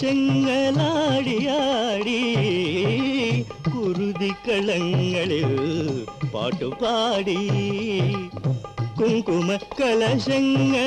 செங்கலாடியாடி குருதி களங்களில் பாட்டு பாடி குங்கும கலசங்கள்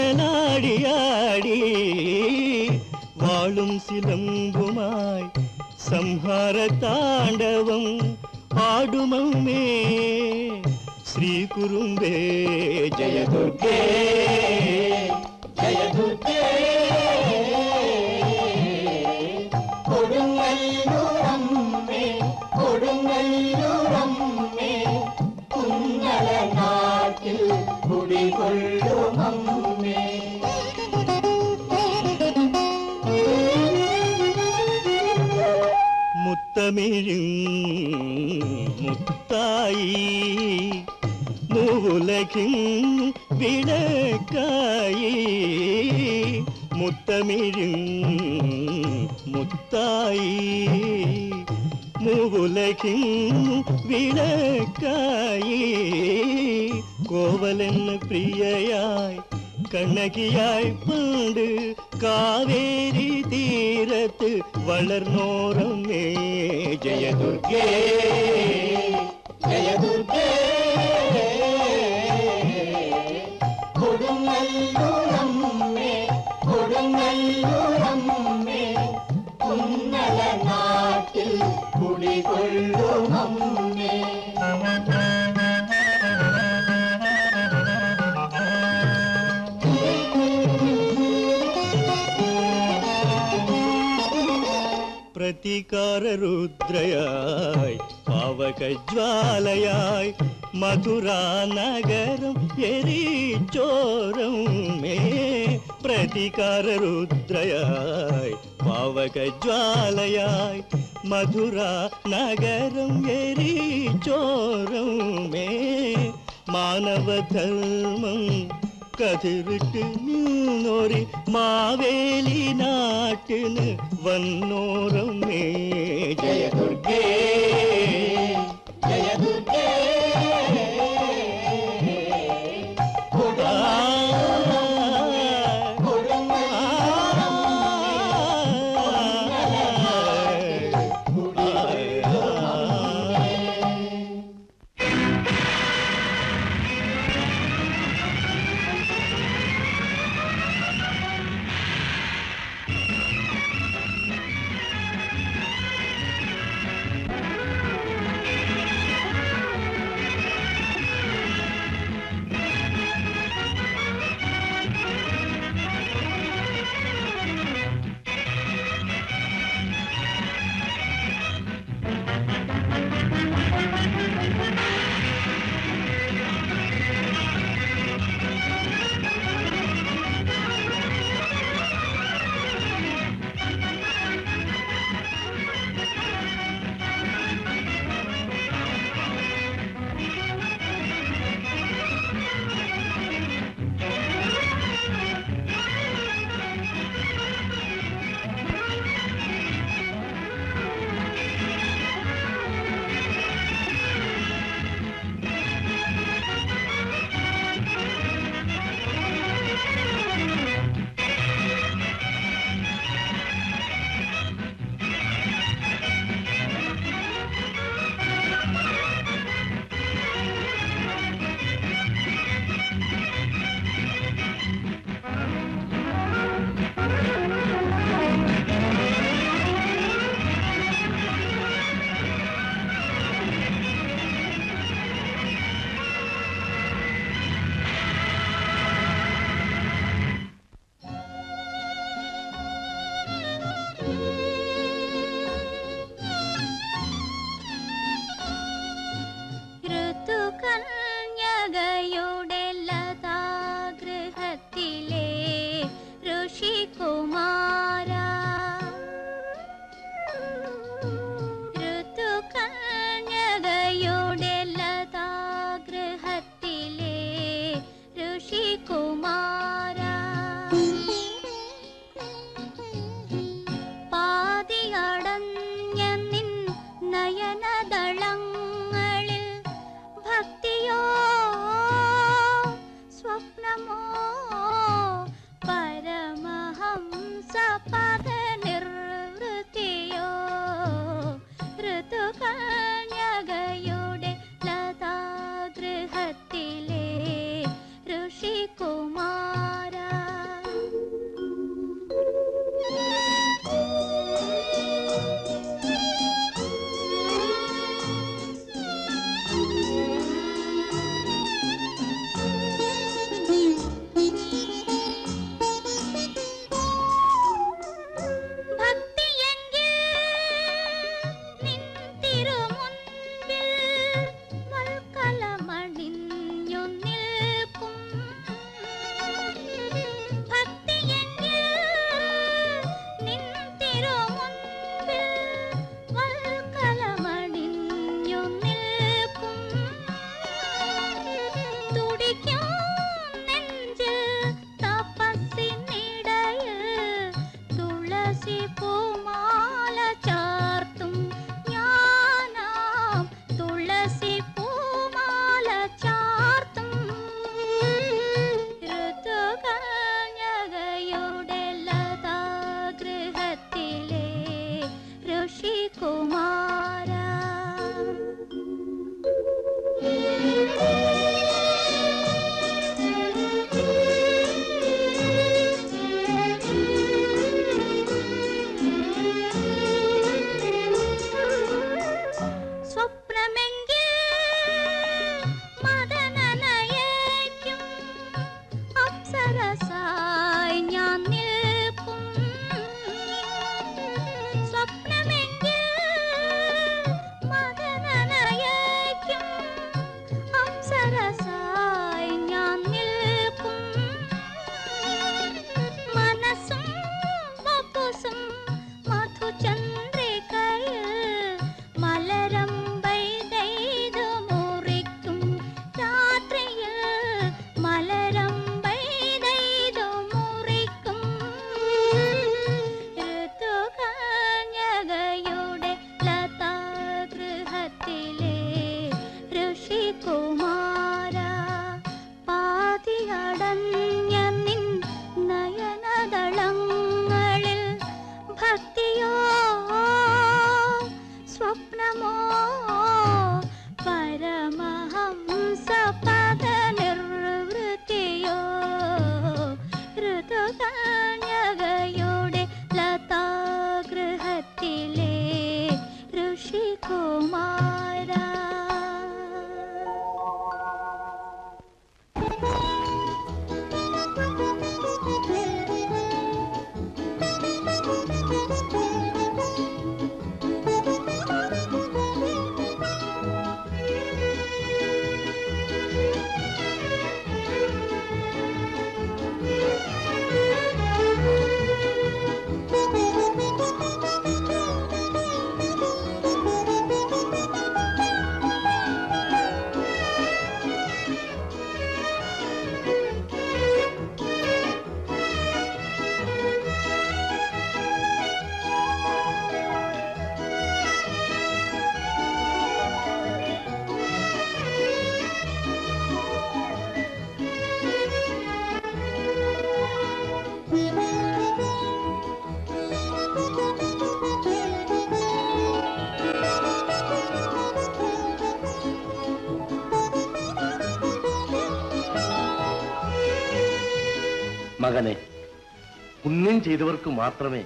ചെയ്തവർക്ക് മാത്രമേ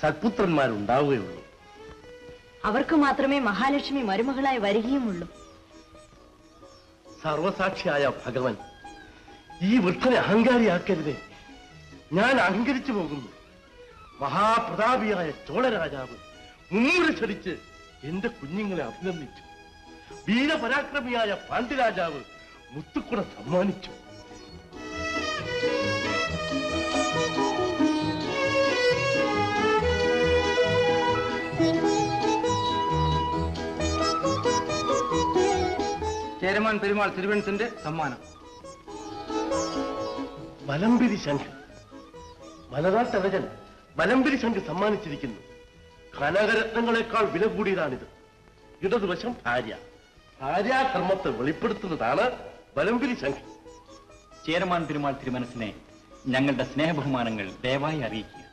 സത്പുത്രന്മാരുണ്ടാവുകയുള്ളൂ. അവർക്ക് മാത്രമേ മഹാലക്ഷ്മി മരുമകളായി വരികയുമുള്ളൂ. സർവസാക്ഷിയായ ഭഗവൻ ഈ വൃദ്ധനെ അഹങ്കാരിയാക്കരുതേ. ഞാൻ അഹങ്കരിച്ചു പോകുന്നു. മഹാപ്രതാപിയായ ചോളരാജാവ് മുമ്മുറി ചടിച്ച് എന്റെ കുഞ്ഞുങ്ങളെ അഭിനന്ദിച്ചു. വീരപരാക്രമിയായ പാണ്ഡ്യരാജാവ് മുത്തുക്കുട സമ്മാനിച്ചു. ചേരമാൻ പെരുമാൾ തിരുവൻസിന്റെ സമ്മാനം. വലംപിരി ശംഖ്. മലനാട്ടവജൻ വലംപിരി ശംഖ് സമ്മാനിച്ചിരിക്കുന്നു. കനകരത്നങ്ങളെക്കാൾ വില കൂടിയതാണിത്. ഇടതുവശം ഭാര്യ. ഭാര്യാകർമ്മത്തെ വെളിപ്പെടുത്തുന്നതാണ് വലംപിരി ശംഖ്. ചേരമാൻ പെരുമാൾ തിരുമനസിനെ ഞങ്ങളുടെ സ്നേഹബഹുമാനങ്ങൾ ദയവായി അറിയിക്കുക.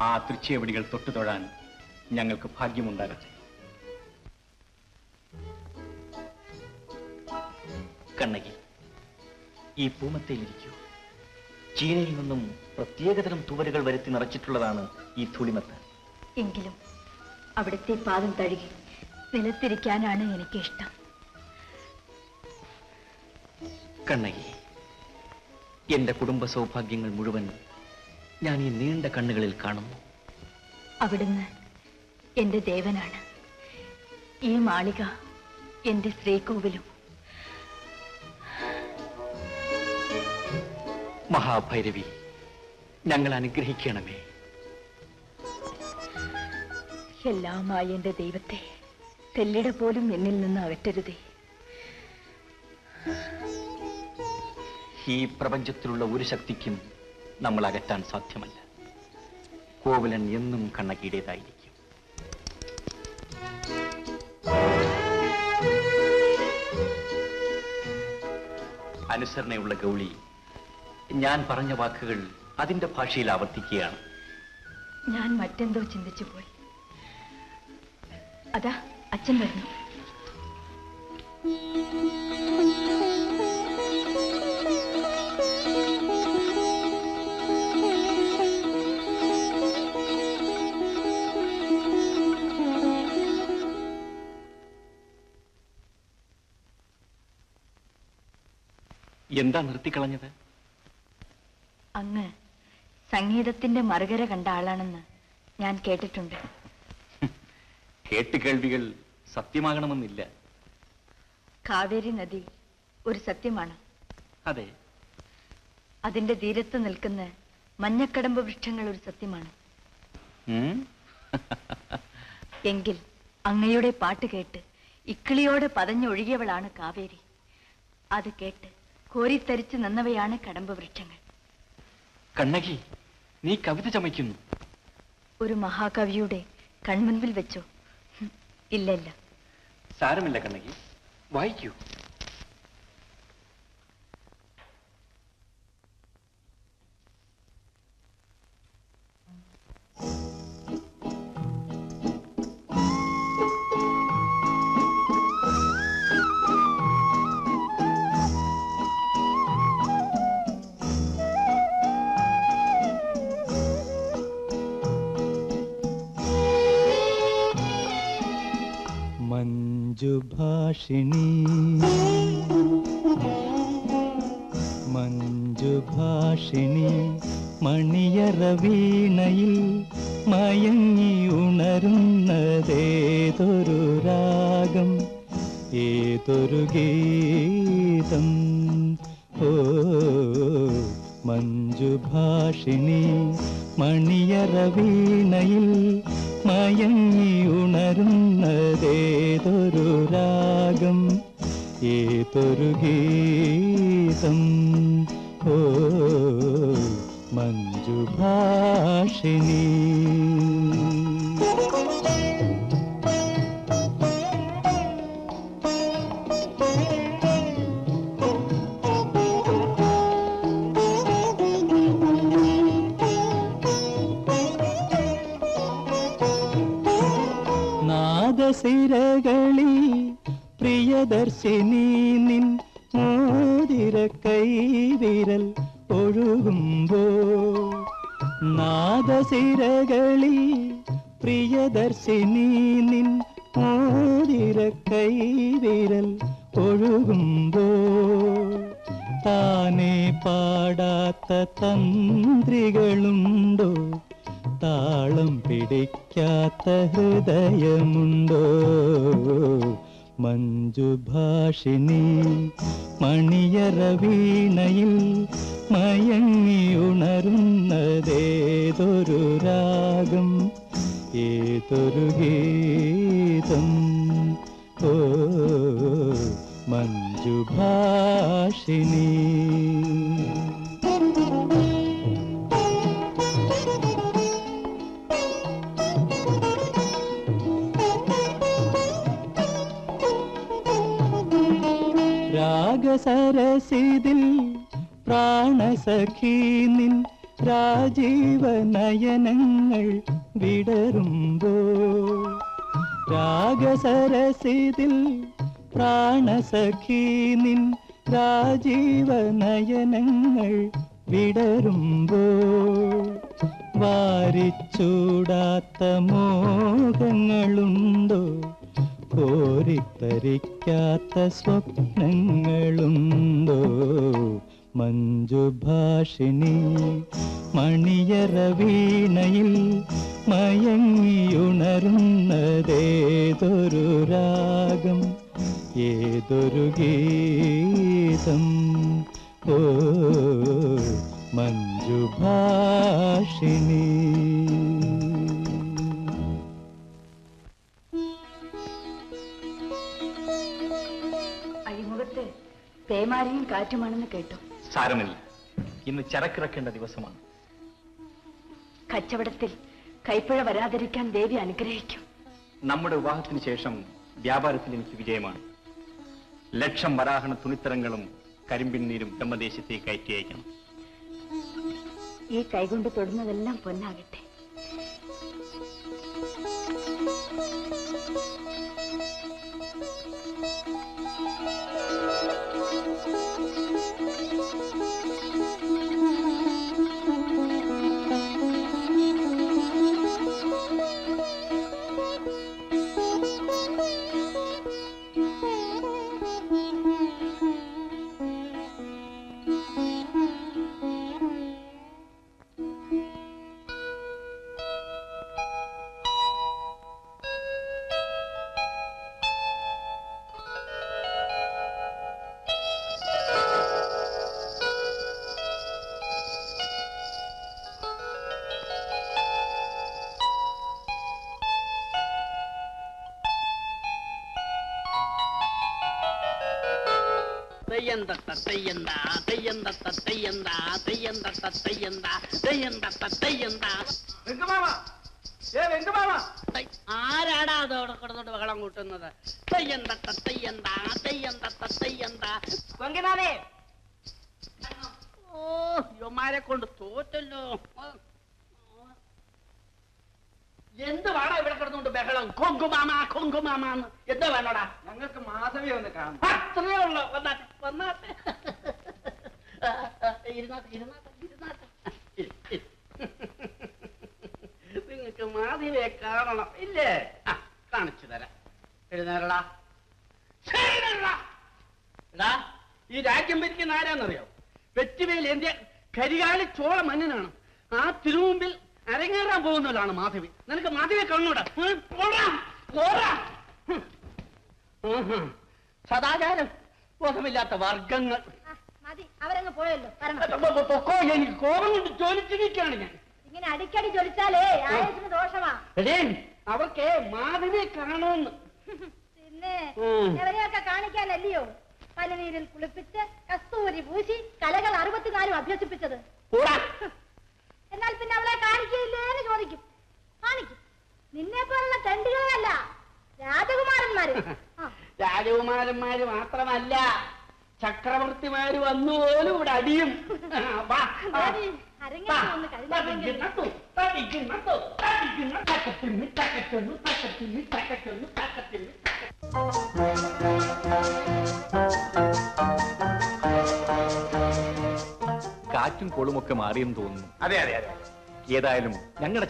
ആ തൃച്ചേവടികൾ തൊട്ടു തൊഴാൻ ഞങ്ങൾക്ക് ഭാഗ്യമുണ്ടാകട്ടെ. കണ്ണകി ഈ പൂമത്തയിലിരിക്കൂ ചീനയിൽ നിന്നും പ്രത്യേകതരം തുവരുകൾ വരുത്തി നിറച്ചിട്ടുള്ളതാണ് ഈ തുളിമത്ത് എങ്കിലും അവിടുത്തെ പാദം തഴുകി നിലത്തിരിക്കാനാണ് എനിക്ക് ഇഷ്ടം കണ്ണകി എന്റെ കുടുംബ സൗഭാഗ്യങ്ങൾ മുഴുവൻ ഞാൻ ഈ നീണ്ട കണ്ണുകളിൽ കാണുന്നു. അവിടുന്ന് എന്റെ ദേവനാണ്. ഈ മാളിക എന്റെ ശ്രീകോവിലും മഹാഭൈരവി ഞങ്ങൾ അനുഗ്രഹിക്കണമേ. എല്ലാമായ എന്റെ ദൈവത്തെ തെല്ലിട പോലും എന്നിൽ നിന്ന് അകറ്റരുതേ. ഈ പ്രപഞ്ചത്തിലുള്ള ഒരു ശക്തിക്കും നമ്മൾ അകറ്റാൻ സാധ്യമല്ല. കോവിലൻ എന്നും കണ്ണകീടേതായിരിക്കും അനുസരണയുള്ള ഗൗളി ഞാൻ പറഞ്ഞ വാക്കുകൾ അതിന്റെ ഭാഷയിൽ ആവർത്തിക്കുകയാണ്. ഞാൻ മറ്റെന്തോ ചിന്തിച്ചു പോയി. അതാ അച്ഛൻ വരുന്നു. എന്താ നിർത്തിക്കളഞ്ഞത്? അങ്ങ് സംഗീതത്തിന്റെ മറുകര കണ്ട ആളാണെന്ന് ഞാൻ കേട്ടിട്ടുണ്ട്. കേട്ടുകേൾവികൾ സത്യമാകണമെന്നില്ല. കാവേരി നദി ഒരു സത്യമാണ്. അതെ. അതിന്റെ തീരത്ത് നിൽക്കുന്ന മഞ്ഞക്കടമ്പ് വൃക്ഷങ്ങൾ ഒരു സത്യമാണ്. എങ്കിൽ അങ്ങയുടെ പാട്ട് കേട്ട് ഇക്കിളിയോട് പതഞ്ഞൊഴുകിയവളാണ് കാവേരി. അത് കേട്ട് കോരിത്തരിച്ച് നിന്നവയാണ് കടമ്പ് വൃക്ഷങ്ങൾ. കണ്ണകി നീ കവിത ചമയ്ക്കുന്നു. ഒരു മഹാകവിയുടെ കൺമുൻപിൽ വെച്ചോ. ഇല്ലല്ല. ഇല്ല ഇല്ല സാരമില്ല കണ്ണകി. വായിക്കൂ. മഞ്ജുഭാഷിണി. മഞ്ജുഭാഷിണി മണിയറ വീണയിൽ മയങ്ങി ഉണരുന്നതേതൊരു രാഗം ഏതൊരു ഗീതം? ഓ മഞ്ജുഭാഷിണി മണിയറ വീണയിൽ മയങ്ങി ഉണരുന്നതേതൊരു രാഗം? ഏതൊരു ഗീതം? ഓ മഞ്ജുഭാഷിണി. നാദസിരകളിൽ പ്രിയദർശിനി നിൻ മോതിര കൈവിരൽ ഒഴുകുമ്പോ നാദസിരകളിൽ പ്രിയദർശിനി നിൻ മോതിര കൈവിരൽ ഒഴുകുമ്പോ താനേ പാടാത്ത തന്ത്രികളുണ്ടോ? താളം പിടിക്കാത്ത ഹൃദയമുണ്ടോ? മഞ്ജുഭാഷിണി മണിയറ വീണയിൽ മയങ്ങി ഉണരുന്നതേതൊരു രാഗം? ഏതൊരു ഗീതം? ഓ മഞ്ജുഭാഷിണി രാഗസരസിതിൽ പ്രാണസഖി നിൻ രാജീവ നയനങ്ങൾ വിടരുമ്പോ. രാഗസരസിതിൽ രാജീവ നയനങ്ങൾ വിടരുമ്പോ. വാരിച്ചൂടാത്ത മോഹങ്ങളുണ്ടോ? കോരിത്തരിക്കാത്ത സ്വപ്നങ്ങളുണ്ടോ? മഞ്ജുഭാഷിണി മണിയറ വീണയിൽ മയങ്ങിയുണരുന്നതേതൊരു രാഗം? ഏതൊരു ഗീതം? ഓ മഞ്ജുഭാഷിണി. പേമാരിയും കാറ്റുമാണെന്ന് കേട്ടു. സാരമില്ല. ഇന്ന് ചരക്കിറക്കേണ്ട ദിവസമാണ്. കച്ചവടത്തിൽ കൈപ്പുഴ വരാതിരിക്കാൻ ദേവി അനുഗ്രഹിക്കും. നമ്മുടെ വിവാഹത്തിന് ശേഷം വ്യാപാരത്തിൽ എനിക്ക് വിജയമാണ്. ലക്ഷം വരാഹണ തുണിത്തരങ്ങളും കരിമ്പിൻ ബ്രഹ്മദേശത്തേക്ക് അയറ്റി അയക്കണം. ഈ കൈകൊണ്ട് തൊടുന്നതെല്ലാം പൊന്നാകട്ടെ. Bam, bam.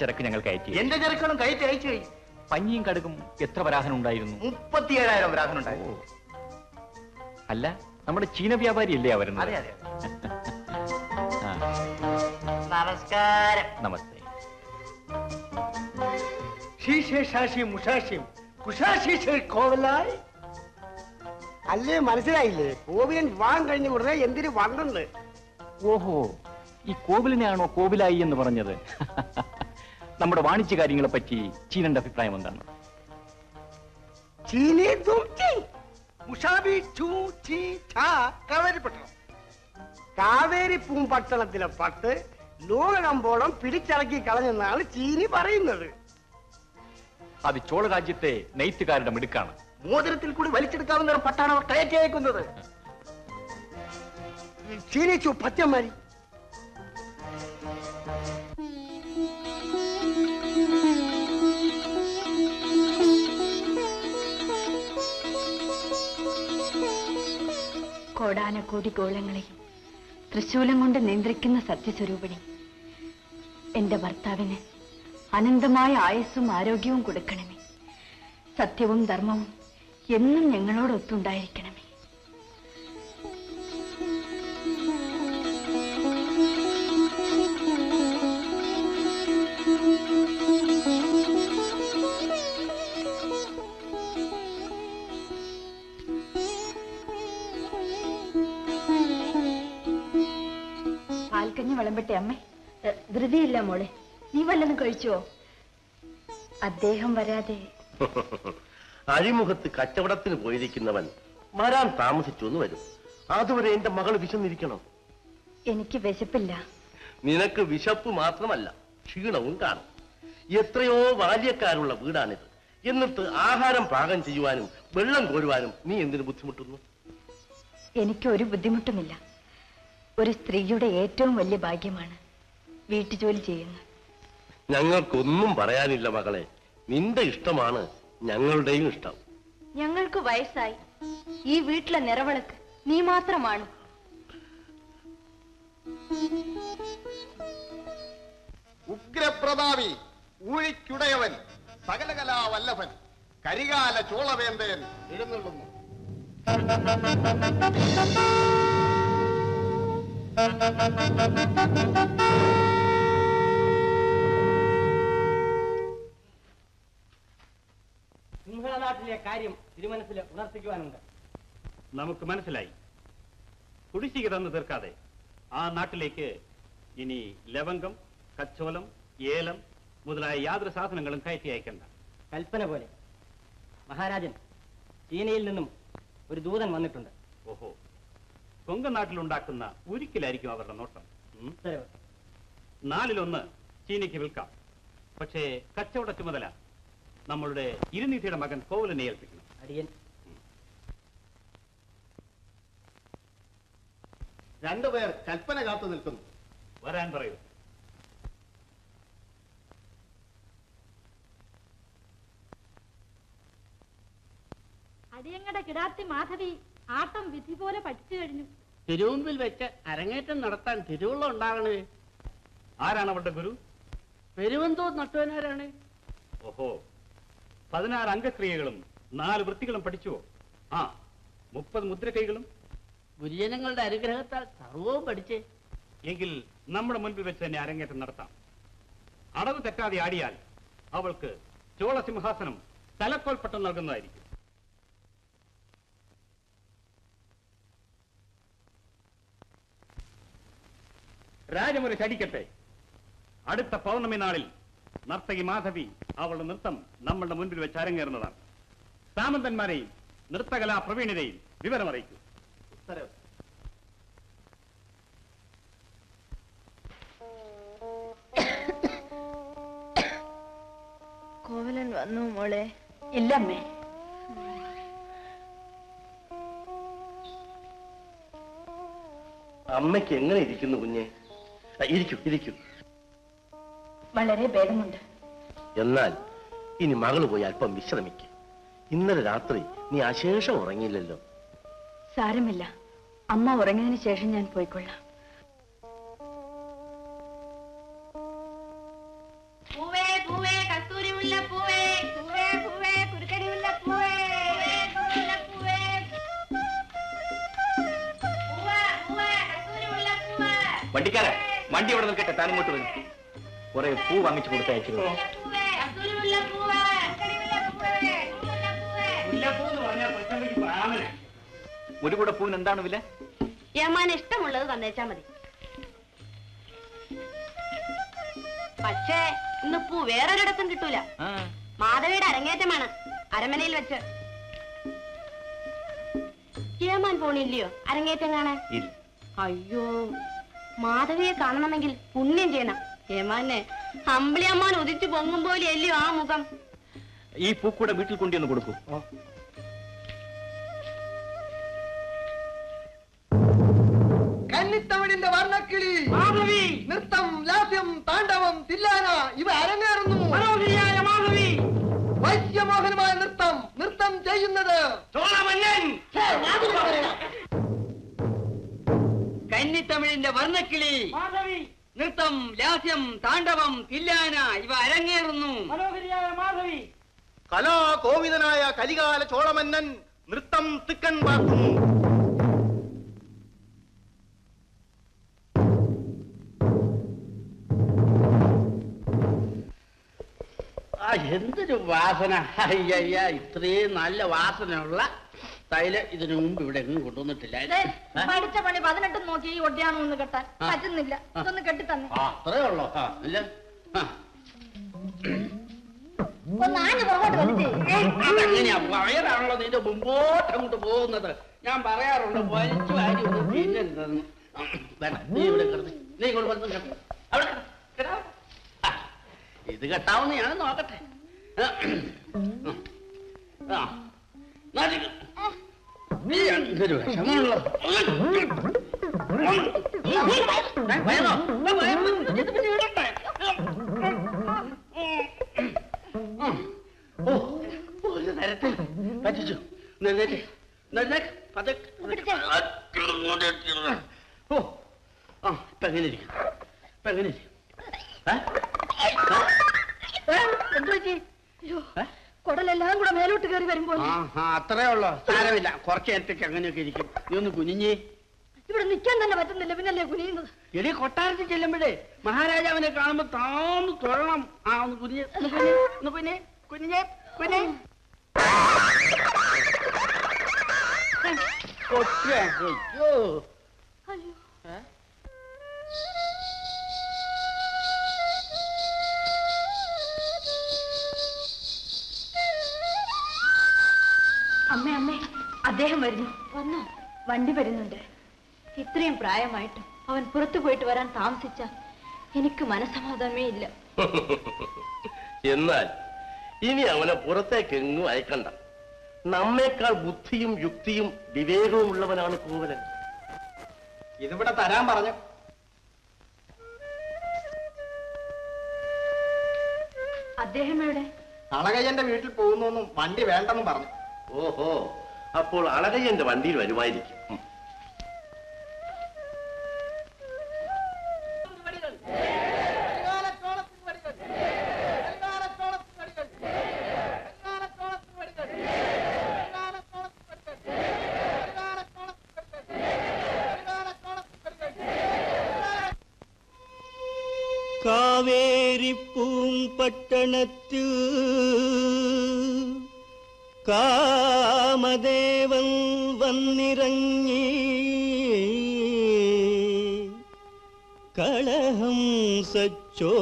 ചരക്ക് ഞങ്ങൾ കയറ്റി. എന്റെ ചരക്കുകളും കയറ്റി അയച്ചു കഴിഞ്ഞു. പഞ്ഞിയും കടുകും എത്ര വരാഹനം ഉണ്ടായിരുന്നു? മുപ്പത്തിയേഴായിരം വരാഹനുണ്ടായിരുന്നു അല്ല നമ്മുടെ ചീന വ്യാപാരി അല്ലേ അവരുന്നത് അതെ അതെ. നമസ്കാരം. നമസ്തേ. ശീശേഷാശിയും മുഷാശിയും. കുഷാശീശ കോവലായി. അല്ലേ മനസ്സിലായില്ലേ? കോവിലൻ വിവാഹം കഴിഞ്ഞ ഉടനെ എന്തിനു വന്നെന്ന്? ഓഹോ ഈ കോവിലിനെയാണോ കോവിലായി എന്ന് പറഞ്ഞത്? നമ്മുടെ വാണിജ്യ കാര്യങ്ങളെ പറ്റി ചീനന്റെ അഭിപ്രായം എന്താണ്? ചീനി. മുഷാബി ചീ കാവേരി പട്ടണം. കാവേരി പൂമ്പട്ടണത്തിലെ പട്ട് ലോകകമ്പോളം പിടിച്ചിറക്കി കളഞ്ഞെന്നാണ് ചീനി പറയുന്നത്. അത് ചോള രാജ്യത്തെ നെയ്ത്തുകാരുടെ മിടുക്കാണ്. മോതിരത്തിൽ കൂടി വലിച്ചെടുക്കാവുന്ന പട്ടാണ് അവർ കയറ്റി അയക്കുന്നത്. ചീനിച്ചു പച്ചമരി കോടാനക്കോടി ഗോളങ്ങളെയും തൃശൂലം കൊണ്ട് നിയന്ത്രിക്കുന്ന സത്യസ്വരൂപിണി. എന്റെ ഭർത്താവിന് അനന്തമായ ആയുസ്സും ആരോഗ്യവും കൊടുക്കണമേ. സത്യവും ധർമ്മവും എന്നും ഞങ്ങളോടൊത്തുണ്ടായിരിക്കണമേ പാൽക്കഞ്ഞി അമ്മ. ധൃതിയില്ല മോളെ. നീ വല്ലതും കഴിച്ചോ? അദ്ദേഹം വരാതെ. അഴിമുഖത്ത് കച്ചവടത്തിന് പോയിരിക്കുന്നവൻ വരാൻ താമസിച്ചു എന്ന് വരും. അതുവരെ എന്റെ മകൾ വിശന്നിരിക്കണം? എനിക്ക് വിശപ്പില്ല. നിനക്ക് വിശപ്പ് മാത്രമല്ല ക്ഷീണവും കാണും. എത്രയോ ബാല്യക്കാരുള്ള വീടാണിത്. എന്നിട്ട് ആഹാരം പാകം ചെയ്യുവാനും വെള്ളം കോരുവാനും നീ എന്തിനു ബുദ്ധിമുട്ടുന്നു? എനിക്ക് ഒരു ബുദ്ധിമുട്ടുമില്ല. ഒരു സ്ത്രീയുടെ ഏറ്റവും വലിയ ഭാഗ്യമാണ് വീട്ടുജോലി ചെയ്യുന്നത്. ഞങ്ങൾക്കൊന്നും പറയാനില്ല മകളെ. നിന്റെ ഇഷ്ടമാണ് ഞങ്ങളുടെയും ഇഷ്ടം. ഞങ്ങൾക്ക് വയസ്സായി. ഈ വീട്ടിലെ നിറവിളക്ക് നീ മാത്രമാണ്? ഉഗ്രപ്രതാപി ഊഴിക്കുടയവൻ സകലകലാ വല്ലഭൻ കരികാല ചോളവേന്തയൻ എഴുന്നള്ളുന്നു. സിംഹളനാട്ടിലെ കാര്യം തിരുമനസ്സിൽ ഉണർത്തിക്കുവാനുണ്ട്. നമുക്ക് മനസ്സിലായി. കുടിശ്ശിക തന്നു തീർക്കാതെ ആ നാട്ടിലേക്ക് ഇനി ലവംഗം കച്ചോലം ഏലം മുതലായ യാതൊരു സാധനങ്ങളും കയറ്റി അയക്കണ്ട. കൽപ്പന പോലെ. മഹാരാജൻ ചീനയിൽ നിന്നും ഒരു ദൂതൻ വന്നിട്ടുണ്ട്. ഓഹോ. കൊങ്കൺ നാട്ടിലുണ്ടാക്കുന്ന ഉരുക്കിലായിരിക്കും അവരുടെ നോട്ടം. നാലിലൊന്ന് ചീനയ്ക്ക് വിൽക്കാം. പക്ഷേ കച്ചവട ചുമതല നമ്മളുടെ ഇരുനിധിയുടെ മകൻ കോവലിനെ ഏൽപ്പിക്കണം. അടിയൻ. രണ്ടുപേർ കൽപ്പന കാത്തു നിൽക്കുന്നു. വരാൻ പറയൂ. അടിയങ്ങളുടെ കിടാത്തി മാധവി ആട്ടം വിധി പോലെ പഠിച്ചു കഴിഞ്ഞു. തിരുമുമ്പിൽ വെച്ച് അരങ്ങേറ്റം നടത്താൻ തിരുവുള്ള ഉണ്ടാകണേ? ആരാണ് അവരുടെ ഗുരു? പെരുവന്തോ നട്ടുവനാരാണ് ഓഹോ. പതിനാറ് അംഗക്രിയകളും നാല് വൃത്തികളും പഠിച്ചുവോ? ആ മുപ്പത് മുദ്രകൈകളും. ഗുരുജനങ്ങളുടെ അനുഗ്രഹത്താൽ സർവവും പഠിച്ചേ. എങ്കിൽ നമ്മുടെ മുൻപിൽ വെച്ച് തന്നെ അരങ്ങേറ്റം നടത്താം. അടവ് തെറ്റാതെ ആടിയാൽ അവൾക്ക് ചോളസിംഹാസനം തലക്കോൽപ്പട്ടം നൽകുന്നതായിരിക്കും. രാജമുറി ചടിക്കട്ടെ. അടുത്ത പൗർണമി നാളിൽ നർത്തകി മാധവി അവളുടെ നൃത്തം നമ്മളുടെ മുൻപിൽ വെച്ച് അരങ്ങേറുന്നതാണ്. സാമന്തന്മാരെയും നൃത്തകലാ പ്രവീണരെയും വിവരമറിയിക്കൂ ഉത്തരവ് കോവലൻ വന്നു മോളെ. ഇല്ലമ്മേ. അമ്മയ്ക്ക് എങ്ങനെ ഇരിക്കുന്നു കുഞ്ഞെ? ഇരിക്കൂ ഇരിക്കൂ. വളരെ ഭേദമുണ്ട്. എന്നാൽ ഇനി മകൾ പോയി അല്പം വിശ്രമിക്ക. ഇന്നലെ രാത്രി നീ അശേഷം ഉറങ്ങിയില്ലല്ലോ. സാരമില്ല. അമ്മ ഉറങ്ങിയതിന് ശേഷം ഞാൻ പോയിക്കൊള്ളാം. പൂവേ വണ്ടി അവിടെ നിൽക്കട്ടെ? താൻ ഇങ്ങോട്ട് വരും. കുറെ പൂ വാങ്ങിച്ചു കൊടുത്തയച്ചു പൂവേ കസ്തൂരി മുല്ല പൂവേ കുരുക്കടി മുല്ല പൂവേ ഒരു കൂടെ പൂവിന് എന്താണ് വില? യമാൻ ഇഷ്ടമുള്ളത് തന്നേച്ചാ മതി. പക്ഷേ ഇന്ന് പൂ വേറൊരിടത്തും കിട്ടൂല. മാധവിയുടെ അരങ്ങേറ്റമാണ് അരമനയിൽ വെച്ച്. യമാൻ പോണില്ലയോ? അരങ്ങേറ്റം കാണാൻ? ഇല്ല. അയ്യോ. മാധവിയെ കാണണമെങ്കിൽ പുണ്യം ചെയ്യണം. ഏമാനെ അമ്പിളിയമ്മാൻ ഉദിച്ചു പൊങ്ങും പോലെ അല്ലയോ ആ മുഖം? ഈ പൂക്കൂടെ വീട്ടിൽ കൊണ്ടുവന്ന് കൊടുക്കൂ. കന്നിത്തമിഴിന്റെ വർണക്കിളി. മാധവി! നൃത്തം ലാസ്യം താണ്ഡവം തില്ലാന ഇവ അരങ്ങേറുന്നു. മനോഹരിയായ മാധവി! വൈശ്യമോഹനമായ നൃത്തം നൃത്തം ചെയ്യുന്നത്. കന്നിത്തമിഴിന്റെ വർണക്കിളി. നൃത്തം ലാസ്യം താണ്ഡവം തില്ലാന ഇവ അരങ്ങേറുന്നു. മനോഹരിയായ മാധവി. കലാകോവിതനായ കലികാല ചോളമന്നൻ നൃത്തം തിക്കൻ പാർക്കുന്നു ആ എന്തൊരു വാസന. അയ്യ ഇത്രയും നല്ല വാസനയുള്ള തൈലം ഇതിനു മുമ്പ് ഇവിടെ എങ്ങും കൊണ്ടുവന്നിട്ടില്ല? പഠിച്ച പണി പതിനെട്ടും നോക്കി ഈ ഒട്ടിയാണോ ഒന്ന് കെട്ടാൻ. പറ്റുന്നില്ല. ഇതൊന്ന് കെട്ടിത്തന്നെ. ആ അത്രേ ഉള്ളോ. ഇല്ല. വയറാണല്ലോ നിന്റെ മുമ്പോട്ട് അങ്ങോട്ട് പോകുന്നത്. ഞാൻ പറയാറുണ്ട് വലിച്ചു വാരി ഒന്ന് തിന്നരുതെന്ന്. നീ ഇവിടെ കിടന്ന് നീ ഇങ്ങോട്ട് വന്ന് കിടന്ന് അവിടെ. കിടന്ന്. ഇത് കെട്ടാവുന്ന ഞാൻ നോക്കട്ടെ ആ. നാട്ടിക്ക്. എന്തൊരു വിഷമമുള്ള ഓ ഒരു തരത്തിൽ പറ്റിച്ചു. നിന്നേറ്റ് നിന്നേക്ക് പതുക്കെ ഓ ആ ഇപ്പൊ എങ്ങനെ ഇരിക്കും? ഇപ്പൊ എങ്ങനെ ഇരിക്കും? എന്ത് പറ്റി? കുടലെല്ലാം കൂടെ മേലോട്ട് കയറി വരുമ്പോ അത്രേ ഉള്ളോ? സാരമില്ല. കുറച്ച് നേരത്തേക്ക് അങ്ങനെയൊക്കെ ഇരിക്കും. നീ ഒന്ന് കുഞ്ഞിഞ്ഞേ ഇവിടെ നിൽക്കാൻ തന്നെ പറ്റുന്നില്ല. പിന്നല്ലേ കുനിയുന്നത്? എടി കൊട്ടാരത്തിൽ ചെല്ലുമ്പോഴേ മഹാരാജാവിനെ കാണുമ്പോ താന്ന് തൊഴണം ആ ഒന്ന് കുഞ്ഞ് ഒന്ന് കുനിഞ്ഞേ കുനിഞ്ഞേ കൊച്ചേ, അയ്യോ. അമ്മേ അമ്മേ അദ്ദേഹം വരുന്നു. വന്നോ? വണ്ടി വരുന്നുണ്ട്. ഇത്രയും പ്രായമായിട്ടും അവൻ പുറത്തു പോയിട്ട് വരാൻ താമസിച്ച എനിക്ക് മനസമാധാനമേ ഇല്ല. എന്നാൽ ഇനി അവനെ പുറത്തേക്ക് എങ്ങും അയക്കണ്ട. നമ്മേക്കാൾ ബുദ്ധിയും യുക്തിയും വിവേകവും ഉള്ളവനാണ് കൂവലൻ ഇതിവിടെ തരാൻ പറഞ്ഞു. അദ്ദേഹം എവിടെ? അളകയ്യന്റെ വീട്ടിൽ പോകുന്നു വണ്ടി വേണ്ടെന്നും പറഞ്ഞു. ഓഹോ അപ്പോൾ അളകയ്യന്റെ വണ്ടിയിൽ വരുമായിരിക്കും ഉം. കാവേരി പൂമ്പട്ടണത്തു കാമദേവൻ വന്നിറങ്ങി. കളഹം സച്ചോലകളിൽ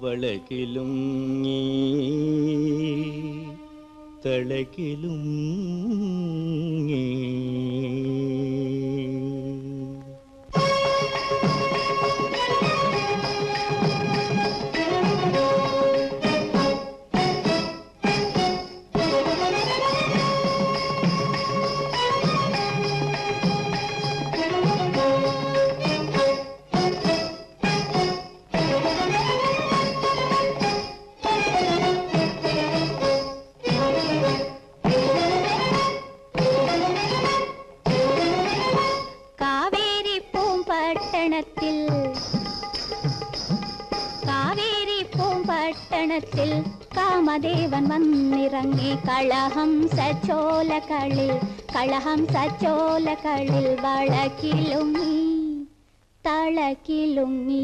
വളകിലും തളകിലും കളഹം സച്ചോലകളിൽ വളക്കിലുങ്ങി തളക്കിലുങ്ങി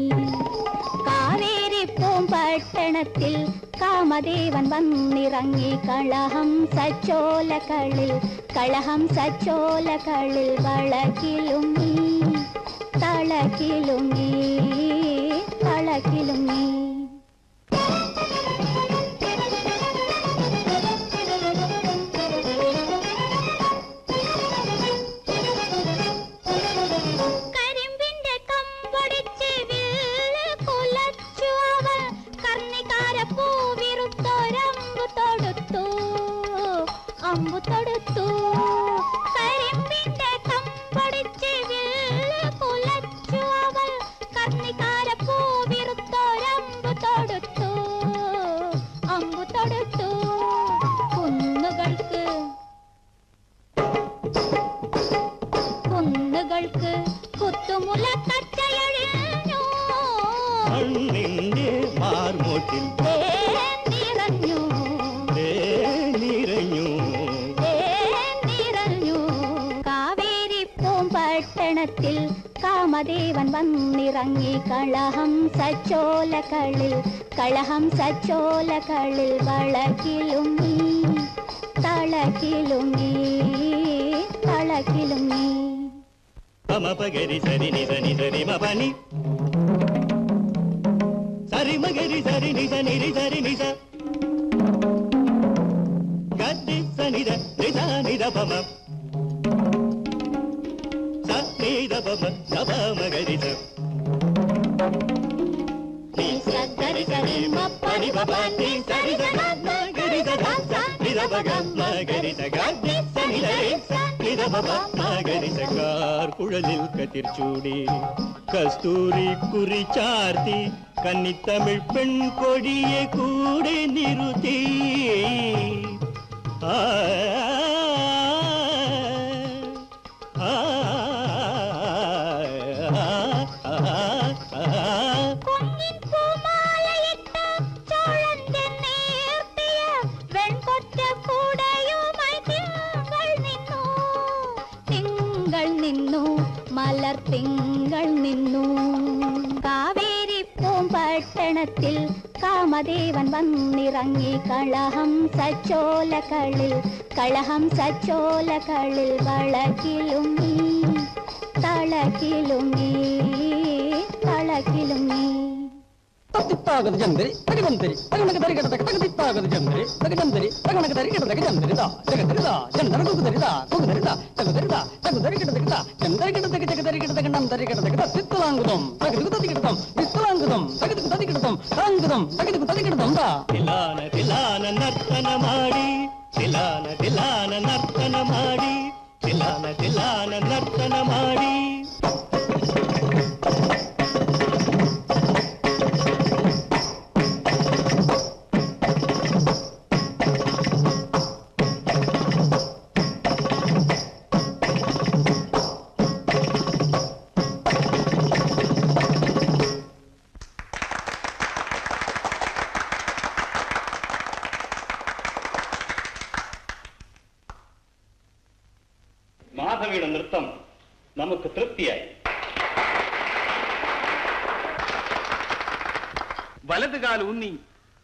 കാവേരി പൂമ്പട്ടണത്തിൽ കാമദേവൻ വന്നിറങ്ങി കളഹം സച്ചോലകളിൽ കളഹം സച്ചോലകളിൽ വളക്കിലുങ്ങി തളക്കിലുങ്ങി തളക്കിലുങ്ങി സച്ചോലകളിൽ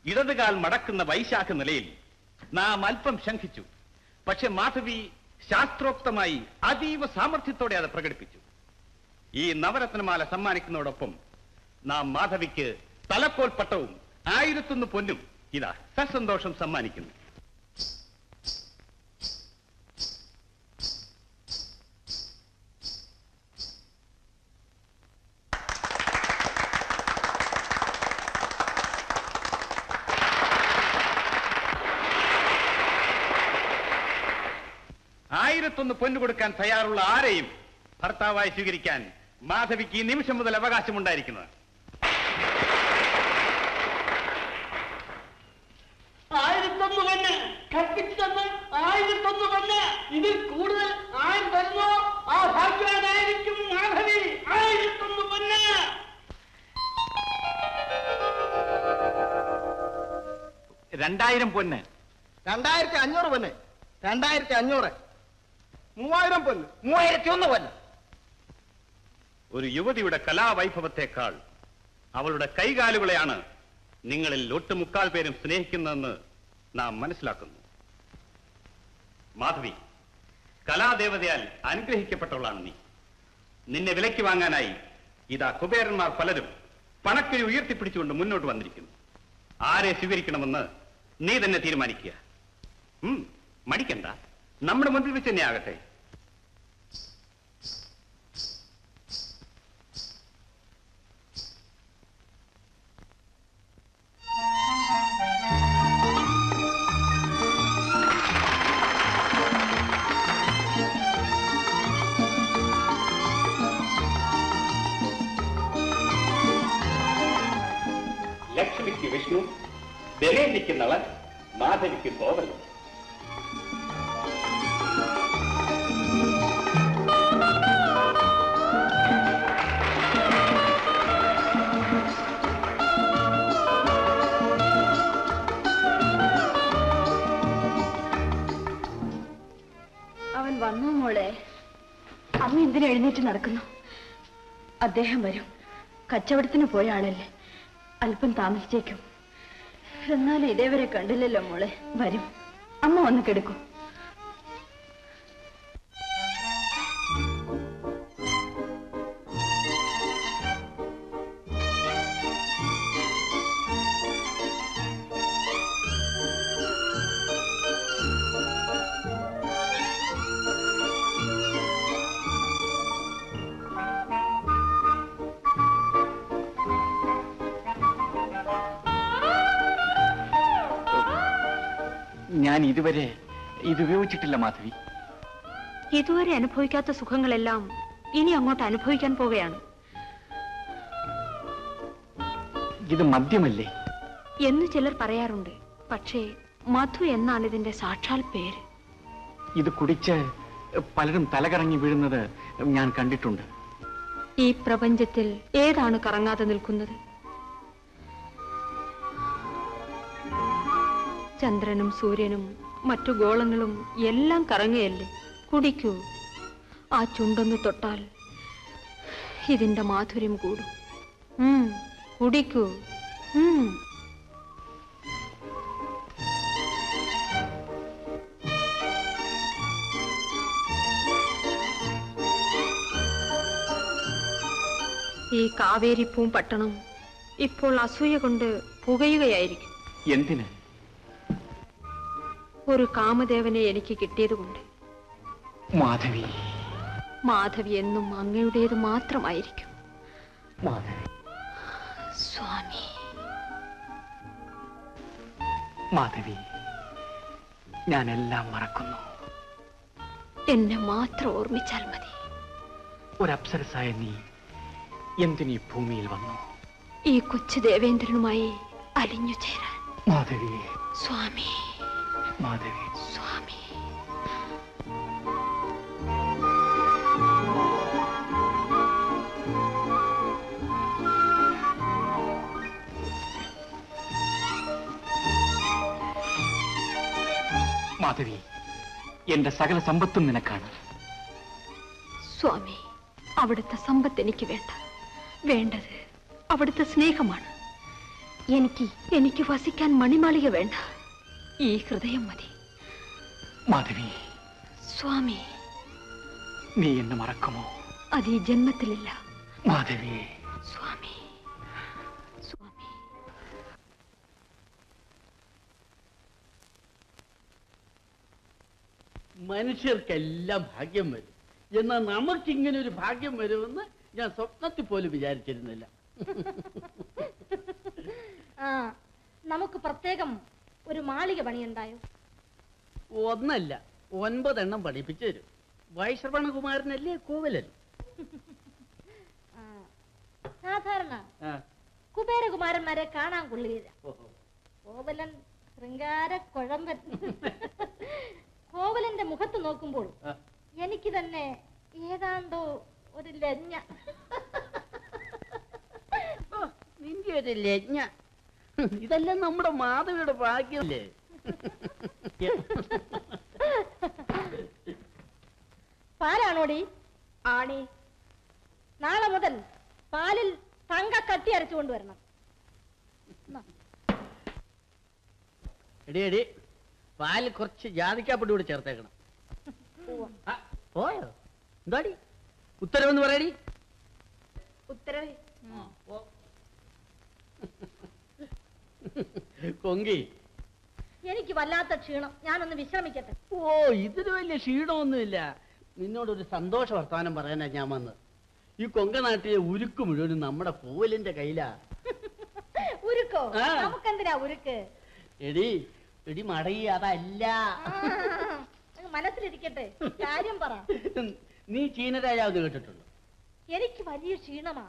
ഇടതുകാൽ മടക്കുന്ന വൈശാഖ നിലയിൽ നാം അല്പം ശങ്കിച്ചു പക്ഷെ മാധവി ശാസ്ത്രോക്തമായി അതീവ സാമർഥ്യത്തോടെ അത് പ്രകടിപ്പിച്ചു. ഈ നവരത്നമാല സമ്മാനിക്കുന്നതോടൊപ്പം നാം മാധവിക്ക് തലക്കോൽപ്പട്ടവും ആയിരത്തൊന്ന് പൊന്നും ഇതാ സസന്തോഷം സമ്മാനിക്കുന്നു. ആയിരത്തൊന്ന് പൊന്നു കൊടുക്കാൻ തയ്യാറുള്ള ആരെയും ഭർത്താവായി സ്വീകരിക്കാൻ മാധവിക്ക് ഈ നിമിഷം മുതൽ അവകാശമുണ്ടായിരിക്കുന്നത്. ആയിരത്തൊന്ന് ഇതിൽ കൂടുതൽ ആരും തരുന്നോ ആ ഭാഗ്യവാനായിരിക്കും മാധവി. ആയിരത്തൊന്ന് രണ്ടായിരം പൊന്ന്. രണ്ടായിരത്തി അഞ്ഞൂറ് പൊന്ന്. രണ്ടായിരത്തി അഞ്ഞൂറ്. മൂവായിരം പൊന്ന്. മൂവായിരത്തി ഒന്ന് പൊന്ന്. ഒരു യുവതിയുടെ കലാവൈഭവത്തെക്കാൾ അവളുടെ കൈകാലുകളെയാണ് നിങ്ങളിൽ ഒട്ടുമുക്കാൽ പേരും സ്നേഹിക്കുന്നതെന്ന് നാം മനസ്സിലാക്കുന്നു. മാധവി കലാദേവതയാൽ അനുഗ്രഹിക്കപ്പെട്ടവളാണ് നീ. നിന്നെ വിലയ്ക്ക് വാങ്ങാനായി ഇതാ കുബേരന്മാർ പലരും പണക്കിഴി ഉയർത്തിപ്പിടിച്ചുകൊണ്ട് മുന്നോട്ട് വന്നിരിക്കുന്നു. ആരെ സ്വീകരിക്കണമെന്ന് നീ തന്നെ തീരുമാനിക്കുക. മടിക്കണ്ട. നമ്മുടെ മുൻപിൽ വെച്ച് തന്നെ ആകട്ടെ. ദമേന്തിക്ക് നിൽക്കുന്നവൻ മാധവിക്ക് കോവലൻ അവൻ വന്നു മോളെ. അമ്മ എന്തിനു എഴുന്നേറ്റ് നടക്കുന്നു? അദ്ദേഹം വരും. കച്ചവടത്തിന് പോയ ആളല്ലേ. അല്പം താമസിച്ചേക്കും. എന്നാലും ഇതേവരെ കണ്ടില്ലല്ലോ മോളെ. വരും. അമ്മ വന്ന് കിടക്കും. ഇതുവരെ ഇത് ഉപയോഗിച്ചിട്ടില്ല മാധവി. ഇതുവരെ അനുഭവിക്കാത്ത സുഖങ്ങളെല്ലാം ഇനി അങ്ങോട്ട് അനുഭവിക്കാൻ പോവുകയാണ്. ഇത് മദ്യമല്ലേ? എന്ന് ചിലർ പറയാറുണ്ട്. പക്ഷേ മധു എന്നാണ് ഇതിന്റെ സാക്ഷാൽ പേര്. ഇത് കുടിച്ച് പലരും തലകറങ്ങി വീഴുന്നത് ഞാൻ കണ്ടിട്ടുണ്ട്. ഈ പ്രപഞ്ചത്തിൽ ഏതാണ് കറങ്ങാതെ നിൽക്കുന്നത്? ചന്ദ്രനും സൂര്യനും മറ്റു ഗോളങ്ങളും എല്ലാം കറങ്ങുകയല്ലേ കുടിക്കൂ. ആ ചുണ്ടൊന്ന് തൊട്ടാൽ ഇതിന്റെ മാധുര്യം കൂടും. കുടിക്കൂ. ഈ കാവേരിപ്പൂം പട്ടണം ഇപ്പോൾ അസൂയ കൊണ്ട് പുകയുകയായിരിക്കും. എന്തിന്? ഒരു കാമദേവനെ എനിക്ക് കിട്ടിയതുകൊണ്ട്. മാധവി. മാധവി എന്നും അങ്ങയുടേത് മാത്രമായിരിക്കും. സ്വാമി. മാധവി ഞാനെല്ലാം മറക്കുന്നു. എന്നെ മാത്രം ഓർമ്മിച്ചാൽ മതി. ഒരു അപ്സരസായ നീ എന്തിനീ ഭൂമിയിൽ വന്നു? ഈ കൊച്ചു ദേവേന്ദ്രനുമായി അലിഞ്ഞു ചേരാൻ. മാധവി. സ്വാമി. മാധവി സ്വാമി മാധവി എന്റെ സകല സമ്പത്തും നിനക്കാണ് സ്വാമി അവിടുത്തെ സമ്പത്ത് എനിക്ക് വേണ്ട വേണ്ടത് അവിടുത്തെ സ്നേഹമാണ് എനിക്ക് എനിക്ക് വസിക്കാൻ മണിമാളിക വേണ്ട ഈ ഹൃദയം മതി. മാധവി സ്വാമി. നീ എന്നെ മറക്കുമോ? അത് ഈ ജന്മത്തിലില്ല. മാധവി. സ്വാമി. സ്വാമി. മനുഷ്യർക്കെല്ലാം ഭാഗ്യം വരും. എന്നാൽ നമുക്കിങ്ങനെ ഒരു ഭാഗ്യം വരുമെന്ന് ഞാൻ സ്വപ്നത്തിൽ പോലും വിചാരിച്ചിരുന്നില്ല. ആ നമുക്ക് പ്രത്യേകം ഒരു മാളിക പണിയുണ്ടായോ? ഒന്നല്ല ഒൻപതെണ്ണം പഠിപ്പിച്ചു തരും. വൈശ്രവണകുമാരനല്ലേ കോവലൻ? സാധാരണ കുബേരകുമാരന്മാരെ കാണാൻ കൊള്ളുകയില്ല. കോവലൻ ശൃംഗാര കുഴമ്പൻ. കോവലന്റെ മുഖത്ത് നോക്കുമ്പോൾ എനിക്ക് തന്നെ ഏതാണ്ടോ ഒരു ലജ്ഞ. നിന്റെ ഒരു ലജ്ഞ. ഇതെല്ലാം നമ്മുടെ മാധവിയുടെ ഭാഗ്യമല്ലേ? പാലാണോടി? ആണി. നാളെ മുതൽ പാലിൽ തങ്ക കട്ടി അരച്ചു കൊണ്ടുവരണം. എടി എടി. പാലിൽ കുറച്ച് ജാതിക്കാപ്പൊടി കൂടി ചേർത്തേക്കണം. പോയോ? എന്താടി? ഉത്തരവെന്ന് പറയടി. ഉത്തരവേ. കൊങ്കി. എനിക്ക് വല്ലാത്ത ക്ഷീണം. ഞാനൊന്ന് വിശ്രമിക്കട്ടെ. ഓ ഇതിന് വലിയ ക്ഷീണമൊന്നുമില്ല. നിന്നോടൊരു സന്തോഷ വർത്തമാനം പറയാനാ ഞാൻ വന്നത്. ഈ കൊങ്കനാട്ടിലെ ഉരുക്ക് മുഴുവനും നമ്മുടെ പൂവലിന്റെ കയ്യിലാ. ഉരുക്കോ. നമുക്കെന്തിനാ ഉരുക്ക്? എടി എടി മടയി അതല്ല. മനസ്സിലിരിക്കട്ടെ. കാര്യം പറ. നീ ചീനരാജാവ് കേട്ടിട്ടുണ്ടോ? എനിക്ക് വലിയ ക്ഷീണമാ.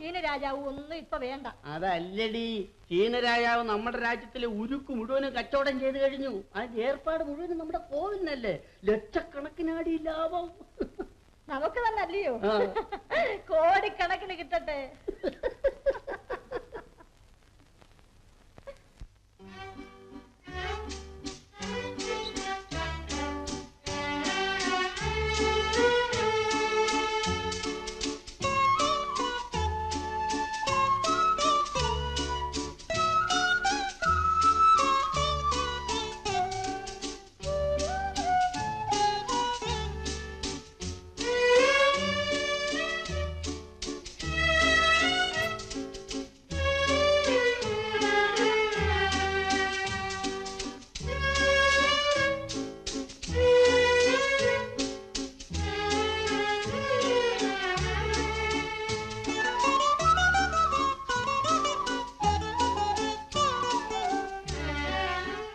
ക്ഷീണരാജാവ് ചീനരാജാവ് ഒന്നും ഇപ്പൊ വേണ്ട. അതല്ലടി. ചീനരാജാവ് നമ്മുടെ രാജ്യത്തിലെ ഉരുക്ക് മുഴുവനും കച്ചവടം ചെയ്ത് കഴിഞ്ഞു. അതിന്റെ ഏർപ്പാട് മുഴുവനും നമ്മുടെ കോവിലിനല്ലേ? ലക്ഷക്കണക്കിനാടി ലാഭം. നമുക്ക് തന്നെ അല്ലയോ ആ. കോടിക്കണക്കിന് കിട്ടട്ടെ.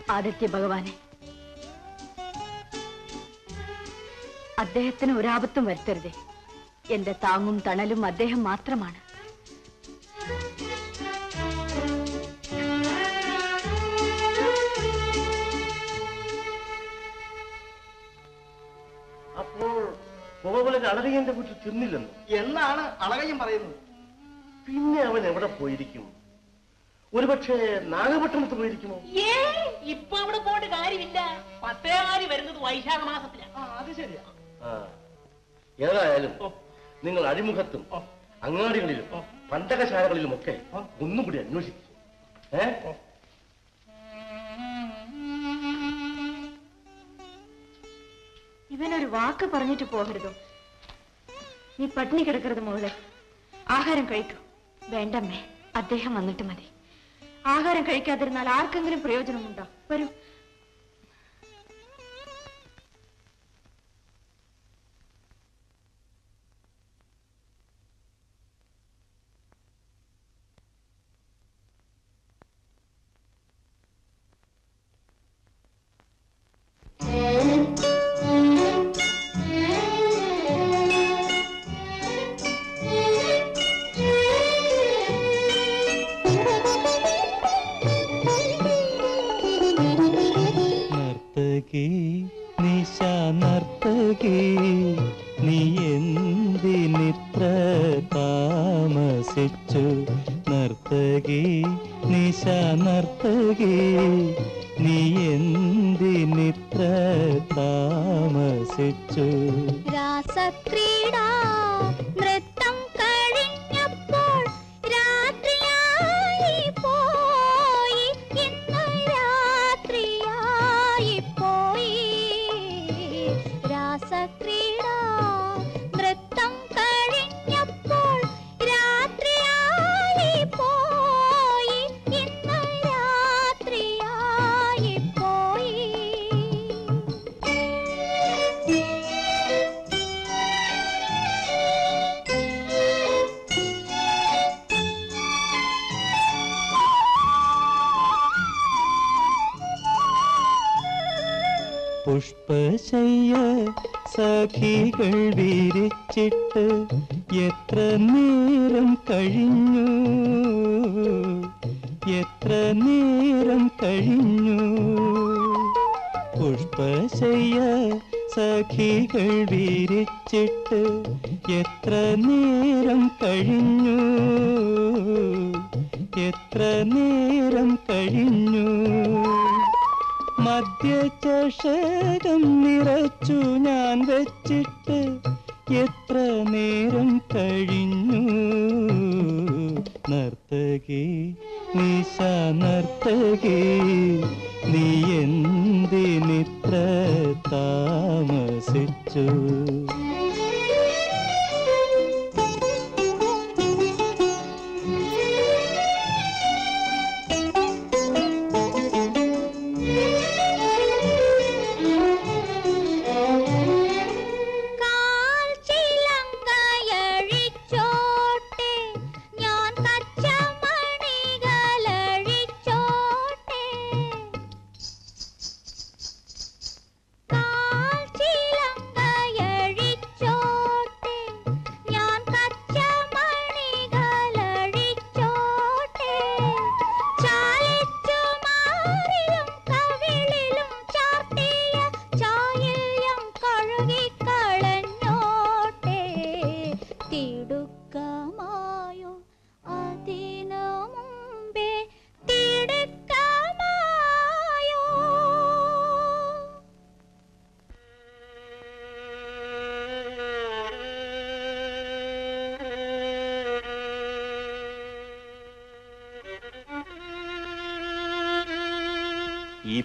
ആദിത്യ ഭഗവാനെ. അദ്ദേഹത്തിന് ഒരാപത്തും വരുത്തരുതേ. എന്റെ താങ്ങും തണലും അദ്ദേഹം മാത്രമാണ്. അപ്പോൾ കോവലൻ അളകയന്റെ വീട്ടിൽ ചെന്നില്ലെന്ന് എന്നാണ് അളകയും പറയുന്നത്. പിന്നെ അവൻ എവിടെ പോയിരിക്കും? ഒരുപക്ഷെ നാഗപട്ടണത്ത് പോയിരിക്കുമോ? ഇപ്പൊ അവിടെ പോയിട്ട് കാര്യമില്ല. പത്തേകാരി വരുന്നത് വൈശാഖ മാസത്തിലാണ് അത് ശരിയാ. ആ. ഏതായാലും നിങ്ങൾ അഴിമുഖത്തും അങ്ങാടികളിലും പണ്ടകശാലകളിലും ഒക്കെ ഒന്നും കൂടി അന്വേഷിക്കും. ഏ? ഇവനൊരു വാക്ക് പറഞ്ഞിട്ട് പോകരുതോ? നീ പട്ടിണി കിടക്കരുത് മോളെ. ആഹാരം കഴിക്കൂ. വേണ്ടമ്മേ അദ്ദേഹം വന്നിട്ട് മതി. ആഹാരം കഴിക്കാതിരുന്നാൽ ആർക്കെങ്കിലും പ്രയോജനമുണ്ടോ? വരൂ.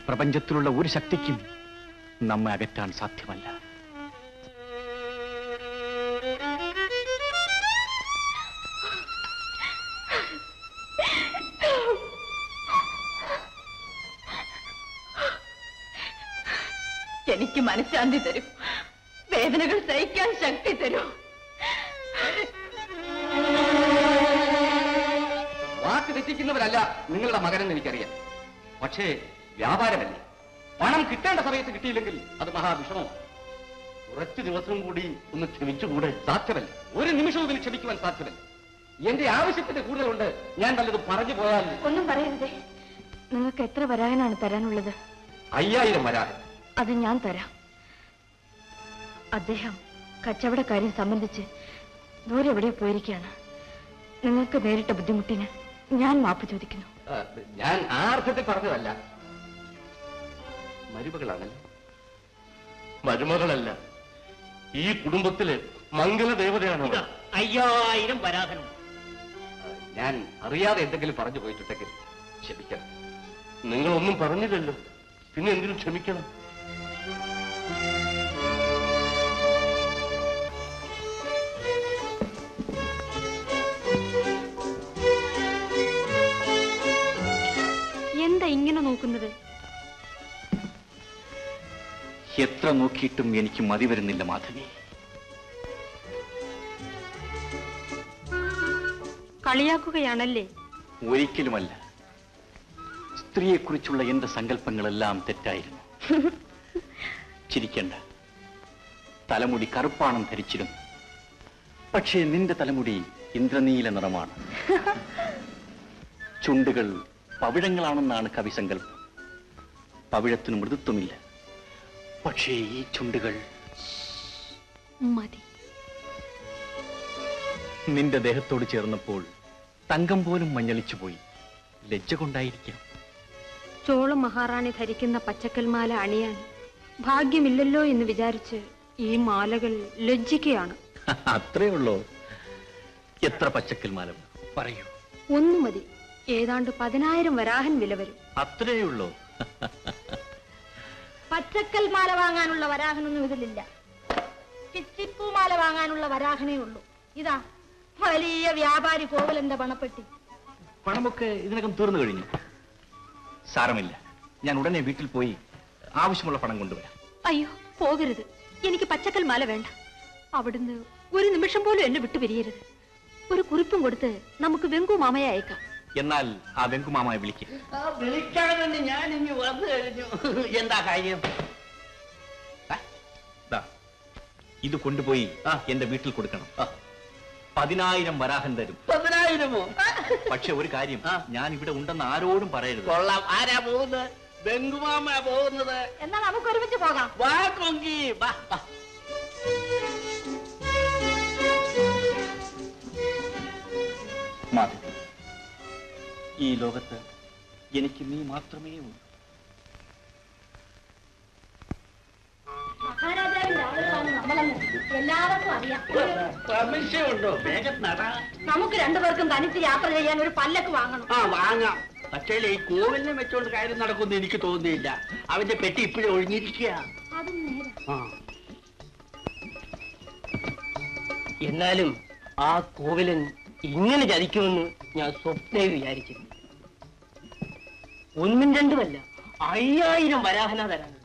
പ്രപഞ്ചത്തിലുള്ള ഒരു ശക്തിക്കും നമ്മെ അകറ്റാൻ സാധ്യമല്ല. എനിക്ക് മനഃശാന്തി തരും. വേദനകൾ സഹിക്കാൻ ശക്തി തരും. വാക്ക് തെറ്റിക്കുന്നവരല്ല നിങ്ങളുടെ മകനെന്ന് എനിക്കറിയാം. പക്ഷേ വ്യാപാരമല്ലേ? പണം കിട്ടേണ്ട സമയത്ത് കിട്ടിയില്ലെങ്കിൽ അത് മഹാവിഷമമാണ് കുറച്ച് ദിവസം കൂടി ഒന്ന് ക്ഷമിച്ചുകൂടെ. സാധ്യമല്ല. ഒരു നിമിഷവും ക്ഷമിക്കുവാൻ സാധ്യമല്ല. എന്റെ ആവശ്യത്തിന്റെ കൂടുതലുണ്ട്. ഞാൻ നല്ലത് പറഞ്ഞു പോയാൽ ഒന്നും പറയരുതേ. നിങ്ങൾക്ക് എത്ര വരാഹനാണ് തരാനുള്ളത്? അയ്യായിരം വരാൻ. അത് ഞാൻ തരാം. അദ്ദേഹം കച്ചവടക്കാര്യം സംബന്ധിച്ച് ദൂരെ എവിടെ പോയിരിക്കുകയാണ്. നിങ്ങൾക്ക് നേരിട്ട ബുദ്ധിമുട്ടിന് ഞാൻ മാപ്പ് ചോദിക്കുന്നു. ഞാൻ ആ അർത്ഥത്തിൽ പറഞ്ഞതല്ല. മരുമകളാണല്ലേ. മരുമകളല്ല ഈ കുടുംബത്തിലെ മംഗലദേവതയാണ് അവൾ. അയ്യായിരം വരാഹനം. ഞാൻ അറിയാതെ എന്തെങ്കിലും പറഞ്ഞു പോയിട്ടുണ്ടെങ്കിൽ ക്ഷമിക്കണം. നിങ്ങളൊന്നും പറഞ്ഞില്ലല്ലോ പിന്നെ എന്തിനും ക്ഷമിക്കണം. എന്താ ഇങ്ങനെ നോക്കുന്നത്? എത്ര നോക്കിയിട്ടും എനിക്ക് മതി വരുന്നില്ല മാധവി. കളിയാക്കുകയാണല്ലേ? ഒരിക്കലുമല്ല. സ്ത്രീയെക്കുറിച്ചുള്ള എന്റെ സങ്കല്പങ്ങളെല്ലാം തെറ്റായിരുന്നു. ചിരിക്കണ്ട. തലമുടി കറുപ്പാണം ധരിച്ചിരുന്നു. പക്ഷേ നിന്റെ തലമുടി ഇന്ദ്രനീല നിറമാണ്. ചുണ്ടുകൾ പവിഴങ്ങളാണെന്നാണ് കവിസങ്കല്പം. പവിഴത്തിന് മൃദുത്വമില്ല. പക്ഷേ ഈ ചുണ്ടുകൾ മതി. നിന്റെ ദേഹത്തോട് ചേർന്നപ്പോൾ തങ്കം പോലും മഞ്ഞളിച്ചുപോയി. ലജ്ജ കൊണ്ടായിരിക്കാം. ചോള മഹാറാണി ധരിക്കുന്ന പച്ചക്കൽമാല അണിയാൻ ഭാഗ്യമില്ലല്ലോ എന്ന് വിചാരിച്ച് ഈ മാലകൾ ലജ്ജിക്കുകയാണ് അത്രേ ഉള്ളോ? എത്ര പച്ചക്കൽ മാല പറയൂ. ഒന്നു മതി. ഏതാണ്ട് പതിനായിരം വരാഹൻ വില വരും. അത്രേ ഉള്ളോ? പച്ചക്കൽ മാല വാങ്ങാനുള്ള വരാഹനൊന്നും ഇതിലില്ല. പിച്ചിപ്പൂ മാല വാങ്ങാനുള്ള വരാഹനേ ഉള്ളൂ. ഇതാ വലിയ വ്യാപാരി കോവലന്റെ പണപ്പെട്ടി. പണമൊക്കെ ഇതിനകം തീർന്നു കഴിഞ്ഞു. സാരമില്ല. ഞാൻ ഉടനെ വീട്ടിൽ പോയി ആവശ്യമുള്ള പണം കൊണ്ടുവരാം. അയ്യോ പോകരുത്. എനിക്ക് പച്ചക്കൽ മാല വേണ്ട. അവിടുന്ന് ഒരു നിമിഷം പോലും എന്നെ വിട്ടു പിരിയരുത് ഒരു കുറിപ്പും കൊടുത്ത് നമുക്ക് വെങ്കു മാമയെ അയക്കാം. എന്നാൽ ആ വെങ്കുമാമായി വിളിക്കും. വിളിക്കാൻ വേണ്ടി ഞാൻ ഇനി വന്നു കഴിഞ്ഞു. എന്താ കാര്യം? ഇത് കൊണ്ടുപോയി എന്റെ വീട്ടിൽ കൊടുക്കണം. പതിനായിരം വരാഹൻ തരും. പതിനായിരമോ? പക്ഷെ ഒരു കാര്യം ഞാൻ ഇവിടെ ഉണ്ടെന്ന് ആരോടും പറയരുത്. കൊള്ളാം. ആരാ പോകുന്നത്? ബംഗുമാമ പോകുന്നത്. എന്നാൽ നമുക്ക് ഒരുമിച്ച് പോകാം. വാ കൊങ്കി. വാ വാ. മാധവി. ഈ ലോകത്ത് എനിക്ക് നീ മാത്രമേ ഉള്ളൂ. നമുക്ക് രണ്ടുപേർക്കും തനിച്ച് യാത്ര ചെയ്യാൻ ഒരു പല്ലക്ക് വാങ്ങണം. ആ വാങ്ങാം. പക്ഷേ ഈ കോവിലിനെ വെച്ചോണ്ട് കാര്യം നടക്കുമെന്ന് എനിക്ക് തോന്നുന്നില്ല. അവന്റെ പെട്ടി ഇപ്പോഴും ഒഴിഞ്ഞിരിക്കുക അതും നേരെ. ആ. എന്നാലും ആ കോവിലൻ ഇങ്ങനെ ചതിക്കുമെന്ന് ഞാൻ സ്വപ്നയിൽ വിചാരിച്ചിരുന്നു. ഒന്നും രണ്ടുമല്ല അയ്യായിരം വരാഹന തരാനുണ്ട്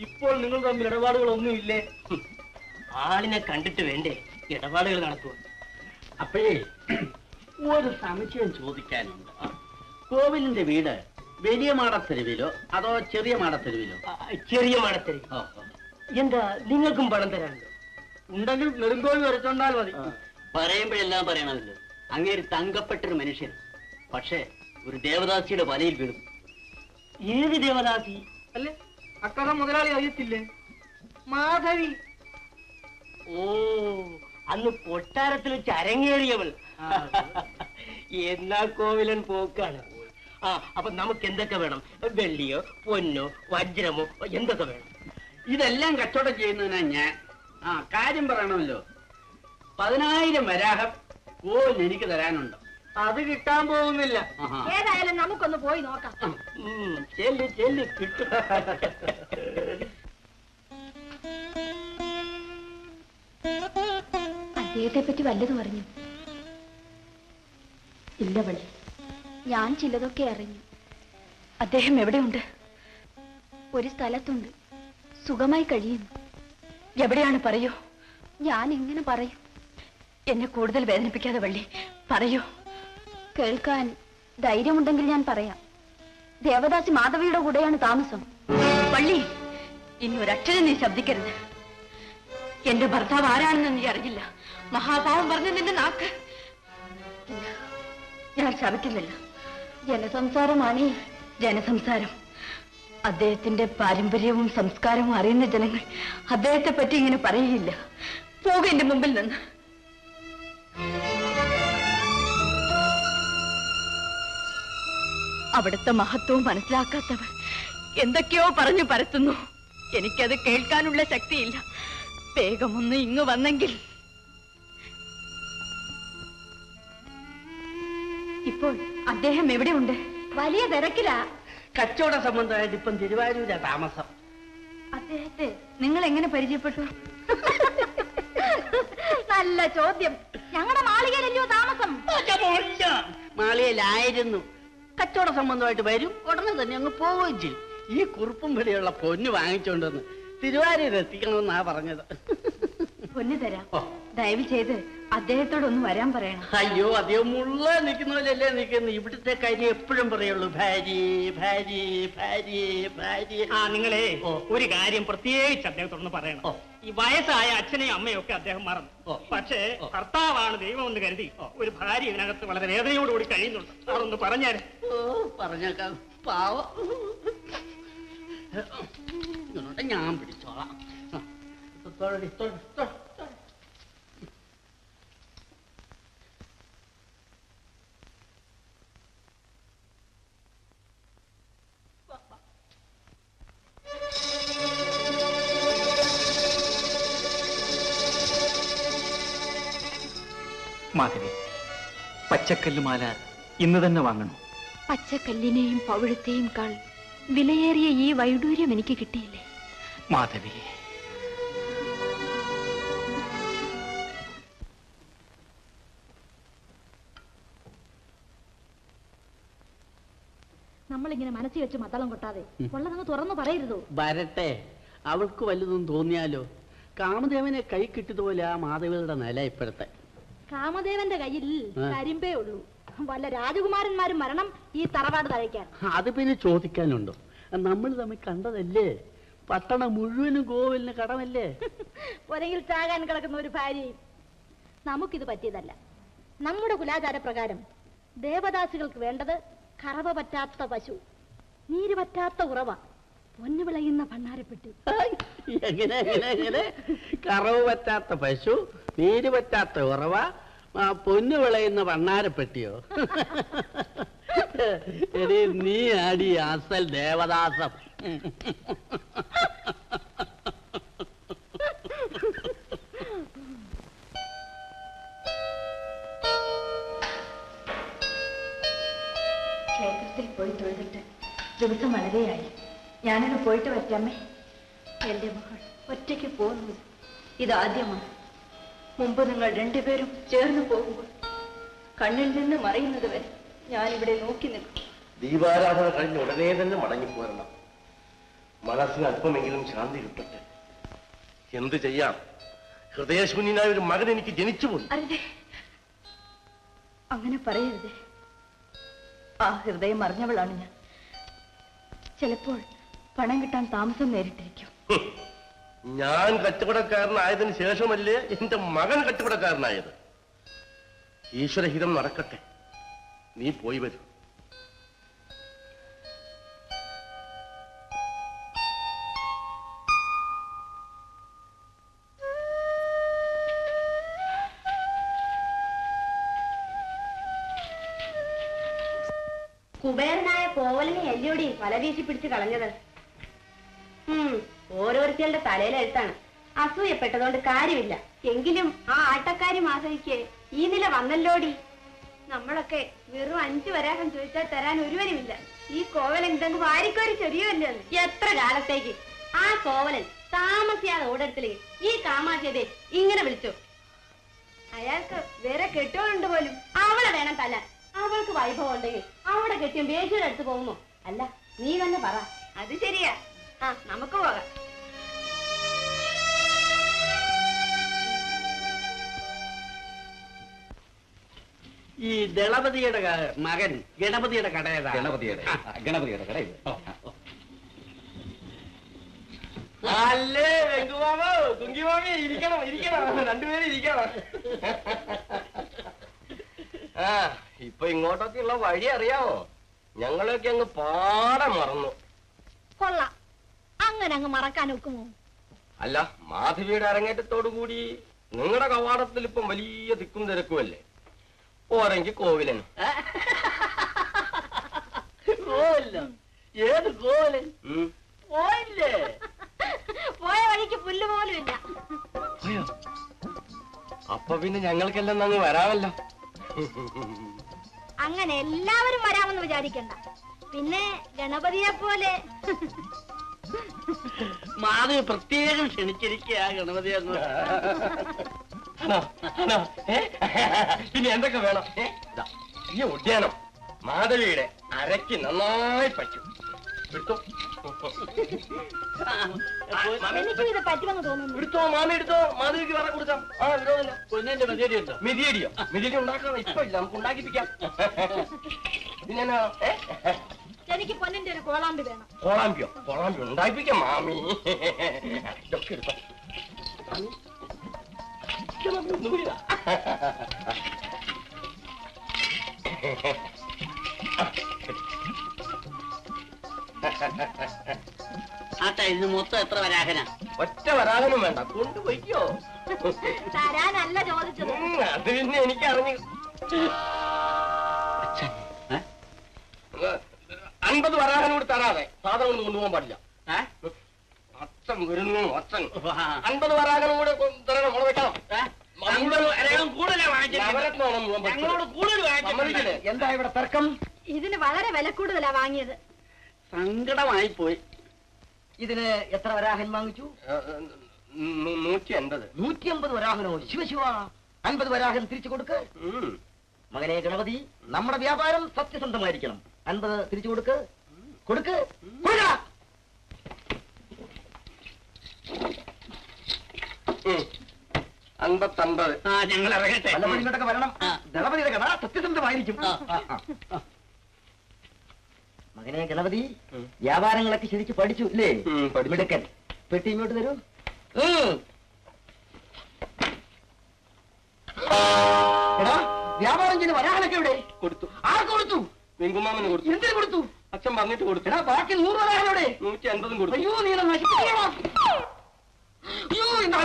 ഇപ്പോൾ നിങ്ങൾ തമ്മിൽ ഇടപാടുകൾ ഒന്നുമില്ലേ ആളിനെ കണ്ടിട്ട് വേണ്ടേ ഇടപാടുകൾ നടത്തുക അപ്പോഴേ ഒരു സംശയം ചോദിക്കാനുണ്ട്. കോവിലിന്റെ വീട് വലിയ മാടത്തെരുവിലോ അതോ ചെറിയ മാടത്തെരുവിലോ? ചെറിയ മാടത്തെരുവ്. എന്താ നിങ്ങൾക്കും പണം തരാനുണ്ടോ? ഉണ്ടെങ്കിൽ നെടുങ്കോഴി വരച്ചോണ്ടാൽ മതി. പറയുമ്പോഴെല്ലാം പറയണമല്ലോ. അങ്ങേര് തങ്കപ്പെട്ടൊരു മനുഷ്യൻ. പക്ഷേ ഒരു ദേവദാസിയുടെ വലയിൽ വീണു. ഏത് ദേവദാസി? അല്ലേ? അക്കഥ മുതലാളി അറിയത്തില്ലേ? മാധവി. ഓ അന്ന് കൊട്ടാരത്തിൽ വെച്ച് അരങ്ങേറിയവൾ. എന്നാ കോവിലൻ പോക്കാണ്. ആ അപ്പൊ നമുക്ക് എന്തൊക്കെ വേണം? വെള്ളിയോ പൊന്നോ വജ്രമോ എന്തൊക്കെ വേണം? ഇതെല്ലാം കച്ചവടം ചെയ്യുന്നതിനാ ഞാൻ. ആ കാര്യം പറയണമല്ലോ. പതിനായിരം വരാഹം കോവിലിന് എനിക്ക് തരാനുണ്ട്? അത് കിട്ടാൻ പോകുന്നില്ല. ഏതായാലും നമുക്കൊന്ന് പോയി നോക്കാം. ഉം, ചെല്ല് ചെല്ല് കിട്ടും. അദ്ദേഹത്തെ പറ്റി വല്ലതും പറഞ്ഞു. ഇല്ല വള്ളി ഞാൻ ചിലതൊക്കെ അറിഞ്ഞു. അദ്ദേഹം എവിടെയുണ്ട്? ഒരു സ്ഥലത്തുണ്ട്. സുഖമായി കഴിയുന്നു. എവിടെയാണ് പറയൂ? ഞാൻ എങ്ങനെ പറയും. എന്നെ കൂടുതൽ വേദനിപ്പിക്കാതെ വള്ളി പറയൂ. കേൾക്കാൻ ധൈര്യമുണ്ടെങ്കിൽ ഞാൻ പറയാം. ദേവദാസി മാധവിയുടെ കൂടെയാണ് താമസം. പള്ളി ഇനി ഒരക്ഷരം നീ ശബ്ദിക്കരുത്. എന്റെ ഭർത്താവ് ആരാണെന്ന് നീ അറിയില്ല മഹാഭാവം പറഞ്ഞ നിന്റെ നാക്ക്. ഞാൻ ശപിക്കുന്നില്ല. ജനസംസാരമാണ് ജനസംസാരം. അദ്ദേഹത്തിന്റെ പാരമ്പര്യവും സംസ്കാരവും അറിയുന്ന ജനങ്ങൾ അദ്ദേഹത്തെ പറ്റി ഇങ്ങനെ പറയുകയില്ല. പോകും എന്റെ മുമ്പിൽ നിന്ന്. അവിടുത്തെ മഹത്വവും മനസ്സിലാക്കാത്തവർ എന്തൊക്കെയോ പറഞ്ഞു പരത്തുന്നു. എനിക്കത് കേൾക്കാനുള്ള ശക്തിയില്ല. വേഗമൊന്ന് ഇങ്ങ് വന്നെങ്കിൽ. ഇപ്പോൾ അദ്ദേഹം എവിടെയുണ്ട്? വലിയ തിരക്കില. കച്ചവട സംബന്ധമായിട്ട് ഇപ്പം തിരുവാരൂരാ താമസം. അദ്ദേഹത്തെ നിങ്ങൾ എങ്ങനെ പരിചയപ്പെട്ടു? നല്ല ചോദ്യം. ഞങ്ങളുടെ മാളികയിലല്ലയോ താമസം? മാളികയിലായിരുന്നു. കച്ചവട സംബന്ധമായിട്ട് വരും ഉടനെ തന്നെ അങ്ങ് പോവുകയും ചെയ്യും. ഈ കുറുപ്പും പിടിയുള്ള പൊന്ന് വാങ്ങിച്ചോണ്ടെന്ന് തിരുവാരൂർ എത്തിക്കണമെന്നാ പറഞ്ഞത്. പൊന്ന് തരാം. ദയവ് ചെയ്ത് അദ്ദേഹത്തോടൊന്ന് വരാൻ പറയണം. അയ്യോ അദ്ദേഹം ഉള്ള നിൽക്കുന്ന പോലെയല്ലേ നിൽക്കുന്നു ഇവിടുത്തെ കാര്യം എപ്പോഴും പറയുള്ളൂ. ഭാര്യ ഭാര്യ ഭാര്യ ഭാര്യ. ആ നിങ്ങളെ ഒരു കാര്യം പ്രത്യേകിച്ച് അദ്ദേഹത്തോടൊന്ന് പറയണം. ഈ വയസ്സായ അച്ഛനെയും അമ്മയും ഒക്കെ അദ്ദേഹം മറന്നു. പക്ഷേ ഭർത്താവാണ് ദൈവം എന്ന് കരുതി ഒരു ഭാര്യ ഇതിനകത്ത് വളരെ വേദനയോടുകൂടി കഴിയുന്നുണ്ട്. അതൊന്ന് പറഞ്ഞാൽ ഓ പറഞ്ഞേക്കാം. പാവം. ഞാൻ പിടിച്ചോളാം. തൊഴടി, തൊഴ, മാധവി പച്ചക്കല്ലുമാല ഇന്ന് തന്നെ വാങ്ങണം? പച്ചക്കല്ലിനെയും പവിഴത്തെയും കാൾ വിലയേറിയ ഈ വൈഡൂര്യം എനിക്ക് കിട്ടിയില്ലേ? മാധവി നമ്മളിങ്ങനെ മനസ്സിൽ വെച്ച് മത്തളം കൊട്ടാതെ ഉള്ളതങ്ങ് തുറന്നു പറയരുതോ? വരട്ടെ. അവൾക്ക് വല്ലതും തോന്നിയാലോ? കാമദേവനെ കൈ കിട്ടിയതുപോലെ ആ മാധവിയുടെ നില ഇപ്പോഴത്തെ. കാമദേവന്റെ കയ്യിൽ കരിമ്പേ ഉള്ളൂ. വല്ല രാജകുമാരന്മാരും മരണം ഈ തറവാട് തഴയ്ക്കാൻ. അത് പിന്നെ ചോദിക്കാനുണ്ടോ? നമ്മൾ തമ്മിൽ കണ്ടതല്ലേ? പട്ടണം മുഴുവനും കോവിലിന് കടമല്ലേ? ഒരെങ്കിൽ ചാകാൻ കിടക്കുന്ന ഒരു ഭാര്യയും നമുക്കിത് പറ്റിയതല്ല. നമ്മുടെ കുലാചാര പ്രകാരം ദേവദാസികൾക്ക് വേണ്ടത് കറവ പറ്റാത്ത പശു നീര് പറ്റാത്ത ഉറവ. പൊന്നു വിളയുന്ന ഭണ്ണാരപ്പെട്ടി. എങ്ങനെ എങ്ങനെ എങ്ങനെ? കറവ് പറ്റാത്ത പശു നീര് പറ്റാത്ത ഉറവ പൊന്നു വിളയുന്ന വണ്ണാരപ്പെട്ടിയോ എടി നീ ആടി അസൽ ദേവദാസം. ക്ഷേത്രത്തിൽ പോയി തൊഴുതിട്ട് ദിവസം വളരെയായി ഞാനങ്ങ് പോയിട്ട് പറ്റാമേ എന്റെ മകൾ ഒറ്റയ്ക്ക് പോകുന്നു ഇതാദ്യമാണ്. മുമ്പ് നിങ്ങൾ രണ്ടുപേരും ചേർന്ന് പോകുമ്പോൾ കണ്ണിൽ നിന്ന് മറയുന്നത് വരെ ഞാനിവിടെ നോക്കി നിൽക്കും. ദീപാരാധന കഴിഞ്ഞ് ഉടനെ തന്നെ മടങ്ങി പോരണം. മനസ്സിന് അല്പമെങ്കിലും ശാന്തി കിട്ടട്ടെ. എന്ത് ചെയ്യാം? ഹൃദയശൂന്യനായ ഒരു മകൻ എനിക്ക് ജനിച്ചുപോയി അരുതേ. അങ്ങനെ പറയരുതേ. ആ ഹൃദയം അറിഞ്ഞവളാണ് ഞാൻ. ചിലപ്പോൾ പണം കിട്ടാൻ താമസം നേരിട്ടിരിക്കും. ഞാൻ കച്ചവടക്കാരനായതിനു ശേഷമല്ലേ എന്റെ മകൻ കച്ചവടക്കാരനായത്. ഈശ്വരഹിതം നടക്കട്ടെ. നീ പോയി വരൂ. കുബേരനായ കോവലിനെ എല്ലിയോടി വല വീശി പിടിച്ച് കളഞ്ഞത് ഓരോരുത്തരുടെ തലയിലെഴുത്താണ് അസൂയപ്പെട്ടതുകൊണ്ട് കാര്യമില്ല. എങ്കിലും ആ ആട്ടക്കാരി മാധവിക്ക് ഈ നില വന്നല്ലോടി. നമ്മളൊക്കെ വെറും അഞ്ചു വരാഹം ചോദിച്ചാൽ തരാൻ ഒരുവനുമില്ല ഈ കോവലൻ ഇതങ്ങ് വാരിക്കോരി ചെറിയല്ലേ എത്ര കാലത്തേക്ക്? ആ കോവലൻ താമസിയാതെ ഓടത്തിലേക്ക് ഈ കാമാശയതെ ഇങ്ങനെ വിളിച്ചു. അയാൾക്ക് വേറെ കെട്ടുകളുണ്ട് പോലും. അവളെ വേണം തല്ലാൻ. അവൾക്ക് വൈഭവം ഉണ്ടെങ്കിൽ അവളെ കെട്ടിയും ബേശയുടെ അടുത്ത് പോകുമോ? അല്ല നീ തന്നെ പറ. അത് ശരിയാ. നമുക്ക് പോകാം. ഈ ദളപതിയുടെ മകൻ ഗണപതിയുടെ കട ഏതാ ഗണപതിയുടെ ഗണപതിയുടെ കട ഇത്. അല്ലേ വെങ്കുമാമോ? കുങ്കിമാമി ഇരിക്കണം ഇരിക്കണം. രണ്ടുപേരും ഇരിക്കണം. ആ ഇപ്പൊ ഇങ്ങോട്ടൊക്കെയുള്ള വഴി അറിയാവോ? ഞങ്ങളൊക്കെ അങ്ങ് പാടെ മറന്നു. കൊള്ളാം. അങ്ങനെ അങ്ങ് മറക്കാൻ ഒക്കുമോ? അല്ല മാധവിയുടെ അരങ്ങേറ്റത്തോടു കൂടി നിങ്ങളുടെ കവാടത്തിൽ ഇപ്പം വലിയ തിക്കും തിരക്കുമല്ലേ? പോരെങ്കിൽ കോവിലൻ. കോവിലോ ഏത് കോവിലൻ? ഉം. പോയില്ലേ? പോയ വഴിക്ക് പുല്ല് പോലും ഇല്ല. അപ്പൊ പിന്നെ ഞങ്ങൾക്കെല്ലാം അങ്ങ് വരാമല്ലോ. അങ്ങനെ എല്ലാവരും വരാമെന്ന് വിചാരിക്കണ്ട. പിന്നെ ഗണപതിയെ പോലെ മാധവി പ്രത്യേകം ക്ഷണിച്ചിരിക്കുക ഗണപതി? പിന്നെ എന്തൊക്കെ വേണം? ഈ ഉദ്യാനം മാധവിയുടെ അരയ്ക്ക് നന്നായി പറ്റും. എടുത്തോ. എടുത്തോ മാമി എടുത്തോ. മാധവിക്ക് വേറെ കൊടുക്കാം. ആ വിരോധമില്ല. പൊന്നിന്റെ മതിയടി ഉണ്ടോ മിതിയടിയോ? മിതിയടി ഉണ്ടാക്കാം ഇപ്പൊ ഇല്ല നമുക്ക് ഉണ്ടാക്കിപ്പിക്കാം. പിന്നെ? എനിക്ക് പൊന്നിന്റെ ഒരു കോളാമ്പി വേണം. കോളാമ്പിയോ? കോളാമ്പി ഉണ്ടായിപ്പിക്കാം മാമി. ഇതൊക്കെ വീഴാ. ആട്ടാ ഇത് മൊത്തം എത്ര വരാഹന? ഒറ്റ വരാഹനും വേണ്ട കൊണ്ടുപോയിക്കോ. തരാനല്ല ചോദിച്ചത്. അത് പിന്നെ എനിക്ക് അറിഞ്ഞു അൻപത് വരാകനും കൂടി തരാതെ സാധനം ഒന്നും കൊണ്ടുപോകാൻ പാടില്ല. അച്ഛൻ വരുന്നു അച്ഛൻ അൻപത് വരാഹനം കൂടെ തരണം അവിടെ വെക്കണം? എന്താ ഇവിടെ തർക്കം? ഇതിന് വളരെ വില കൂടുതലാ വാങ്ങിയത്. സങ്കടമായി പോയി ഇതിന് എത്ര വരാഹൻ വാങ്ങിച്ചു? നൂറ്റി അൻപത്. നൂറ്റി അമ്പത് വരാഹനോ ശിവശിവ അൻപത് വരാഹൻ തിരിച്ചു കൊടുക്ക. മകനെ ഗണപതി നമ്മുടെ വ്യാപാരം സത്യസന്ധമായിരിക്കണം. അൻപത് തിരിച്ചു കൊടുക്ക്. കൊടുക്ക്. അൻപത്തൻപത്. ഞങ്ങൾ ഇറങ്ങട്ടെ. ഇങ്ങോട്ടൊക്കെ വരണം. ദളപതിയുടെ കഥ സത്യസന്ധമായിരിക്കും. മകനെ ഗണപതി വ്യാപാരങ്ങളൊക്കെ ശരിക്ക് പഠിച്ചു ഇല്ലേ? മിടുക്കൻ. പെട്ടി ഇങ്ങോട്ട് തരൂ. എടാ വ്യാപാരം ചെയ്ത് വരാനൊക്കെ ഇവിടെ കൊടുത്തു. ആർക്ക് കൊടുത്തു? വെങ്കുമാമന് കൊടുത്തു. എന്തിനു കൊടുത്തു? അച്ഛൻ പറഞ്ഞിട്ട് കൊടുത്തു. എടാ ബാക്കി നൂറ് വരാനോടെ നൂറ്റി അൻപതും കൊടുത്തു. അയ്യോ നീ അയ്യോ ഇന്ന്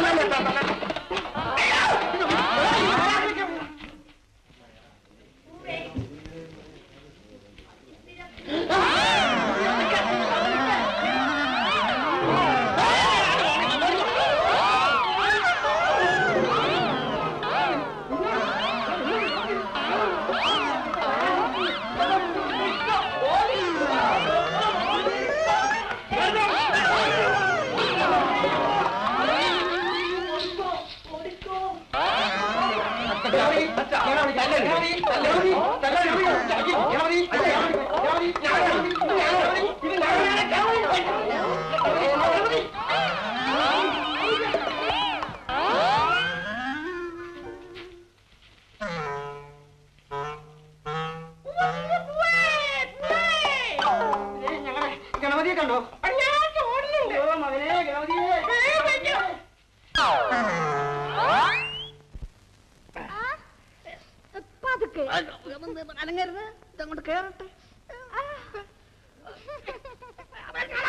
അനങ്ങരുത്. ഇതങ്ങോട്ട് കേറട്ടെ.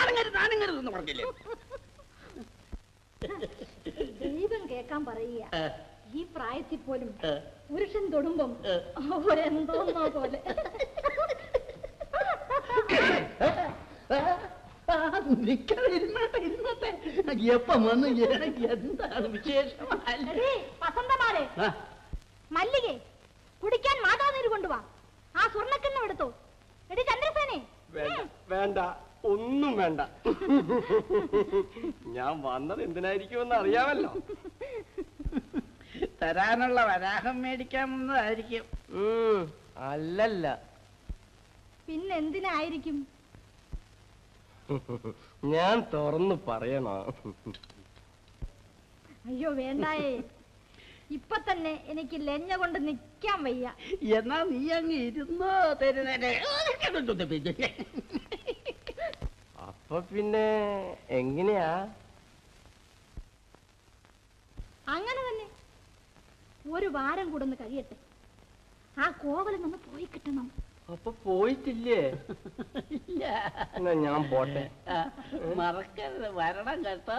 അനങ്ങരുത് അനങ്ങരുത് എന്ന് പറഞ്ഞില്ലേ? ദൈവം കേക്കാൻ പറയുക. ഈ പ്രായത്തിൽ പോലും പുരുഷൻ തൊടുമ്പം അവരെന്തോന്നോ പോലെ. ഇരുന്നോട്ടെ എപ്പം വന്നു എന്താണ് വിശേഷം മല്ലികെ കുടിക്കാൻ മാതാനീര് കൊണ്ടുവാ. ആ സ്വർണക്കിണ്ണം എടുത്തോ. എടി ചന്ദ്രസേനെ. വേണ്ട വേണ്ട ഒന്നും വേണ്ട. ഞാൻ വന്നത് എന്തിനായിരിക്കുമെന്ന് അറിയാമല്ലോ. തരാനുള്ള വരാഹം മേടിക്കാമെന്നതായിരിക്കും ഉം, അല്ലല്ല. പിന്നെന്തിനായിരിക്കും? ഞാൻ തുറന്നു പറയണോ. അയ്യോ വേണ്ടായേ. ഇപ്പൊ തന്നെ എനിക്ക് ലെഞ്ഞ കൊണ്ട് നിക്കാൻ വയ്യ. എന്നാ നീ അങ് ഇരുന്നോ തരുന്നേ അപ്പൊ പിന്നെ എങ്ങനെയാ? അങ്ങനെ തന്നെ. ഒരു വാരം കൂടെ ഒന്ന് കഴിയട്ടെ. ആ കോവല നിന്ന് പോയി കിട്ടണം. അപ്പൊ പോയിട്ടില്ലേ? ഇല്ല. ഞാൻ പോട്ടെ. മറക്കരുത്. വരണം കേട്ടോ.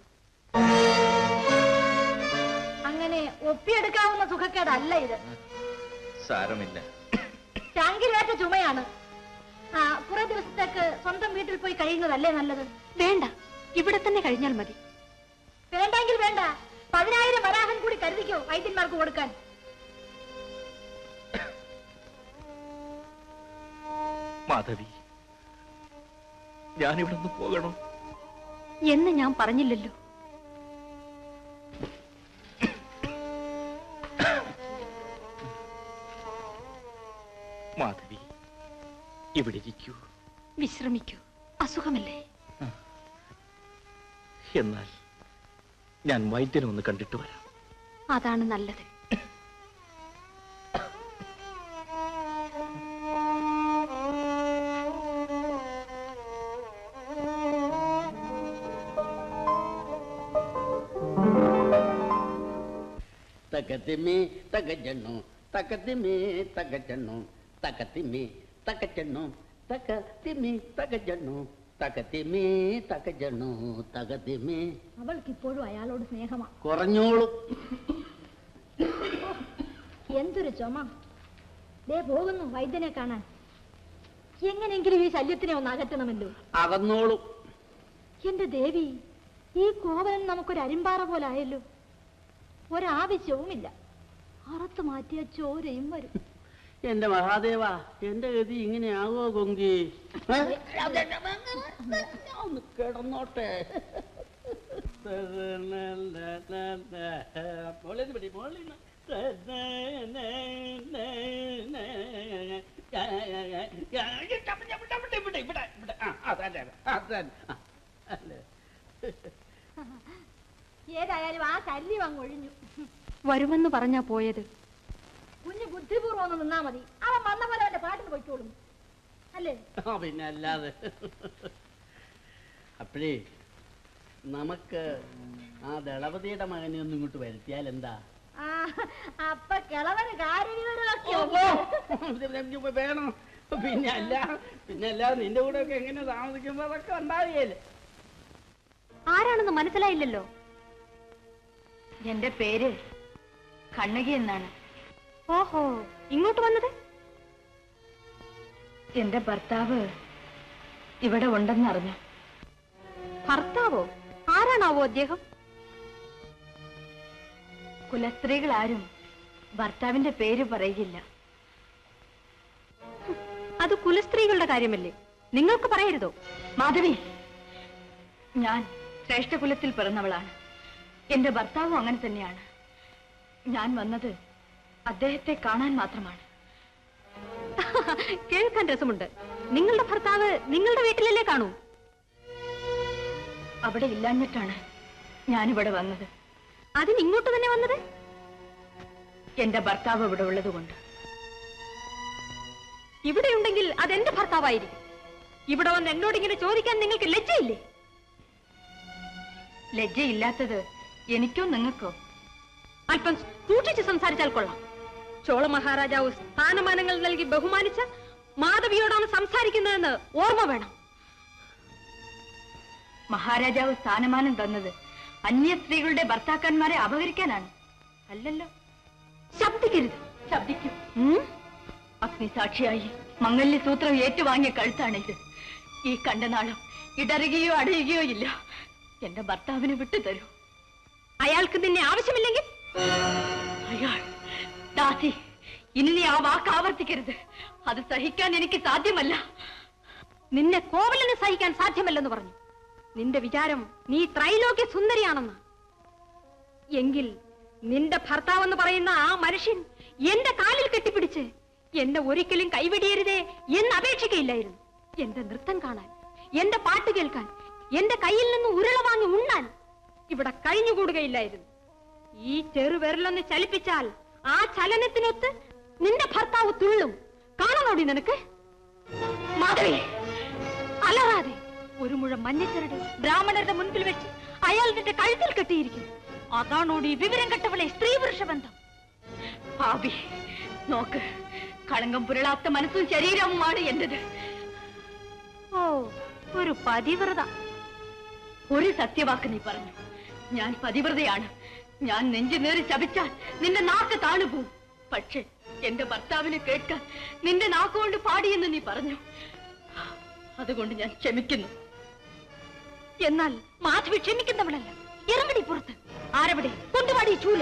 ഒപ്പിയെടുക്കാവുന്ന സുഖക്കേടല്ല ഇത്. സാരമില്ല. ചാങ്കിലേറ്റ ചുമയാണ്. ആ കുറെ ദിവസത്തേക്ക് സ്വന്തം വീട്ടിൽ പോയി കഴിയുന്നതല്ലേ നല്ലത്? വേണ്ട. ഇവിടെ തന്നെ കഴിഞ്ഞാൽ മതി. വേണ്ടെങ്കിൽ വേണ്ട. പതിനായിരം വരാഹൻ കൂടി കരുതിക്കോ വൈദ്യന്മാർക്ക് കൊടുക്കാൻ. മാധവി ഞാനിവിടെ നിന്ന് പോകണോ. എന്ന് ഞാൻ പറഞ്ഞില്ലല്ലോ. മാധവി ഇവിടെ ഇരിക്കൂ. വിശ്രമിക്കൂ. അസുഖമല്ലേ? എന്നാൽ ഞാൻ വൈദ്യനെ ഒന്ന് കണ്ടിട്ട് വരാം. അതാണ് നല്ലത്. തകതിമേ തകജണ്ണു തകതിമേ തകജണ്ണു. തകതിമേ തകജണ്ണു തകതിമേ തകജണ്ണു തകതിമേ തകജണ്ണു തകതിമേ അവൾക്ക് ഇപ്പോഴും അയാളോട് സ്നേഹമാ കുറഞ്ഞോളും എന്തൊരു ചുമ ദേ പോകുന്നു വൈദ്യനെ കാണാൻ എങ്ങനെങ്കിലും ഈ ശല്യത്തിനെ ഒന്ന് അകറ്റണമല്ലോ അകന്നോളൂ എന്റെ ദേവി ഈ കോവലൻ നമുക്കൊരു അരിമ്പാറ പോലെ ആയല്ലോ ഒരാവശ്യവുമില്ല അറത്ത് മാറ്റിയ ചോരയും വരും എന്റെ മഹാദേവ എന്റെ ഗതി ഇങ്ങനെയാകോ കൊങ്കി? ഒന്ന് കിടന്നോട്ടെ മോളിന്ന് പിടി, മോളിന്ന്. ഏതായാലും ആ കല്ലി അങ്ങ് ഒഴിഞ്ഞു വരുമെന്ന് പറഞ്ഞാ പോയത് കുഞ്ഞ് ബുദ്ധിപൂർവം ഒന്ന് നിന്നാ മതി. അവൻ വന്ന പോലെ അവന്റെ പാട്ടിന് പോയിക്കോളും. അല്ലേ? ആ പിന്നെ അല്ലാതെ അപ്പോഴേ നമുക്ക് ആ ദളപതിയുടെ മകനെ ഒന്നും ഇങ്ങോട്ട് വരുത്തിയാൽ എന്താ? ആ അപ്പൊ കിളവന് കാര്യവിവരമൊക്കെ വേണം പിന്നെ അല്ല പിന്നെ അല്ല നിന്റെ കൂടെ ഒക്കെ എങ്ങനെ താമസിക്കുമ്പോ അതൊക്കെ ഉണ്ടാവുകയല്ലേ ആരാണെന്ന് മനസ്സിലായില്ലല്ലോ? എന്റെ പേര് കണ്ണകി എന്നാണ്. ഓഹോ ഇങ്ങോട്ട് വന്നത്? എന്റെ ഭർത്താവ് ഇവിടെ ഉണ്ടെന്നറിഞ്ഞു. ഭർത്താവോ? ആരാണാവോ അദ്ദേഹം? കുലസ്ത്രീകൾ ആരും ഭർത്താവിന്റെ പേര് പറയുകയില്ല. അത് കുലസ്ത്രീകളുടെ കാര്യമല്ലേ? നിങ്ങൾക്ക് പറയരുതോ? മാധവി ഞാൻ ശ്രേഷ്ഠ കുലത്തിൽ പിറന്നവളാണ്. എന്റെ ഭർത്താവും അങ്ങനെ തന്നെയാണ്. ഞാൻ വന്നത് അദ്ദേഹത്തെ കാണാൻ മാത്രമാണ്. കേൾക്കാൻ രസമുണ്ട്. നിങ്ങളുടെ ഭർത്താവ് നിങ്ങളുടെ വീട്ടിലല്ലേ കാണൂ? അവിടെ ഇല്ലാഞ്ഞിട്ടാണ് ഞാനിവിടെ വന്നത്. അതിന് ഇങ്ങോട്ട് തന്നെ വന്നത്? എന്റെ ഭർത്താവ് ഇവിടെ ഉള്ളത് കൊണ്ട് ഇവിടെ ഉണ്ടെങ്കിൽ അതെന്റെ ഭർത്താവായിരിക്കും. ഇവിടെ വന്ന് എന്നോട് ഇങ്ങനെ ചോദിക്കാൻ നിങ്ങൾക്ക് ലജ്ജയില്ലേ? ലജ്ജയില്ലാത്തത് എനിക്കോ നിങ്ങൾക്കോ? അല്പം സൂക്ഷിച്ച് സംസാരിച്ചാൽ കൊള്ളാം. ചോള മഹാരാജാവ് സ്ഥാനമാനങ്ങൾ നൽകി ബഹുമാനിച്ച മാധവിയോടാണ് സംസാരിക്കുന്നതെന്ന് ഓർമ്മ വേണം. മഹാരാജാവ് സ്ഥാനമാനം തന്നത് അന്യ സ്ത്രീകളുടെ ഭർത്താക്കന്മാരെ അപഹരിക്കാനാണ്. അല്ലല്ലോ. ശബ്ദിക്കരുത്. ശബ്ദിക്കും. അഗ്നിസാക്ഷിയായി മംഗല്യ സൂത്രം ഏറ്റുവാങ്ങിയ കഴുത്താണിത്. ഈ കണ്ടനാളം ഇടറുകയോ അടയുകയോ ഇല്ല. എന്റെ ഭർത്താവിനെ വിട്ടുതരൂ. അയാൾക്ക് നിന്നെ ആവശ്യമില്ലെങ്കിൽ? അയാൾ ദാസി ഇനി നീ ആ വാക്ക് ആവർത്തിക്കരുത്. അത് സഹിക്കാൻ എനിക്ക് സാധ്യമല്ല. നിന്നെ കോവലിന് സഹിക്കാൻ സാധ്യമല്ലെന്ന് പറഞ്ഞു. നിന്റെ വിചാരം നീ ത്രൈലോക്യ സുന്ദരിയാണെന്ന്. എങ്കിൽ നിന്റെ ഭർത്താവെന്ന് പറയുന്ന ആ മനുഷ്യൻ എന്റെ കാലിൽ കെട്ടിപ്പിടിച്ച് എന്നെ ഒരിക്കലും കൈവെടിയരുതേ എന്ന് അപേക്ഷിക്കയില്ലായിരുന്നു. എന്റെ നൃത്തം കാണാൻ എന്റെ പാട്ട് കേൾക്കാൻ എന്റെ കയ്യിൽ നിന്ന് ഉരുള വാങ്ങി ഉണ്ണാൻ ഇവിടെ കഴിഞ്ഞുകൂടുകയില്ലായിരുന്നു. ഈ ചെറുവിരലൊന്ന് ചലിപ്പിച്ചാൽ ആ ചലനത്തിനൊത്ത് നിന്റെ ഭർത്താവ് തുള്ളും. കാണുന്നോടി നിനക്ക്? മാധവി അലറാതെ ഒരു മുഴം മഞ്ഞച്ചരട് ബ്രാഹ്മണരുടെ മുൻപിൽ വെച്ച് അയാൾ നിന്റെ കഴുത്തിൽ കെട്ടിയിരിക്കും അതാണോടി വിവരം കെട്ടവളെ സ്ത്രീ പുരുഷ ബന്ധം? ഭാവി നോക്ക് കളങ്കം പുരളാത്ത മനസ്സും ശരീരവുമാണ് എന്റേത്. ഓ ഒരു പതിവ്രത. ഒരു സത്യവാക്ക് നീ പറഞ്ഞു. ഞാൻ പതിവ്രതയാണ്. ഞാൻ നെഞ്ചു നേറി ശപിച്ചാൽ നിന്റെ നാക്ക് താണുപോകും. പക്ഷേ എന്റെ ഭർത്താവിനെ കേൾക്കാൻ നിന്റെ നാക്കുകൊണ്ട് പാടിയെന്ന് നീ പറഞ്ഞു? അതുകൊണ്ട് ഞാൻ ക്ഷമിക്കുന്നു. എന്നാൽ മാധവി ക്ഷമിക്കുന്നവളല്ല. ഇറങ്ങടി പുറത്ത്. ആരവിടെ? കൊണ്ടുപാടി ചൂൽ.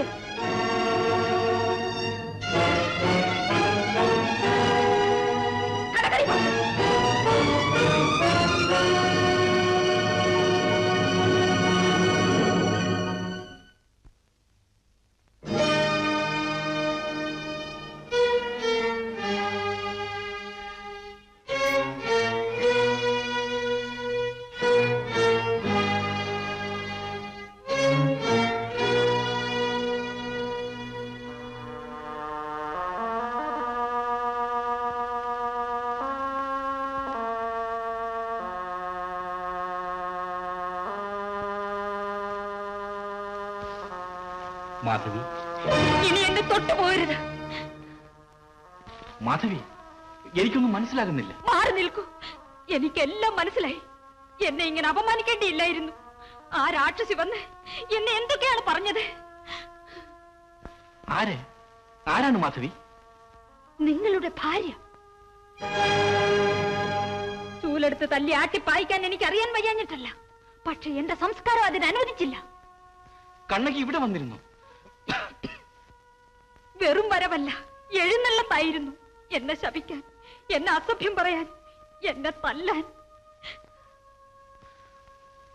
മനസ്സിലാകുന്നില്ല. മാറി നിൽക്കൂ. എനിക്കെല്ലാം മനസ്സിലായി. എന്നെ ഇങ്ങനെ അപമാനിക്കേണ്ടിയില്ലായിരുന്നു. ആ രാക്ഷസി വന്ന് എന്നെ എന്തൊക്കെയാണ് പറഞ്ഞത്? ആര്? ആരാണ് മാധവി? നിങ്ങളുടെ ഭാര്യ. ചൂലെടുത്ത് തല്ലി ആട്ടിപ്പായിക്കാൻ എനിക്ക് അറിയാൻ വയ്യാഞ്ഞിട്ടല്ല. പക്ഷെ എന്റെ സംസ്കാരം അതിന് അനുവദിച്ചില്ല. കണ്ണകി ഇവിടെ വന്നിരുന്നു. വെറും വരവല്ല എഴുന്നള്ളത്തായിരുന്നു എന്നെ ശപിക്കാൻ. എന്നെ അസഭ്യം പറയാൻ എന്നെ തല്ലാൻ.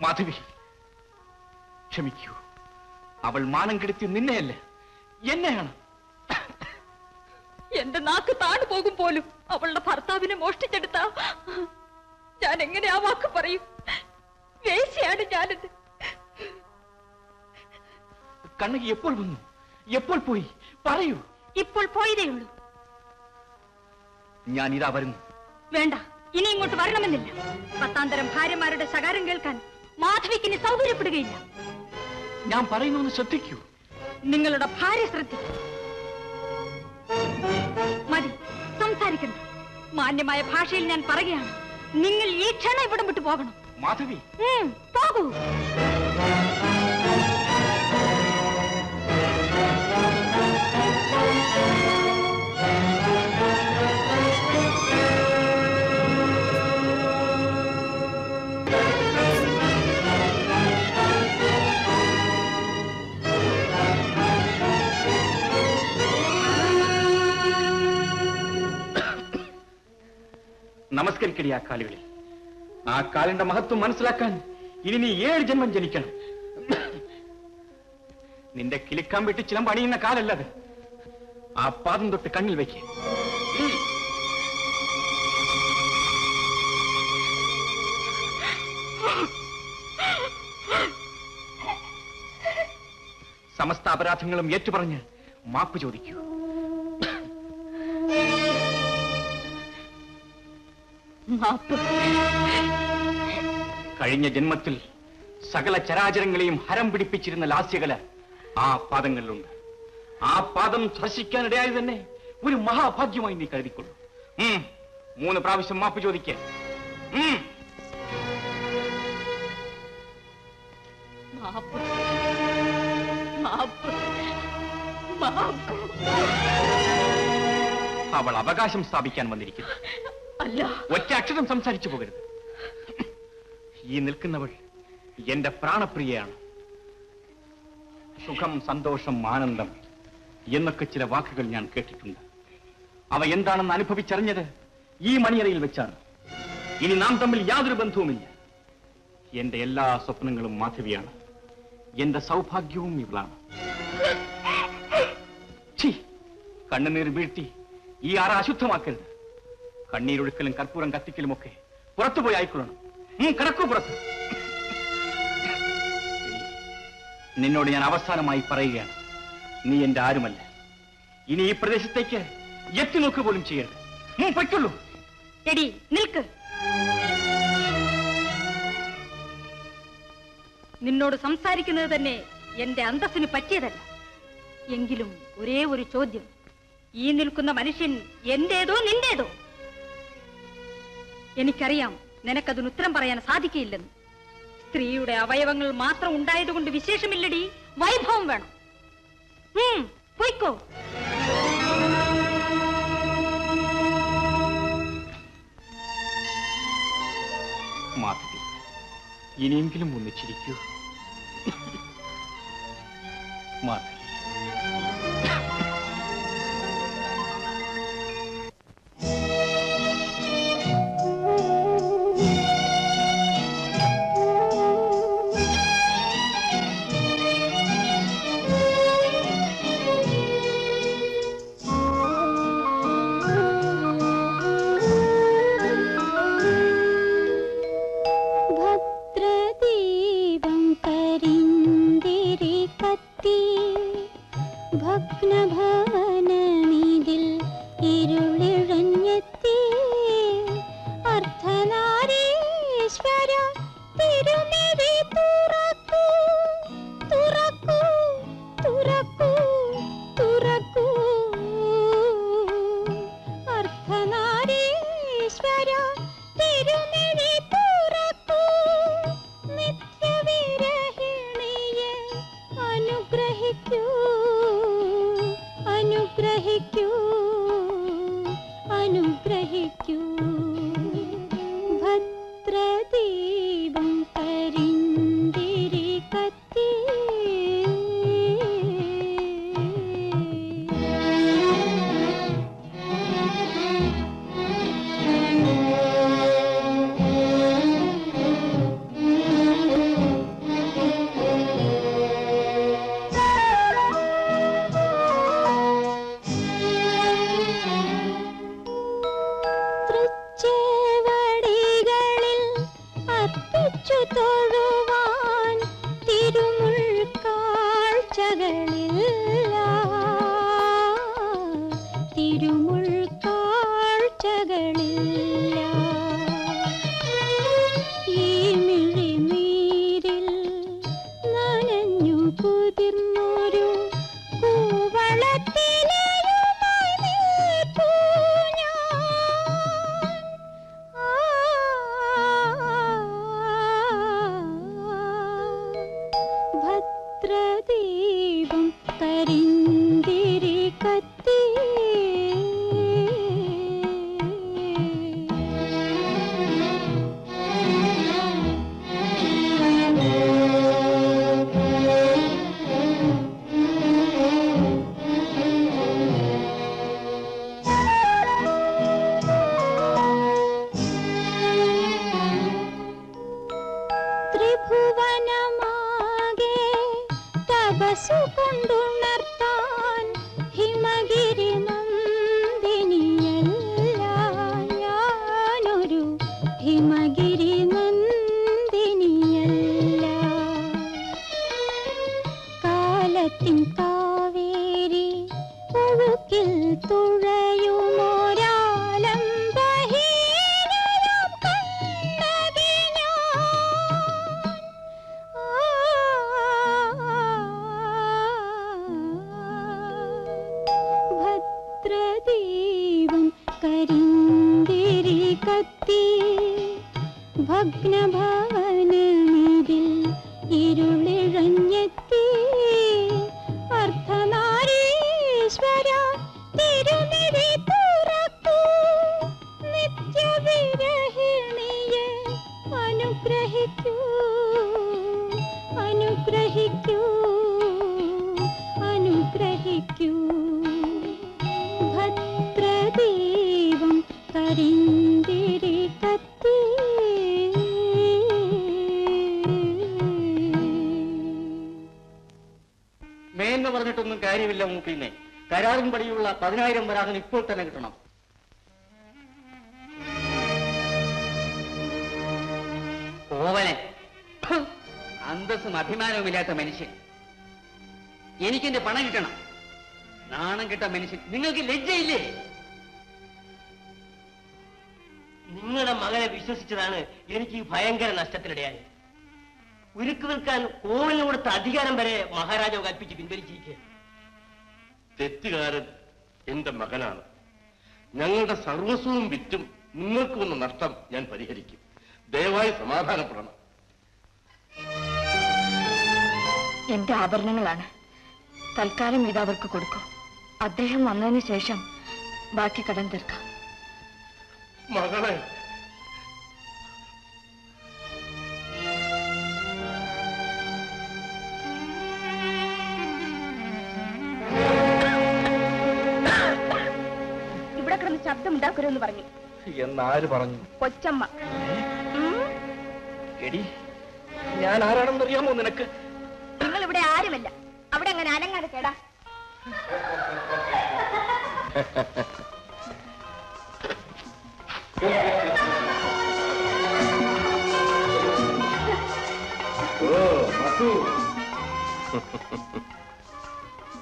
മാധവി ക്ഷമിക്കൂ. അവൾ മാനം കെടുത്തി നിന്നെയല്ല എന്നെയാണ്. എന്റെ നാക്ക് താണു പോകും പോലും അവളുടെ ഭർത്താവിനെ മോഷ്ടിച്ചെടുത്ത. ഞാൻ എങ്ങനെ ആ വാക്ക് പറയും? വേശിയാണ് ഞാനത്. കണ്ണകി എപ്പോൾ വന്നു? എപ്പോൾ പോയി? പറയൂ. ഇപ്പോൾ പോയതേ ഉള്ളൂ. ഞാൻ ഇതാ വരുന്നു. വേണ്ട ഇനി ഇങ്ങോട്ട് വരണമെന്നില്ല. പത്താന്തരം ഭാര്യമാരുടെ ശകാരം കേൾക്കാൻ മാധവിക്ക് ഇനി സൗകര്യപ്പെടുകയില്ല. ഞാൻ പറയുന്നു ശ്രദ്ധിക്കൂ. നിങ്ങളുടെ ഭാര്യ ശ്രദ്ധിക്കും മതി സംസാരിക്കണ്ട. മാന്യമായ ഭാഷയിൽ ഞാൻ പറയുകയാണ്. നിങ്ങൾ ഈ ക്ഷണം ഇവിടം വിട്ടു പോകണം. മാധവി. പോകൂ. നമസ്കരിക്കടി ആ കാലുകളിൽ. ആ കാലിന്റെ മഹത്വം മനസ്സിലാക്കാൻ ഇനി നീ ഏഴ് ജന്മം ജനിക്കണം. നിന്റെ കിളിക്കാൻ വെട്ടി ചിലമ്പ് അണിയുന്ന കാലല്ലത് ആ പാദം തൊട്ട് കണ്ണിൽ വെക്ക് സമസ്ത അപരാധങ്ങളും ഏറ്റുപറഞ്ഞ് മാപ്പ് ചോദിക്കൂ. കഴിഞ്ഞ ജന്മത്തിൽ സകല ചരാചരങ്ങളെയും ഹരം പിടിപ്പിച്ചിരുന്ന ലാസ്യകല ആ പാദങ്ങളിലുണ്ട്. ആ പാദം സ്പർശിക്കാനിടയായി തന്നെ ഒരു മഹാഭാഗ്യമായി നീ കരുതിക്കൊള്ളു. മൂന്ന് പ്രാവശ്യം മാപ്പ് ചോദിക്ക. മാപ്പ്. മാപ്പ്. മാപ്പ്. അവൾ അവകാശം സ്ഥാപിക്കാൻ വന്നിരിക്കുന്നു. അല്ല. ഒറ്റ അക്ഷരം സംസാരിച്ചു പോകരുത്. ഈ നിൽക്കുന്നവൾ എന്റെ പ്രാണപ്രിയയാണ്. സുഖം സന്തോഷം ആനന്ദം എന്നൊക്കെ ചില വാക്കുകൾ ഞാൻ കേട്ടിട്ടുണ്ട്. അവ എന്താണെന്ന് അനുഭവിച്ചറിഞ്ഞത് ഈ മണിയറയിൽ വെച്ചാണ്. ഇനി നാം തമ്മിൽ യാതൊരു ബന്ധവുമില്ല. എന്റെ എല്ലാ സ്വപ്നങ്ങളും മാധവിയാണ്. എന്റെ സൗഭാഗ്യവും ഇവളാണ്. കണ്ണുനീർ വീഴ്ത്തി ഈ ആറ അശുദ്ധമാക്കരുത്. കണ്ണീരൊഴുക്കലും കർപ്പൂരം കത്തിക്കലും ഒക്കെ പുറത്തുപോയി ആയിക്കൊള്ളണം. കിടക്കൂ പുറത്ത്. നിന്നോട് ഞാൻ അവസാനമായി പറയുകയാണ്. നീ എന്റെ ആരുമല്ല. ഇനി ഈ പ്രദേശത്തേക്ക് എത്തി നോക്കുക പോലും ചെയ്യരുത്. പറ്റുള്ളൂ എടി നിൽക്ക്. നിന്നോട് സംസാരിക്കുന്നത് തന്നെ എന്റെ അന്തസ്സിന് പറ്റിയതല്ല. എങ്കിലും ഒരേ ഒരു ചോദ്യം. ഈ നിൽക്കുന്ന മനുഷ്യൻ എന്റേതോ നിന്റേതോ എനിക്കറിയാം നിനക്കതിന് ഉത്തരം പറയാൻ സാധിക്കില്ലെന്ന് സ്ത്രീയുടെ അവയവങ്ങൾ മാത്രം ഉണ്ടായതുകൊണ്ട് വിശേഷമില്ലടി. വൈഭവം വേണം. പോയിക്കോ. ഇനിയെങ്കിലും ഒന്നിച്ചിരിക്കൂ. മാധവി. പതിനായിരം വരാഹൻ ഇപ്പോൾ തന്നെ കിട്ടണം. ഓവനെ. അന്തസ്സും അഭിമാനവും ഇല്ലാത്ത മനുഷ്യൻ. എനിക്കെന്റെ പണം കിട്ടണം. നാണം കിട്ട മനുഷ്യൻ. നിങ്ങൾക്ക് ലജ്ജയില്ലേ? നിങ്ങളുടെ മകനെ വിശ്വസിച്ചതാണ് എനിക്ക് ഈ ഭയങ്കര നഷ്ടത്തിനിടയായി ഉരുക്ക് നിൽക്കാൻ കോവിലിന് കൊടുത്ത അധികാരം വരെ മഹാരാജാവ് കൽപ്പിച്ച് പിൻവലിച്ചിരിക്കുക തെറ്റുകാരൻ എന്റെ മകനാണ്. ഞങ്ങളുടെ സർവസ്വവും വിറ്റും നിങ്ങൾക്ക് വന്ന നഷ്ടം ഞാൻ പരിഹരിക്കും. ദയവായി സമാധാനപ്പെടണം. എന്റെ ആഭരണങ്ങളാണ്. തൽക്കാലം ഇത് അവർക്ക് കൊടുക്കും. അദ്ദേഹം വന്നതിന് ശേഷം ബാക്കി കടം തീർക്കാം. മകളെ ഉണ്ടാക്കരുതെന്ന് പറഞ്ഞു. എന്നാര് പറഞ്ഞു? കൊച്ചമ്മ. എടി ഞാൻ ആരാണെന്നറിയാമോ നിനക്ക്? നിങ്ങൾ ഇവിടെ ആരുമല്ല. അവിടെ അങ്ങനെ അനങ്ങാതെ കേടാ.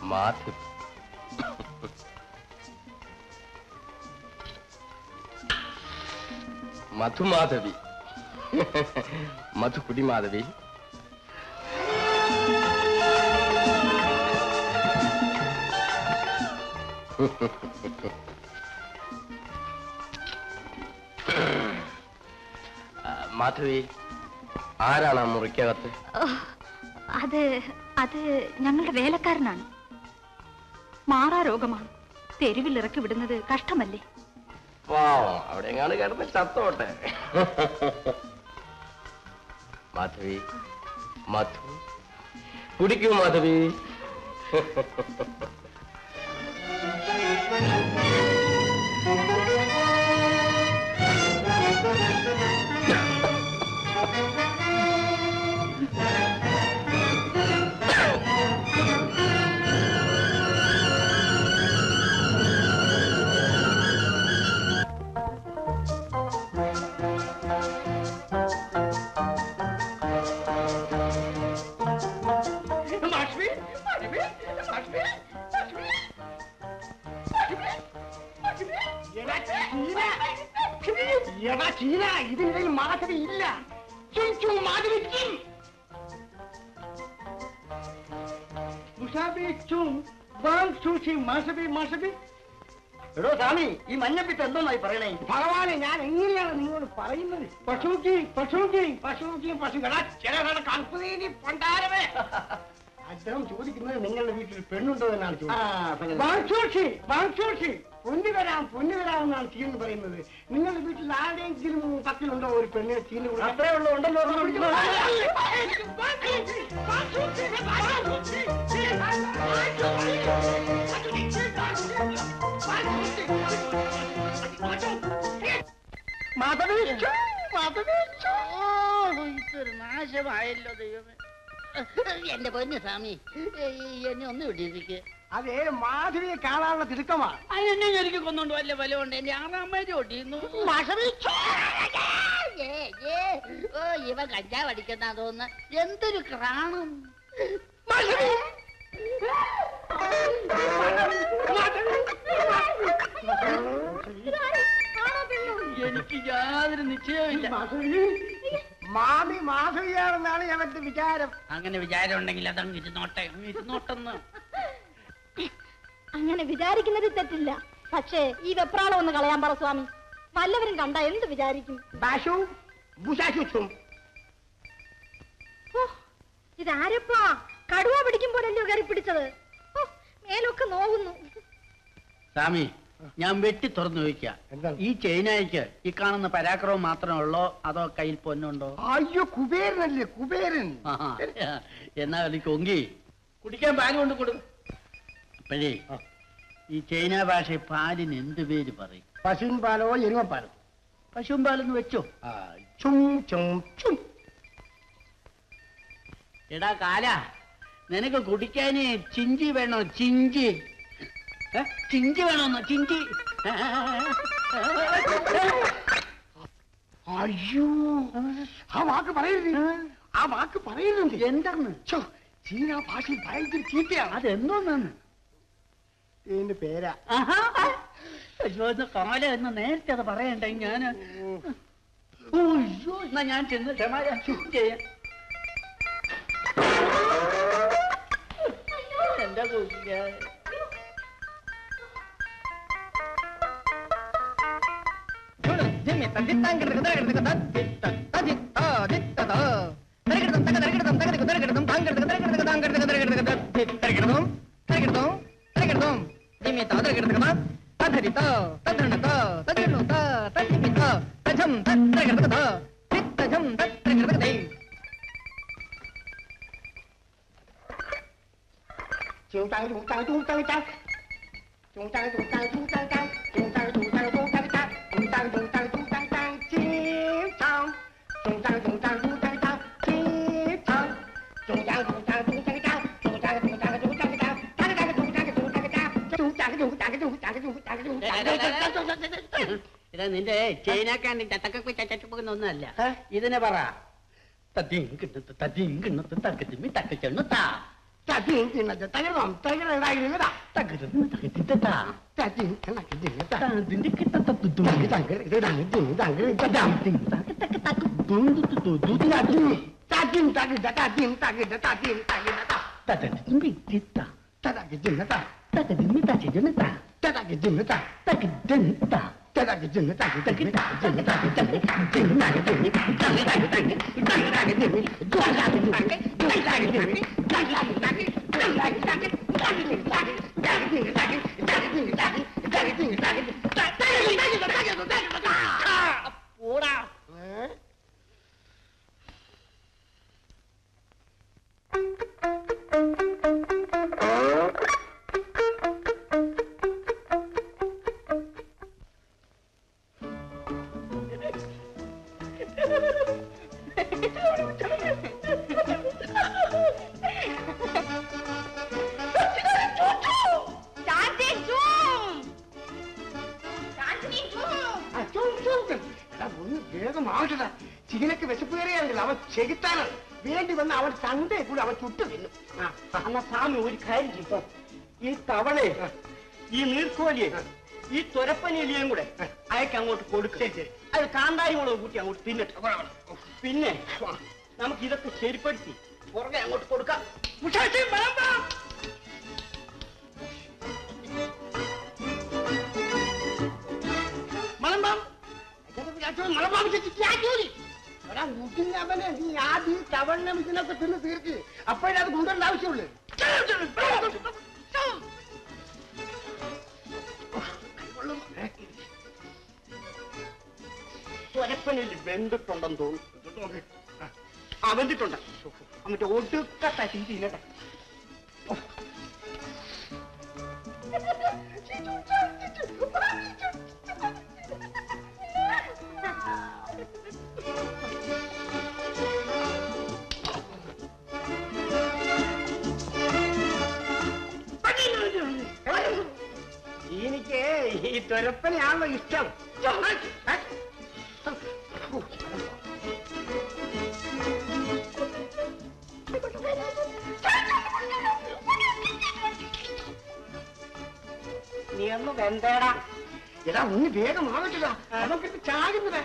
മധു. മധുമാധവി. മധുകുടി മാധവി മാധവി ആരാണ് ആ മുറിക്കകത്ത്? അത് അത് ഞങ്ങളുടെ വേലക്കാരനാണ്. മാറാ രോഗമാണ്. തെരുവിൽ ഇറക്കി വിടുന്നത് കഷ്ടമല്ലേ? പാവം അവിടെ എങ്ങാണ് കിടന്ന് ചത്തോട്ടെ. മാധവി മധു കുടിക്കൂ മാധവി. ചീന ഇതിനിടയിൽ മാധവി ഇല്ല. ചും ചും മാധവി ചും. ബാങ് ചൂഷി മാസബി മാസബി എടോ സ്വാമി ഈ മഞ്ഞപ്പിത്ത് എന്തോന്നായി പറയണേ? ഭഗവാനെ ഞാൻ എങ്ങനെയാണ് നിങ്ങളോട് പറയുന്നത്? പശുക്കി പശുക്കി പശുക്കി പശു കൽപ്പതീനി പണ്ടാരമേ. അദ്ദേഹം ചോദിക്കുന്നത് നിങ്ങളുടെ വീട്ടിൽ പെണ്ണുണ്ടോ എന്നാണ് ചോദിച്ചത്. പൊന്നു വരാം പൊന്നു വരാം എന്നാണ് തീന്ന് പറയുന്നത്. നിങ്ങളുടെ വീട്ടിൽ ആരെങ്കിലും പത്തിലുണ്ടോ? ഒരു പെണ്ണിനെ ഇതൊരു നാശമായല്ലോ ദൈവമേ. എന്റെ പൊന്നു സ്വാമി എന്നെ ഒന്ന് വിട്ടിരിക്കെ. അതേ മാധവിയെ കാണാനുള്ള തിടുക്കമാണ് അതിനെന്നെ എനിക്ക് കൊന്നുകൊണ്ട് വല്ല ബലമുണ്ട്? എന്റെ ആറാമ്മേരെ ഒട്ടിയിരുന്നു ഓ ഇവ കഞ്ചാവ് അടിക്കുന്ന തോന്നുന്നു. എന്തൊരു ക്രാണം. എനിക്ക് യാതൊരു നിശ്ചയമില്ല മാമി മാധവിയാണെന്നാണ് ഞങ്ങളുടെ വിചാരം. അങ്ങനെ വിചാരം ഉണ്ടെങ്കിൽ അതങ്ങ് ഇരുന്നോട്ടെ? ഇരുന്നോട്ടെന്ന്. അങ്ങനെ വിചാരിക്കുന്നത് തെറ്റില്ല. പക്ഷേ ഈ വെപ്രാളം ഒന്ന് കളയാൻ പറ സ്വാമി. വല്ലവരും കണ്ട എന്ത് വിചാരിക്കും? ബാഷു ബുഷാശുച്ചും ഓ, ഇതാരപ്പാ? കടുവ പിടിക്കുമ്പോഴല്ലോ കയറി പിടിച്ചത്? ഓ, മേലൊക്കെ നോവുന്നു. സ്വാമി ഞാൻ വെട്ടി തുറന്നു ചോദിക്കാം. ഈ ചൈനയ്ക്ക് ഈ കാണുന്ന പരാക്രമം മാത്രമേ ഉള്ളോ? അതോ കയ്യിൽ പൊന്നുണ്ടോ? അയ്യോ കുബേരനല്ലേ കുബേരൻ. എന്നാ എനിക്ക് ഒങ്കി കുടിക്കാൻ പാൽ കൊണ്ട് കൊടു അപ്പോഴേ ഈ ചൈന ഭാഷ പാലിന് എന്ത് പേര് പറയും? പശുവിൻ പാലോ എരുമപ്പാലോ പശുവും പാലെന്ന് വെച്ചോ. ചും ചും ചും. എടാ കാല നിനക്ക് കുടിക്കാന് ചിഞ്ചി വേണോ? ചിഞ്ചി? ചിഞ്ചി വേണോന്നോ? ചിഞ്ചി. അയ്യോ ആ വാക്ക് പറയരുത്. ആ. വാക്ക് പറയരുത്. എന്താണ് ചീന ഭാഷയിൽ ഭയങ്കര ചീത്തയാണ്. അതെന്തോന്നാണ് എന്റെ പേരാ. അയ്യോ ഇത് കാല എന്ന് നേരത്തെ അത് പറയണ്ടേ ഞാൻ അയ്യോ എന്നാ ഞാൻ ചെന്ന് ക്ഷമായാ ചെയ്യാം എന്റെ കുഞ്ഞ chúng ta chúng ta chúng ta ta chúng ta chúng ta chúng ta ta chúng ta chúng ta chúng ta ta chúng ta chúng ta chúng ta ta chiến thắng chúng ta chúng ta chúng ഇതാ നിന്റെ ചൈനക്കാണ്ടി ചട്ടക്കൊക്കെ ചട്ടപ്പൊക്കുന്ന ഒന്നല്ല ഇതിനെ പറ तकदिनता की जनता तदा की जनता तक जनता तदा की जनता की तक जनता की तक जनता की तक जनता की तक जनता की तक जनता की तक जनता की तक जनता की तक जनता की तक जनता की Thank you. തവളയെ ഈ നീർക്കോലിയെ ഈ തുരപ്പനിലിയും കൂടെ അയക്ക് അങ്ങോട്ട് കൊടുക്കുക അത് കാന്താരി മുളക് കൂട്ടി അങ്ങോട്ട് തിന്നിട്ട്. പിന്നെ നമുക്ക് ഇതൊക്കെ ശരിപ്പെടുത്തി പുറകെ അങ്ങോട്ട് കൊടുക്കാം. മലമ്പാം മലമ്പാം എടാ മുട്ടിനവനെ നീ ആദ്യം ഈ തവണ്ണ ഇതിനൊക്കെ തിന്ന് തീർക്ക്. അപ്പോഴേ അത് കൊണ്ടുവരേണ്ട ആവശ്യമുള്ളൂ. തുരപ്പനിൽ വെന്തിട്ടുണ്ടെന്ന് തോന്നുന്നു. ആ വെന്തിട്ടുണ്ട്. എന്നിട്ട് ഒടുക്കത്തെ തീ തിന്നട്ടെ എനിക്ക് ഈ തുരപ്പനെയാണല്ലോ ഇഷ്ടം. നീ ഒന്ന് വെന്തേടാ. എടാ ഒന്ന് വേഗമാകട്ടില്ല നമുക്കിത് ചാകുന്നത്.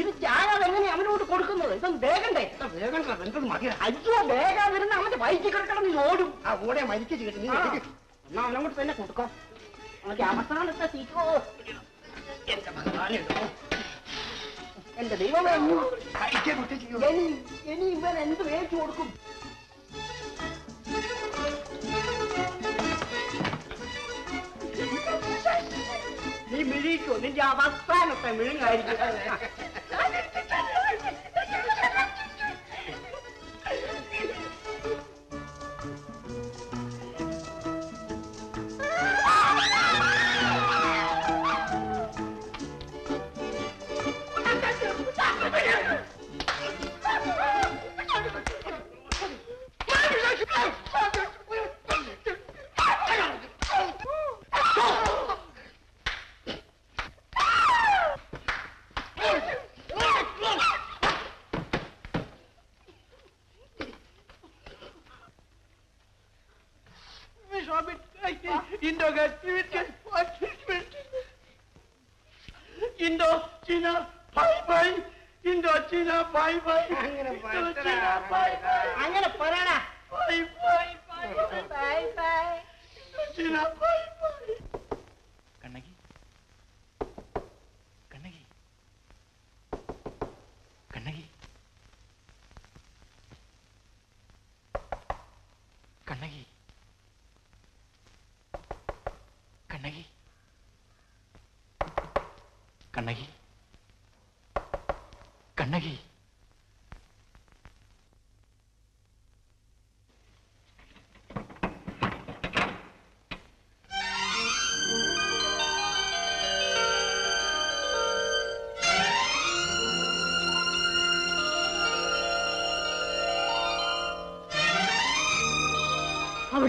ഇത് ചാകാതെ എങ്ങനെ അവനോട് കൊടുക്കുന്നത്? ഇതൊന്നും വേഗണ്ടേ. വേഗണ്ട വെന്തത് മതിയാ അയ്യോ വേഗാതിരുന്ന് അവന്റെ വൈകി കിടക്കണം നീ ഓടും. ആ ഓടെ മരിച്ചു കിട്ടും നീ. എന്നാ അവനങ്ങോട്ട് തന്നെ കൊടുക്കാം അവന്റെ അവസാനത്തെ സീറ്റോ എന്റെ ഭഗവാനെ എന്റെ ദൈവമേ ഇനി ഇനി ഇവൻ എന്ത് വേച്ചു കൊടുക്കും? നീ മിഴിക്കോ? നിന്റെ അവസാനത്തെ മിഴുങ്ങായിരിക്കും.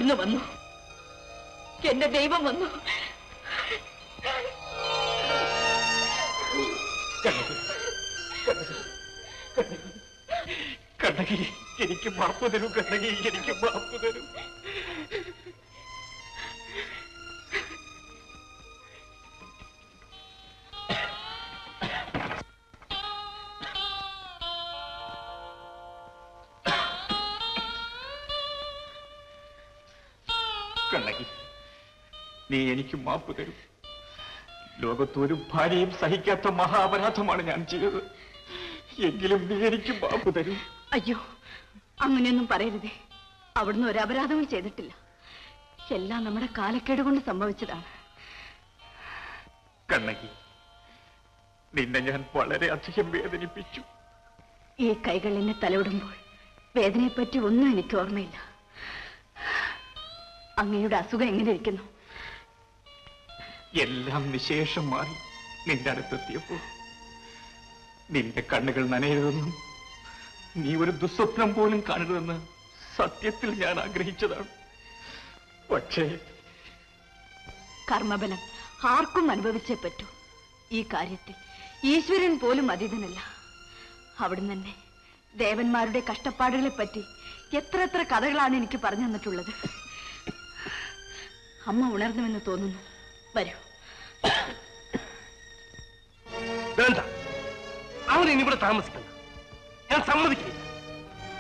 അവിടുന്ന് വന്നു. എന്റെ ദൈവം വന്നു. കണ്ണകി എനിക്ക് മാപ്പ് തരൂ കണ്ണകി എനിക്ക് മാപ്പ് തരൂ. നീ എനിക്ക് മാപ്പ് തരും. ലോകത്തൊരു ഭാര്യയും സഹിക്കാത്ത മഹാപരാധമാണ് ഞാൻ ചെയ്തത്. എങ്കിലും നീ എനിക്ക് മാപ്പ് തരും. അയ്യോ അങ്ങനെയൊന്നും പറയരുതേ. അവിടുന്ന് ഒരു അപരാധവും ചെയ്തിട്ടില്ല. എല്ലാം നമ്മുടെ കാലക്കേട് കൊണ്ട് സംഭവിച്ചതാണ്. കണ്ണകി നിന്നെ ഞാൻ വളരെ അധികം വേദനിപ്പിച്ചു. ഈ കൈകൾ എന്നെ തലവിടുമ്പോൾ വേദനയെപ്പറ്റി ഒന്നും എനിക്ക് ഓർമ്മയില്ല. അങ്ങയുടെ അസുഖം എങ്ങനെ ഇരിക്കുന്നു? എല്ലാം വിശേഷം മാറി. നിന്റെ അടുത്തെത്തിയപ്പോൾ നിന്റെ കണ്ണുകൾ നനയരുതെന്നും നീ ഒരു ദുസ്വപ്നം പോലും കാണരുതെന്ന് സത്യത്തിൽ ഞാൻ ആഗ്രഹിച്ചതാണ്. പക്ഷേ കർമ്മബലം ആർക്കും അനുഭവിച്ചേ പറ്റൂ. ഈ കാര്യത്തിൽ ഈശ്വരൻ പോലും അതീതനല്ല. അവിടുന്ന് തന്നെ ദേവന്മാരുടെ കഷ്ടപ്പാടുകളെ പറ്റി എത്ര എത്ര കഥകളാണ് എനിക്ക് പറഞ്ഞു തന്നിട്ടുള്ളത്. അമ്മ ഉണർന്നുവെന്ന് തോന്നുന്നു. വരൂ. വേണ്ട. അവൻ ഇനിവിടെ താമസിക്കണ്ട. ഞാൻ സമ്മതിക്കില്ല.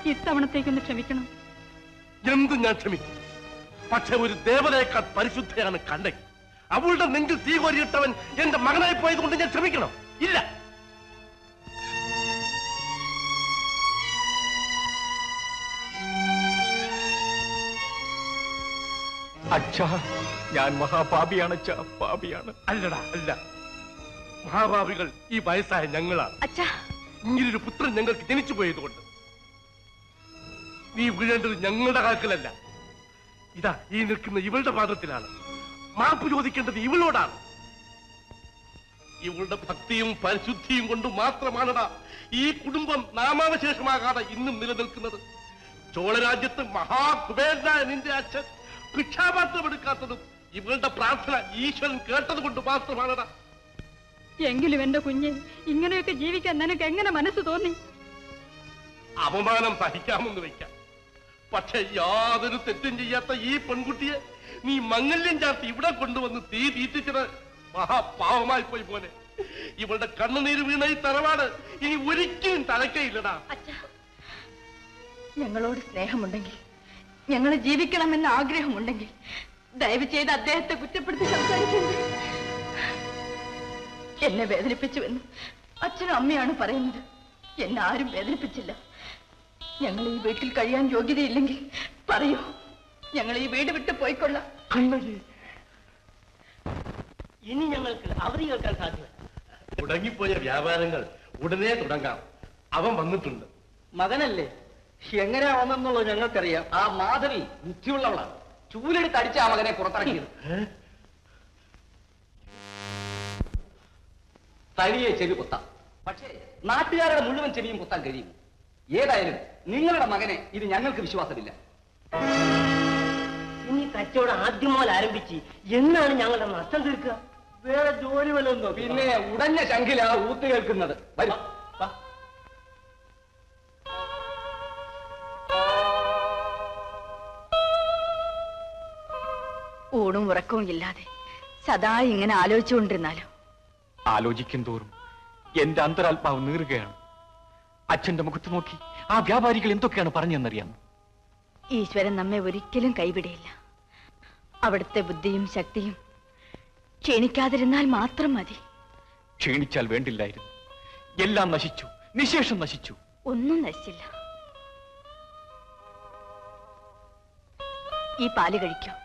ഇത്തവണത്തേക്കൊന്ന് ക്ഷമിക്കണം. എന്തും ഞാൻ ക്ഷമിക്കും. പക്ഷെ ഒരു ദേവതയേക്കാൾ പരിശുദ്ധയാണ് കണ്ടകി അവളുടെ നെഞ്ചിൽ തീ കോരിയിട്ടവൻ എന്റെ മകനായി പോയത് കൊണ്ട് ഞാൻ ക്ഷമിക്കണം. ഇല്ല. അച്ഛാ ഞാൻ മഹാപാപിയാണ് അച്ഛാ പാപിയാണ്. അല്ലടാ അല്ല. മഹാപാപികൾ ഈ വയസ്സായ ഞങ്ങളാണ്. അച്ഛാ. ഇങ്ങനൊരു പുത്രൻ ഞങ്ങൾക്ക് ജനിച്ചു പോയതുകൊണ്ട് നീ വീഴേണ്ടത് ഞങ്ങളുടെ കാൽക്കലല്ല. ഇതാ ഈ നിൽക്കുന്ന ഇവളുടെ പാദത്തിലാണ്. മാപ്പ് ചോദിക്കേണ്ടത് ഇവളോടാണ്. ഇവളുടെ ഭക്തിയും പരിശുദ്ധിയും കൊണ്ട് മാത്രമാണടാ ഈ കുടുംബം നാമാവശേഷമാകാതെ ഇന്നും നിലനിൽക്കുന്നത്. ചോളരാജ്യത്ത് മഹാകുബേരനായ നിന്റെ അച്ഛൻ ഭിക്ഷാപാത്രം എടുക്കാത്തതും ഇവളുടെ പ്രാർത്ഥന ഈശ്വരൻ കേട്ടത് കൊണ്ട് മാത്രമാണടാ എങ്കിലും എന്റെ കുഞ്ഞ് ഇങ്ങനെയൊക്കെ ജീവിക്കാൻ നിനക്ക് എങ്ങനെ മനസ്സ് തോന്നി? അപമാനം സഹിക്കാമെന്ന് വെക്കാം പക്ഷെ യാതൊരു തെറ്റും ചെയ്യാത്ത ഈ പെൺകുട്ടിയെ നീ മംഗല്യം ചാർത്തി ഇവിടെ കൊണ്ടുവന്ന് തീ തീറ്റിച്ചത് മഹാപാവമായി പോയി പോലെ ഇവളുടെ കണ്ണുനീര് വീണ ഈ തറവാട് ഇനി ഒരിക്കലും തലക്കയില്ലടാ ഞങ്ങളോട് സ്നേഹമുണ്ടെങ്കിൽ ഞങ്ങൾ ജീവിക്കണമെന്ന് ആഗ്രഹമുണ്ടെങ്കിൽ ദയവ് ചെയ്ത് അദ്ദേഹത്തെ കുറ്റപ്പെടുത്തി സംസാരിക്കരുത്. എന്നെ വേദനിപ്പിച്ചുവെന്ന് അച്ഛനും അമ്മയാണ് പറയുന്നത്. എന്നെ ആരും വേദനിപ്പിച്ചില്ല. ഞങ്ങൾ ഈ വീട്ടിൽ കഴിയാൻ യോഗ്യതയില്ലെങ്കിൽ പറയൂ. ഞങ്ങൾ ഈ വീട് വിട്ട് പോയിക്കൊള്ളാം. ഇനി ഞങ്ങൾക്ക് അവധി കേൾക്കാൻ സാധ്യത തുടങ്ങിപ്പോയ വ്യാപാരങ്ങൾ ഉടനെ തുടങ്ങാം. അവൻ വന്നിട്ടുണ്ട്. മകനല്ലേ? എങ്ങനെയാ വന്നെന്നുള്ളത് ഞങ്ങൾക്കറിയാം. ആ മാധവി ബുദ്ധിയുള്ളവളാണ്. ചൂലെടുത്ത് അടിച്ച ആ മകനെ പുറത്തിറക്കിയത്. തനിയെ ചെവി കുത്താം പക്ഷേ നാട്ടുകാരുടെ മുഴുവൻ ചെവിയും കുത്താൻ കഴിയും. ഏതായാലും നിങ്ങളുടെ മകനെ ഇത് ഞങ്ങൾക്ക് വിശ്വാസമില്ല. ഇനി കച്ചവടം ആദ്യം മുതൽ ആരംഭിച്ച് എന്നാണ് ഞങ്ങളുടെ നഷ്ടം തീർക്കുക? വേറെ ജോലി വല്ലതും പിന്നെ ഉടഞ്ഞ ശങ്കിലാ ഊത്ത് കേൾക്കുന്നത്. വരും. ഊണ് ഉറക്കവും ഇല്ലാതെ സദാ ഇങ്ങനെ ആലോചിച്ചുകൊണ്ടിരുന്നാലോ? ആലോചിക്കും തോറും എന്റെ അന്തരാത്മാവ് നീറുകയാണ്. അച്ഛന്റെ മുഖത്ത് നോക്കി ആ വ്യാപാരികൾ എന്തൊക്കെയാണ് പറഞ്ഞെന്നറിയാമോ ഈശ്വരൻ നമ്മെ ഒരിക്കലും കൈവിടയില്ല. അവിടുത്തെ ബുദ്ധിയും ശക്തിയും ക്ഷീണിക്കാതിരുന്നാൽ മാത്രം മതി. ക്ഷീണിച്ചാൽ വേണ്ടില്ലായിരുന്നു. എല്ലാം നശിച്ചു നിശേഷം നശിച്ചു. ഒന്നും നശിച്ചില്ല. ഈ പാൽ കഴിക്കോ.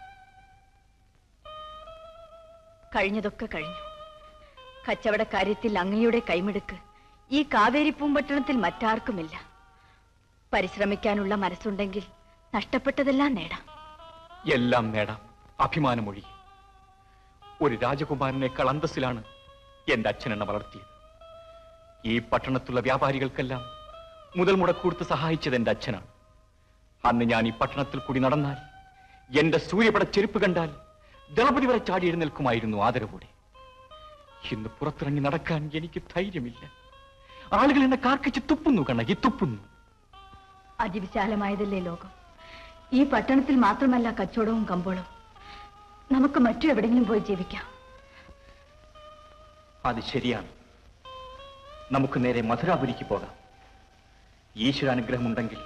കഴിഞ്ഞതൊക്കെ കഴിഞ്ഞു. കച്ചവട കാര്യത്തിൽ അങ്ങയുടെ കൈമിടുക്ക് ഈ കാവേരി പൂമ്പട്ടണത്തിൽ മറ്റാർക്കുമില്ല. പരിശ്രമിക്കാനുള്ള മനസ്സുണ്ടെങ്കിൽ നഷ്ടപ്പെട്ടതെല്ലാം നേടാം. എല്ലാം നേടാം. അഭിമാനമൊഴി. ഒരു രാജകുമാരനെ അന്തസ്സിലാണ് എന്റെ അച്ഛനെന്നെ വളർത്തിയത്. ഈ പട്ടണത്തുള്ള വ്യാപാരികൾക്കെല്ലാം മുതൽ മുടക്കൂർത്ത് സഹായിച്ചത് എന്റെ അച്ഛനാണ്. അന്ന് ഞാൻ ഈ പട്ടണത്തിൽ കൂടി നടന്നാൽ എന്റെ സൂര്യപട ചെരുപ്പ് കണ്ടാൽ ദളപതി വരെ ചാടി എഴുന്നേൽക്കുമായിരുന്നു ആദരവോടെ. ഇന്ന് പുറത്തിറങ്ങി നടക്കാൻ എനിക്ക് ധൈര്യമില്ല. ആളുകൾ എന്നെ കാർക്കിച്ച് തുപ്പുന്നു കണ്ണകി തുപ്പുന്നു. അതിവിശാലമായതല്ലേ ലോകം. ഈ പട്ടണത്തിൽ മാത്രമല്ല കച്ചവടവും കമ്പോളവും. നമുക്ക് മറ്റു എവിടെയെങ്കിലും പോയി ജീവിക്കാം. അത് ശരിയാണ്. നമുക്ക് നേരെ മധുരാപുരിക്ക് പോകാം. ഈശ്വരാനുഗ്രഹമുണ്ടെങ്കിൽ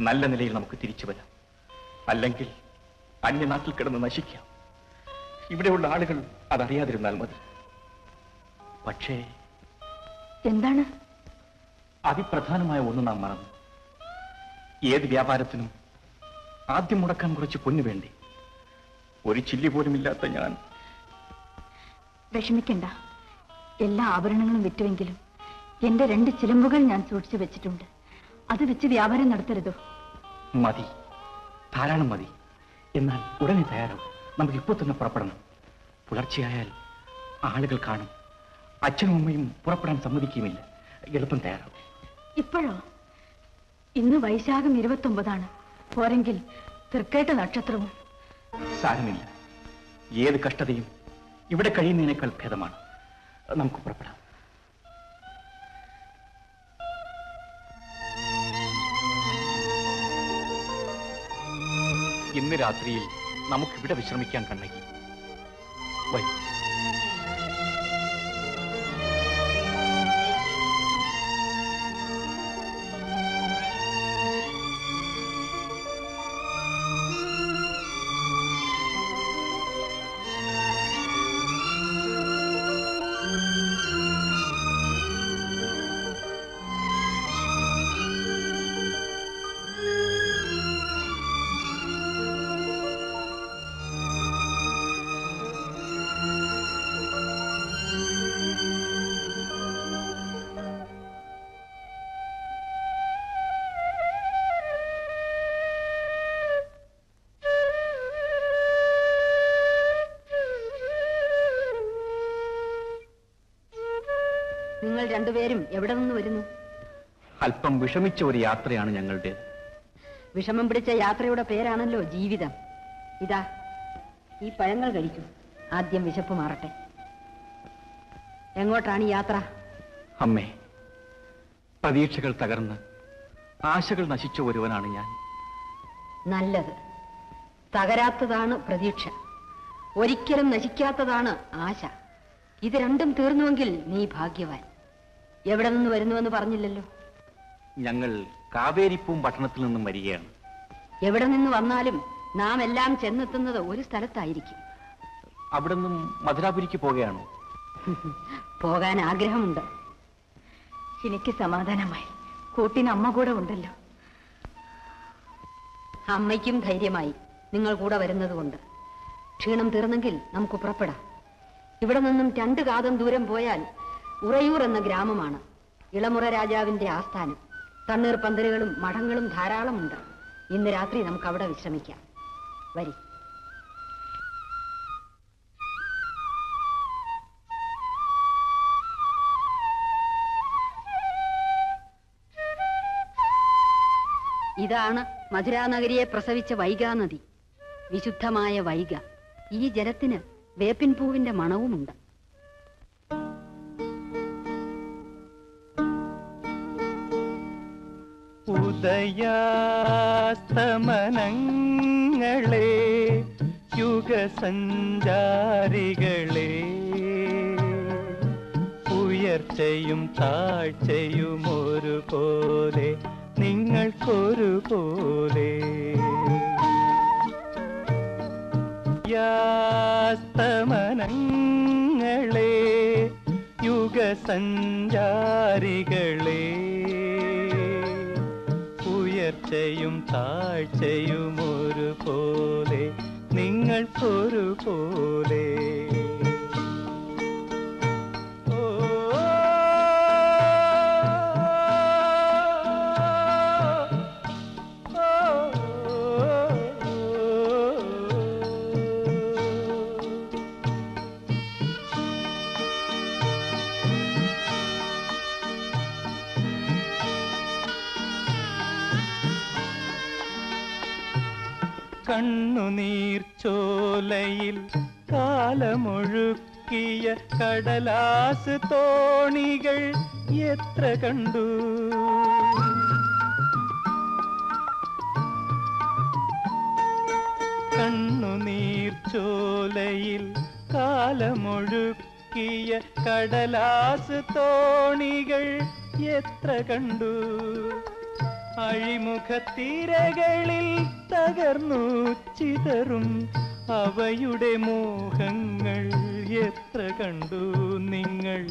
നല്ല നിലയിൽ നമുക്ക് തിരിച്ചു വരാം. അല്ലെങ്കിൽ അന്യനാട്ടിൽ കിടന്ന് നശിക്കാം. ഇവിടെയുള്ള ആളുകൾ അതറിയാതിരുന്നാൽ മതി. പക്ഷേ എന്താണ്? അതിപ്രധാനമായ ഒന്ന് നാം മറന്നു. ഏത് വ്യാപാരത്തിനും ആദ്യം മുടക്കാൻ കുറച്ച് പൊന്നു വേണ്ടി? ഒരു ചില്ലി പോലും ഇല്ലാത്ത ഞാൻ. വിഷമിക്കണ്ട. എല്ലാ ആഭരണങ്ങളും വിറ്റുവെങ്കിലും എന്റെ രണ്ട് ചിലമ്പുകൾ ഞാൻ സൂക്ഷിച്ചു വെച്ചിട്ടുണ്ട്. അത് വെച്ച് വ്യാപാരം നടത്തരുതോ? മതി. ധാരാളം മതി. എന്നാൽ ഉടനെ തയ്യാറാവും. നമുക്ക് ഇപ്പോൾ തന്നെ പുറപ്പെടണം. പുലർച്ചെയായാൽ ആളുകൾ കാണും. അച്ഛനും അമ്മയും പുറപ്പെടാൻ സമ്മതിക്കുകയുമില്ല. എളുപ്പം തയ്യാറാവും. ഇപ്പോഴോ? ഇന്ന് വൈശാഖം ഇരുപത്തി ഒമ്പതാണ് പോരെങ്കിൽ തൃക്കേട്ട നക്ഷത്രവും. സാരമില്ല. ഏത് കഷ്ടതയും ഇവിടെ കഴിയുന്നതിനേക്കാൾ ഭേദമാണ്. നമുക്ക് പുറപ്പെടാം. ഇന്ന് രാത്രിയിൽ നമുക്കിവിടെ വിശ്രമിക്കാൻ കണ്ണകി. വൈ എവിടെ നിന്ന് വരുന്നു? അല്പം വിഷമിച്ച ഒരു യാത്രയാണ് ഞങ്ങളുടെ വിഷമം പിടിച്ച യാത്രയുടെ പേരാണല്ലോ ജീവിതം. ഇതാ ഈ പഴങ്ങൾ കഴിക്കൂ. ആദ്യം വിശപ്പ് മാറട്ടെ. എങ്ങോട്ടാണ് ഈ യാത്ര? അമ്മേ പ്രതീക്ഷകൾ തകർന്ന് ആശകൾ നശിച്ച ഒരുവനാണ് ഞാൻ. നല്ലത്. തകരാത്തതാണ് പ്രതീക്ഷ. ഒരിക്കലും നശിക്കാത്തതാണ് ആശ. ഇത് രണ്ടും തീർന്നുവെങ്കിൽ നീ ഭാഗ്യവാൻ. എവിടെ നിന്ന് വരുന്നുവെന്ന് പറഞ്ഞില്ലല്ലോ. ഞങ്ങൾ കാവേരിപ്പൂം പട്ടണത്തിൽ നിന്നും വരികയാണ്. എവിടെ നിന്ന് വന്നാലും നാം എല്ലാം ചെന്നെത്തുന്നത് ഒരു സ്ഥലത്തായിരിക്കും. അവിടെ നിന്നും മധുരാപുരിക്ക് പോകുകയാണോ പോകാൻ ആഗ്രഹമുണ്ട്. എനിക്ക് സമാധാനമായി. കൂട്ടിന് അമ്മ കൂടെ ഉണ്ടല്ലോ. അമ്മയ്ക്കും ധൈര്യമായി നിങ്ങൾ കൂടെ വരുന്നതുകൊണ്ട്. ക്ഷീണം തീർന്നെങ്കിൽ നമുക്ക് പുറപ്പെടാം. ഇവിടെ നിന്നും രണ്ട് കാതം ദൂരം പോയാൽ ഉറയൂർ എന്ന ഗ്രാമമാണ്. ഇളമുറ രാജാവിന്റെ ആസ്ഥാനം. തണ്ണീർ പന്തലുകളും മഠങ്ങളും ധാരാളമുണ്ട്. ഇന്ന് രാത്രി നമുക്ക് അവിടെ വിശ്രമിക്കാം. വരി. ഇതാണ് മധുരാനഗരിയെ പ്രസവിച്ച വൈഗാനദി വിശുദ്ധമായ വൈഗ. ഈ ജലത്തിന് വേപ്പിൻപൂവിന്റെ മണവുമുണ്ട്. ഉദയാസ്തമനങ്ങളെ യുഗസഞ്ചാരികളെ. ഉയർച്ചയും താഴ്ചയും ഒരുപോലെ നിങ്ങൾക്കൊരുപോലെ. യാസ്തമനങ്ങളെ യുഗസഞ്ചാരികളെ. ഉയർച്ചയും താഴ്ചയും ഒരുപോലെ നിങ്ങൾക്കൊരുപോലെ കണ്ണുനീർച്ചോലയിൽ കാലമൊഴുക്കിയ കടലാസ് തോണികൾ എത്ര കണ്ടു? കണ്ണുനീർച്ചോലയിൽ കാലമൊഴുക്കിയ കടലാസ് തോണികൾ എത്ര കണ്ടു? അഴിമുഖത്തിരകളിൽ തകർന്നു ചിതറും അവയുടെ മോഹങ്ങൾ എത്ര കണ്ടു നിങ്ങൾ?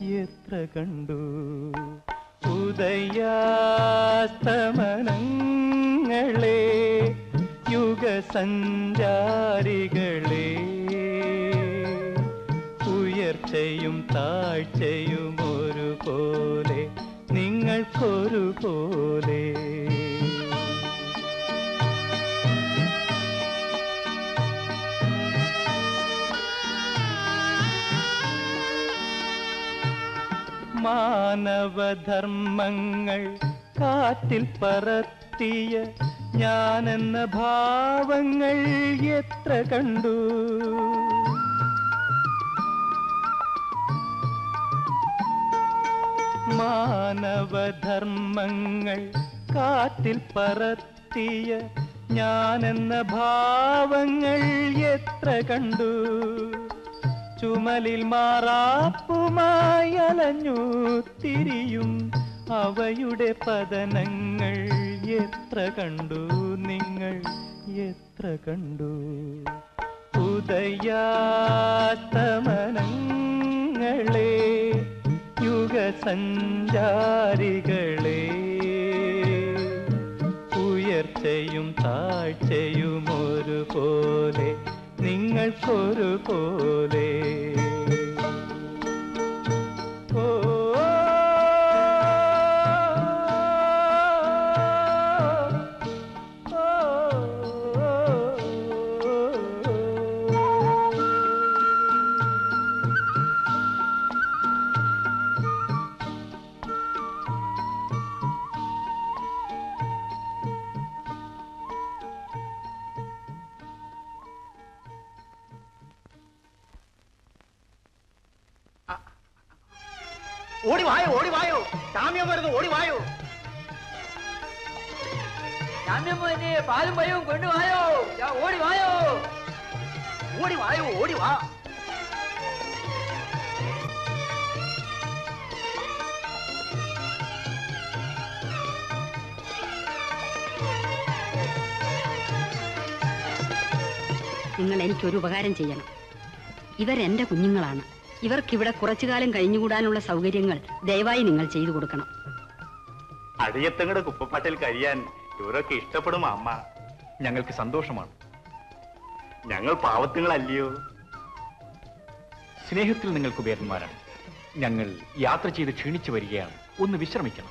എത്ര കണ്ടു? ഉദയാസ്തമനങ്ങളെ യുഗസഞ്ചാരികളെ. ഉയർച്ചയും താഴ്ചയും ഒരുപോലെ നിങ്ങൾക്കൊരുപോലെ മാനവധർമ്മങ്ങൾ കാറ്റിൽ പറത്തിയ ഞാനെന്ന ഭാവങ്ങൾ എത്ര കണ്ടു? മാനവധർമ്മങ്ങൾ കാറ്റിൽ പറത്തിയ ഞാനെന്ന ഭാവങ്ങൾ എത്ര കണ്ടു? ചുമലിൽ മാറാപ്പുമായി അലഞ്ഞു തിരിയും അവയുടെ പതനങ്ങൾ എത്ര കണ്ടു നിങ്ങൾ? എത്ര കണ്ടു? ഉദയാസ്തമനങ്ങളെ യുഗസഞ്ചാരികളെ ഉയർച്ചയും താഴ്ചയും ഒരുപോലെ നിങ്ങൾക്കൊരുപോലെ. ഓ ഓടി വായോ ഓടി വായോ. ജാമ്യം വരുന്നു ഓടി വായോ. ജാമ്യം പോയി പാലും പഴവും കൊണ്ടുവായോ ഓടി വായോ. ഓടി വായോ ഓടി വാ. നിങ്ങൾ എനിക്കൊരു ഉപകാരം ചെയ്യണം. ഇവരെന്റെ കുഞ്ഞുങ്ങളാണ്. ഇവർക്കിവിടെ കുറച്ചു കാലം കഴിഞ്ഞുകൂടാനുള്ള സൗകര്യങ്ങൾ ദയവായി നിങ്ങൾ ചെയ്തു കൊടുക്കണം. അടിയത്തങ്ങളുടെ കുപ്പപ്പാട്ടിൽ കഴിയാൻ ഇവരൊക്കെ ഇഷ്ടപ്പെടും അമ്മ. ഞങ്ങൾക്ക് സന്തോഷമാണ്. ഞങ്ങൾ പാവത്തുങ്ങളല്ലയോ? സ്നേഹത്തിൽ നിങ്ങൾ കുബേരന്മാരാണ്. ഞങ്ങൾ യാത്ര ചെയ്ത് ക്ഷീണിച്ചു വരികയാണ്. ഒന്ന് വിശ്രമിക്കണം.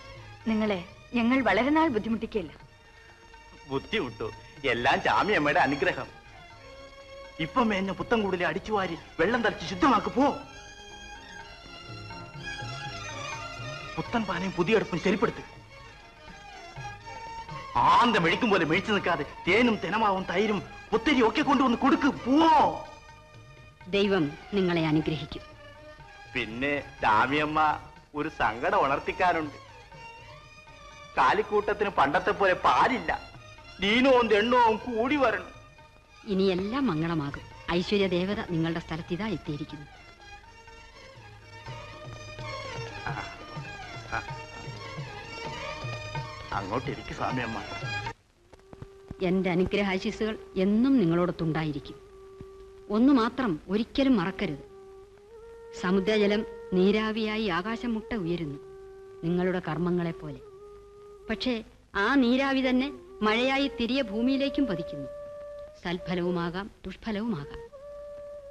നിങ്ങളെ ഞങ്ങൾ വളരെ നാൾ ബുദ്ധിമുട്ടിക്കില്ല ബുദ്ധിമുട്ടു എല്ലാം ചാമിയമ്മയുടെ അനുഗ്രഹം. ഇപ്പം മേഞ്ഞ പുത്തൻകൂടിലെ അടിച്ചുവാരി വെള്ളം തളിച്ച് ശുദ്ധമാക്കു പോ. പുത്തൻ പാനയും പുതിയ അടുപ്പും ശരിപ്പെടുത്ത് ആന്ത മെഴിക്കും പോലെ മെഴിച്ചു നിൽക്കാതെ തേനും തെനമാവും തൈരും പുത്തരി ഒക്കെ കൊണ്ടുവന്ന് കൊടുക്ക് പോവോ? ദൈവം നിങ്ങളെ അനുഗ്രഹിക്കും. പിന്നെ ചാമിയമ്മ ഒരു സങ്കടം ഉണർത്തിക്കാനുണ്ട്. കാലിക്കൂട്ടത്തിന് പണ്ടത്തെ പോലെ പാലില്ല. ദീനവും തെണ്ണവും കൂടി വരണം. ഇനിയെല്ലാം മംഗളമാകും. ഐശ്വര്യ ദേവത നിങ്ങളുടെ സ്ഥലത്തിതാ എത്തിയിരിക്കുന്നു. അങ്ങോട്ടിരിക്കും സ്വാമിയമ്മ എന്റെ അനുഗ്രഹാശിസുകൾ എന്നും നിങ്ങളോടൊത്തുണ്ടായിരിക്കും. ഒന്നു മാത്രം ഒരിക്കലും മറക്കരുത്. സമുദ്രജലം നീരാവിയായി ആകാശം മുട്ട ഉയരുന്നു. നിങ്ങളുടെ കർമ്മങ്ങളെ പോലെ പക്ഷേ ആ നീരാവി തന്നെ മഴയായി തിരിയ ഭൂമിയിലേക്കും പതിക്കുന്നു. സൽഫലവുമാകാം ദുഷ്ഫലവുമാകാം.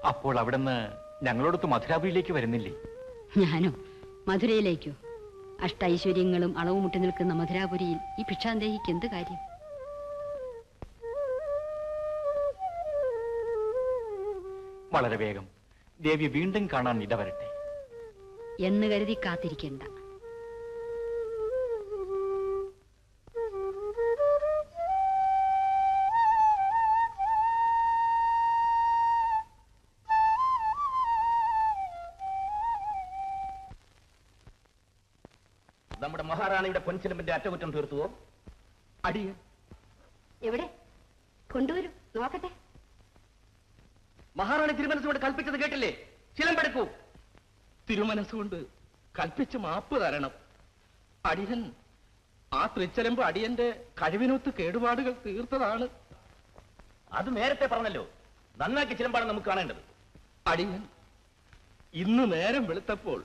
അപ്പോൾ അവിടുന്ന് ഞങ്ങളോടൊത്ത് മധുരാപുരിയിലേക്ക് വരുന്നില്ലേ? ഞാനോ? മധുരയിലേക്കോ? അഷ്ടൈശ്വര്യങ്ങളും അളവ് മുട്ടി നിൽക്കുന്ന മധുരാപുരിയിൽ ഈ ഭിക്ഷാന്തേഹിക്ക് എന്ത് കാര്യം? വളരെ വേഗം. ദേവി വീണ്ടും കാണാൻ ഇടവരട്ടെ. എന്ന് കരുതി കാത്തിരിക്കേണ്ട. നമ്മുടെ മഹാറാണിയുടെ പൊൻചിലമ്പിന്റെ അറ്റകുറ്റം തീർത്തുവോ? അടിയ. എവിടെ? കൊണ്ടുവരൂ. നോക്കട്ടെ. മഹാറാണി തിരുമനസുകൊണ്ട് കൽപ്പിച്ചത് കേട്ടില്ലേ? ചിലമ്പെടുക്കൂ. തിരുമനസ്സുകൊണ്ട് കൽപ്പിച്ച് മാപ്പ് തരണം. അടിയൻ ആ തൃച്ചലമ്പ് അടിയന്റെ കഴിവിനൊത്ത് കേടുപാടുകൾ തീർത്തതാണ്. അത് നേരത്തെ പറഞ്ഞല്ലോ. നന്നാക്കി ചിലമ്പാണ് നമുക്ക് കാണേണ്ടത്. അടിയൻ ഇന്ന് നേരം വെളുത്തപ്പോൾ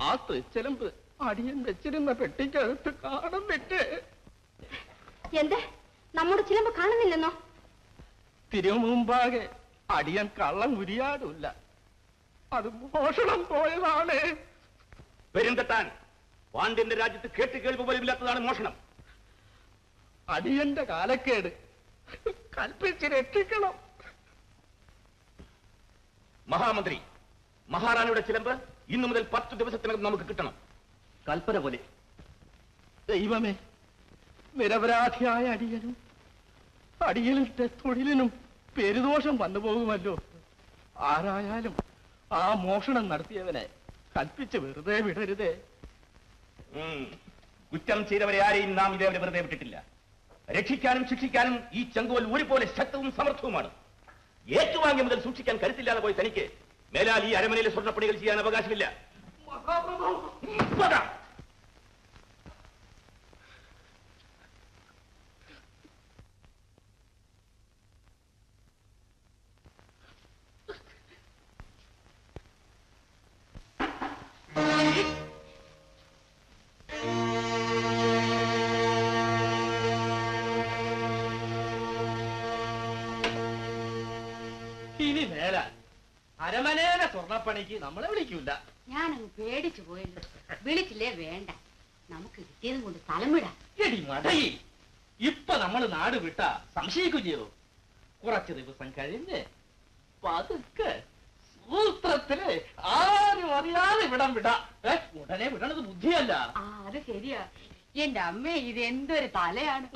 ആ തൃച്ചലമ്പ് അടിയൻ വെച്ചിരുന്ന പെട്ടിക്കകത്ത് കാണും വിട്ട് എന്ത്? നമ്മുടെ ചിലമ്പ് കാണുന്നില്ലെന്നോ? തിരുമുമ്പാകെ അടിയൻ കള്ളം ഉരിയാടില്ല. അത് മോഷണം പോയതാണ്. പെരുന്തട്ടാൻ പാണ്ഡ്യന്റെ രാജ്യത്ത് കേട്ട് കേൾപ്പ് പോലുമില്ലാത്തതാണ് മോഷണം. അടിയന്റെ കാലക്കേട്. കൽപ്പിച്ച് രക്ഷിക്കണം. മഹാമന്ത്രി മഹാറാണിയുടെ ചിലമ്പ് ഇന്നു മുതൽ പത്ത് ദിവസത്തിനകം നമുക്ക് കിട്ടണം. കൽപ്പന പോലെ. ദൈവമേ നിരപരാധിയായ അടിയനും അടിയലിന്റെ തൊഴിലിനും പെരുദോഷം വന്നു പോകുമല്ലോ. ആരായാലും ആ മോഷണം നടത്തിയവനെ കൽപ്പിച്ച് വെറുതെ വിടരുതേ. കുറ്റം ചെയ്തവരെ ആരെയും നാം ഇതേവരെ വെറുതെ വിട്ടിട്ടില്ല. രക്ഷിക്കാനും ശിക്ഷിക്കാനും ഈ ചെങ്കോൽ ഒരുപോലെ ശക്തവും സമർത്ഥവുമാണ്. ഏറ്റുവാങ്ങിയ മുതൽ സൂക്ഷിക്കാൻ കരുത്തില്ലാതെ പോയി തനിക്ക് മേലാൽ ഈ അരമനയിലെ സ്വർണപ്പണികൾ ചെയ്യാൻ അവകാശമില്ല. ഇനി മേലാൽ അരമനേനെ സ്വർണപ്പണിക്ക് നമ്മളെ വിളിക്കൂല. ഞാനങ്ങ് പേടിച്ചു പോയല്ലോ. വിളിച്ചില്ലേ വേണ്ട. നമുക്ക് കിട്ടിയതും കൊണ്ട് സ്ഥലം വിടാം. എടി മടയി. ഇപ്പൊ നമ്മൾ നാട് വിട്ട സംശയിക്കുകയോ കുറച്ച് ദിവസം കഴിഞ്ഞ് പതുക്കെ സൂത്രത്തിൽ ആരും അറിയാതെ വിടം വിടാ. ഉടനെ വിടണത് ബുദ്ധിയല്ല. ആ അത് ശരിയാ. എന്റെ അമ്മേ ഇത് എന്തൊരു തലയാണ്.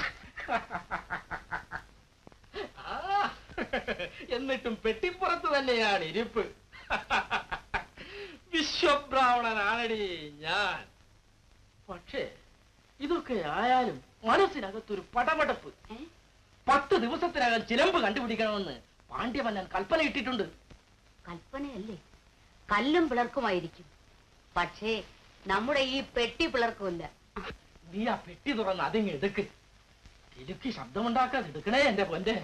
എന്നിട്ടും പെട്ടിപ്പുറത്ത് തന്നെയാണ് ഇരിപ്പ്. വിശ്വബ്രാഹ്മണനാണടി ഞാൻ. പക്ഷേ ഇതൊക്കെ ആയാലും മനസ്സിനകത്തൊരു പടപടപ്പ്. പത്ത് ദിവസത്തിനകം ചിലമ്പ് കണ്ടുപിടിക്കണമെന്ന് പാണ്ഡ്യമന്നൻ കൽപ്പന ഇട്ടിട്ടുണ്ട്. കൽപ്പനയല്ലേ? കല്ലും പിളർക്കുമായിരിക്കും. പക്ഷേ നമ്മുടെ ഈ പെട്ടി പിളർക്കുമില്ല. നീ ആ പെട്ടി തുറന്ന് അതിങ്ങ് എടുക്ക്. ശബ്ദമുണ്ടാക്കാതെ എടുക്കണേ എന്റെ പൊന്റെ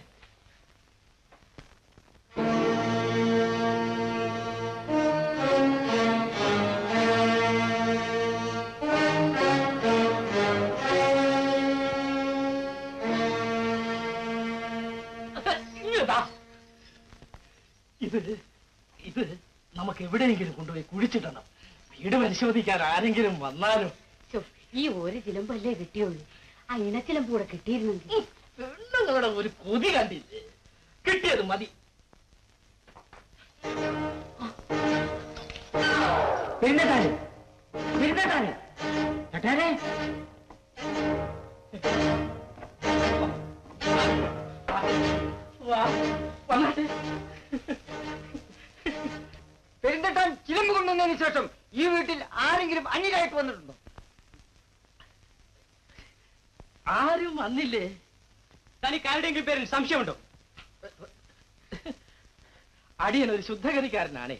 ഇത് ഇത് നമുക്ക് എവിടെയെങ്കിലും കൊണ്ടുപോയി കുഴിച്ചിടണം. വീട് പരിശോധിക്കാൻ ആരെങ്കിലും വന്നാലും. ഈ ഒരു ചിലമ്പല്ലേ കിട്ടിയുള്ളൂ. ആ ഇണച്ചിലമ്പ് കൂടെ കിട്ടിയിരുന്നെങ്കിൽ. പെണ്ണുങ്ങളുടെ ഒരു കൊതി കണ്ടില്ലേ? കിട്ടിയത് മതി. പെരുന്നതാന് പെരുന്നതാന് ചേട്ടാനെ വാ, വന്നാട്ടെ. പെരുന്തട്ടാൻ ചിലമ്പ് കൊണ്ടുവന്നതിന് ശേഷം ഈ വീട്ടിൽ ആരെങ്കിലും അന്യരായിട്ട് വന്നിട്ടുണ്ടോ? ആരും വന്നില്ലേ? തനിക്ക് ആരുടെയെങ്കിലും പേരിൽ സംശയമുണ്ടോ? അടിയൻ ഒരു ശുദ്ധഗതിക്കാരനാണേ.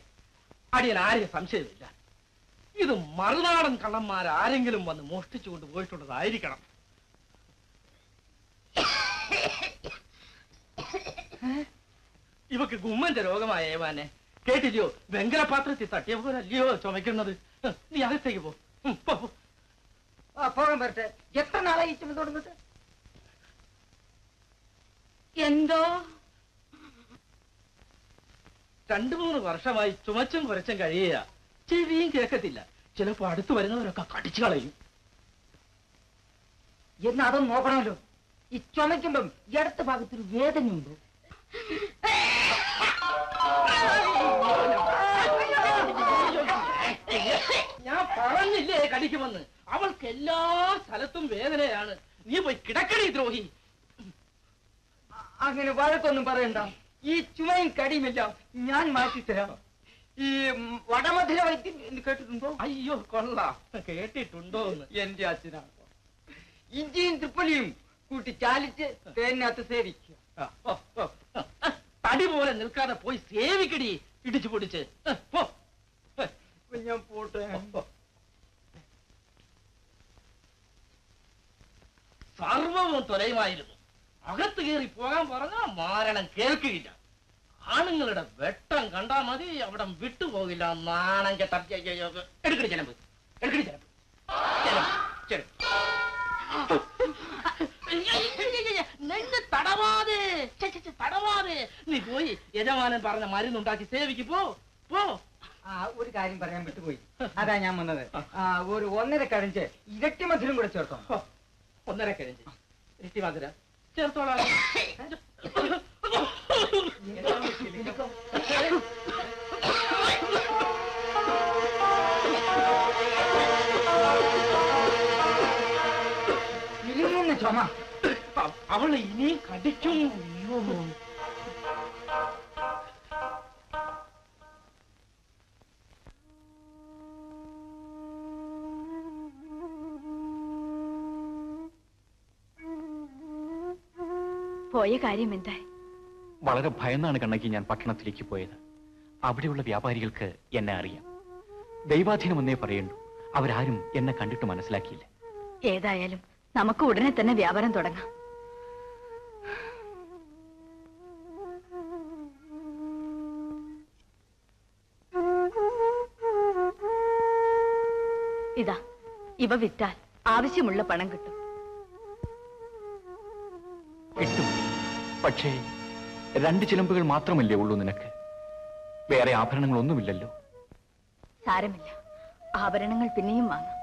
അടിയൻ ആരെയും സംശയമില്ല. ഇത് മറുനാടൻ കള്ളന്മാർ ആരെങ്കിലും വന്ന് മോഷ്ടിച്ചുകൊണ്ട് പോയിട്ടുള്ളതായിരിക്കണം. ഏ? ഇവക്ക് ഗുമ്മന്റെ രോഗമായ ഏവാനെ. കേട്ടില്ലയോ? വെങ്കലപാത്രത്തിൽ തട്ടിയ പോലല്ലയോ ചുമക്കുന്നത് നീ അകത്തേക്ക് പോ. പോകാൻ വരട്ടെ. എത്ര നാളായി ചുമ തുടങ്ങിട്ട് എന്തോ? രണ്ടു മൂന്ന് വർഷമായി ചുമച്ചും കുരച്ചും കഴിയുക ചെവിയും കേൾക്കത്തില്ല. ചിലപ്പോ അടുത്ത് വരുന്നവരൊക്കെ കടിച്ചു കളയും. എന്നാ അതൊന്നും നോക്കണമല്ലോ. ഈ ചുമയ്ക്കുമ്പം ഇടത്ത് ഭാഗത്തൊരു വേദനയുണ്ടോ? ഞാൻ പറഞ്ഞില്ലേ കടിക്കുമെന്ന്? അവൾക്ക് എല്ലാ സ്ഥലത്തും വേദനയാണ്. നീ പോയി കിടക്കടി ദ്രോഹി. അങ്ങനെ വഴക്കൊന്നും പറയണ്ട. ഈ ചുമയും കടിയുമില്ല ഞാൻ മാറ്റിത്തരാം ഈ വടമധുര വൈദ്യം എന്ന് കേട്ടിട്ടുണ്ടോ? അയ്യോ കൊള്ളാ. കേട്ടിട്ടുണ്ടോ എന്റെ അച്ഛനാണ് ഇഞ്ചിയും തൃപ്പലിയും കൂട്ടി ചാലിച്ച് തേനകത്ത് സേവിക്കുക. തടി പോലെ നിൽക്കാതെ പോയി സേവിക്കടി ഇടിച്ചു പൊടിച്ച്. പോ. ഞാൻ പോട്ടെ. സർവവും തൊലയുമായിരുന്നു. അകത്ത് കയറി പോകാൻ പറഞ്ഞാ മാരണം കേൾക്കുകയില്ല ആണുങ്ങളുടെ വെട്ടം കണ്ടാ മതി അവിടെ വിട്ടുപോകില്ല. നാണം കെട്ട എടുക്കണി ചെലമ്പ് എടുക്കണി ചെലമ്പ്. ചെലമ്പ് ചെലമ്പ്. നെല്ല് തടവാതെ. തടവാതെ. നീ പോയി യജമാനൻ പറഞ്ഞ മരുന്നുണ്ടാക്കി സേവിക്ക് പോ പോ. ആ ഒരു കാര്യം പറയാൻ വിട്ടുപോയി. അതാ ഞാൻ വന്നത്. ഒരു ഒന്നര കഴിഞ്ച് ഇരട്ടി മധുരം കൂടെ ചേർത്തോ. ഒന്നര കഴിഞ്ച് ഇരട്ടി മധുര. ചേർത്തോളാം. അവൾ ഇനിയും കടിക്കും അയ്യോ പോയ കാര്യം എന്താ വളരെ ഭയന്നാണ് കണ്ണകി ഞാൻ പട്ടണത്തിലേക്ക് പോയത്. അവിടെയുള്ള വ്യാപാരികൾക്ക് എന്നെ അറിയാം. ദൈവാധീനമെന്നേ പറയണ്ടു അവരാരും എന്നെ കണ്ടിട്ട് മനസ്സിലാക്കിയില്ല. ഏതായാലും നമുക്ക് ഉടനെ തന്നെ വ്യാപാരം തുടങ്ങാം. ഇതാ ഇവ വിറ്റാൽ ആവശ്യമുള്ള പണം കിട്ടും. കിട്ടും. പക്ഷേ രണ്ട് ചിലമ്പുകൾ മാത്രമല്ലേ ഉള്ളൂ നിനക്ക്. വേറെ ആഭരണങ്ങളൊന്നുമില്ലല്ലോ. സാരമില്ല. ആഭരണങ്ങൾ പിന്നെയും വാങ്ങാം.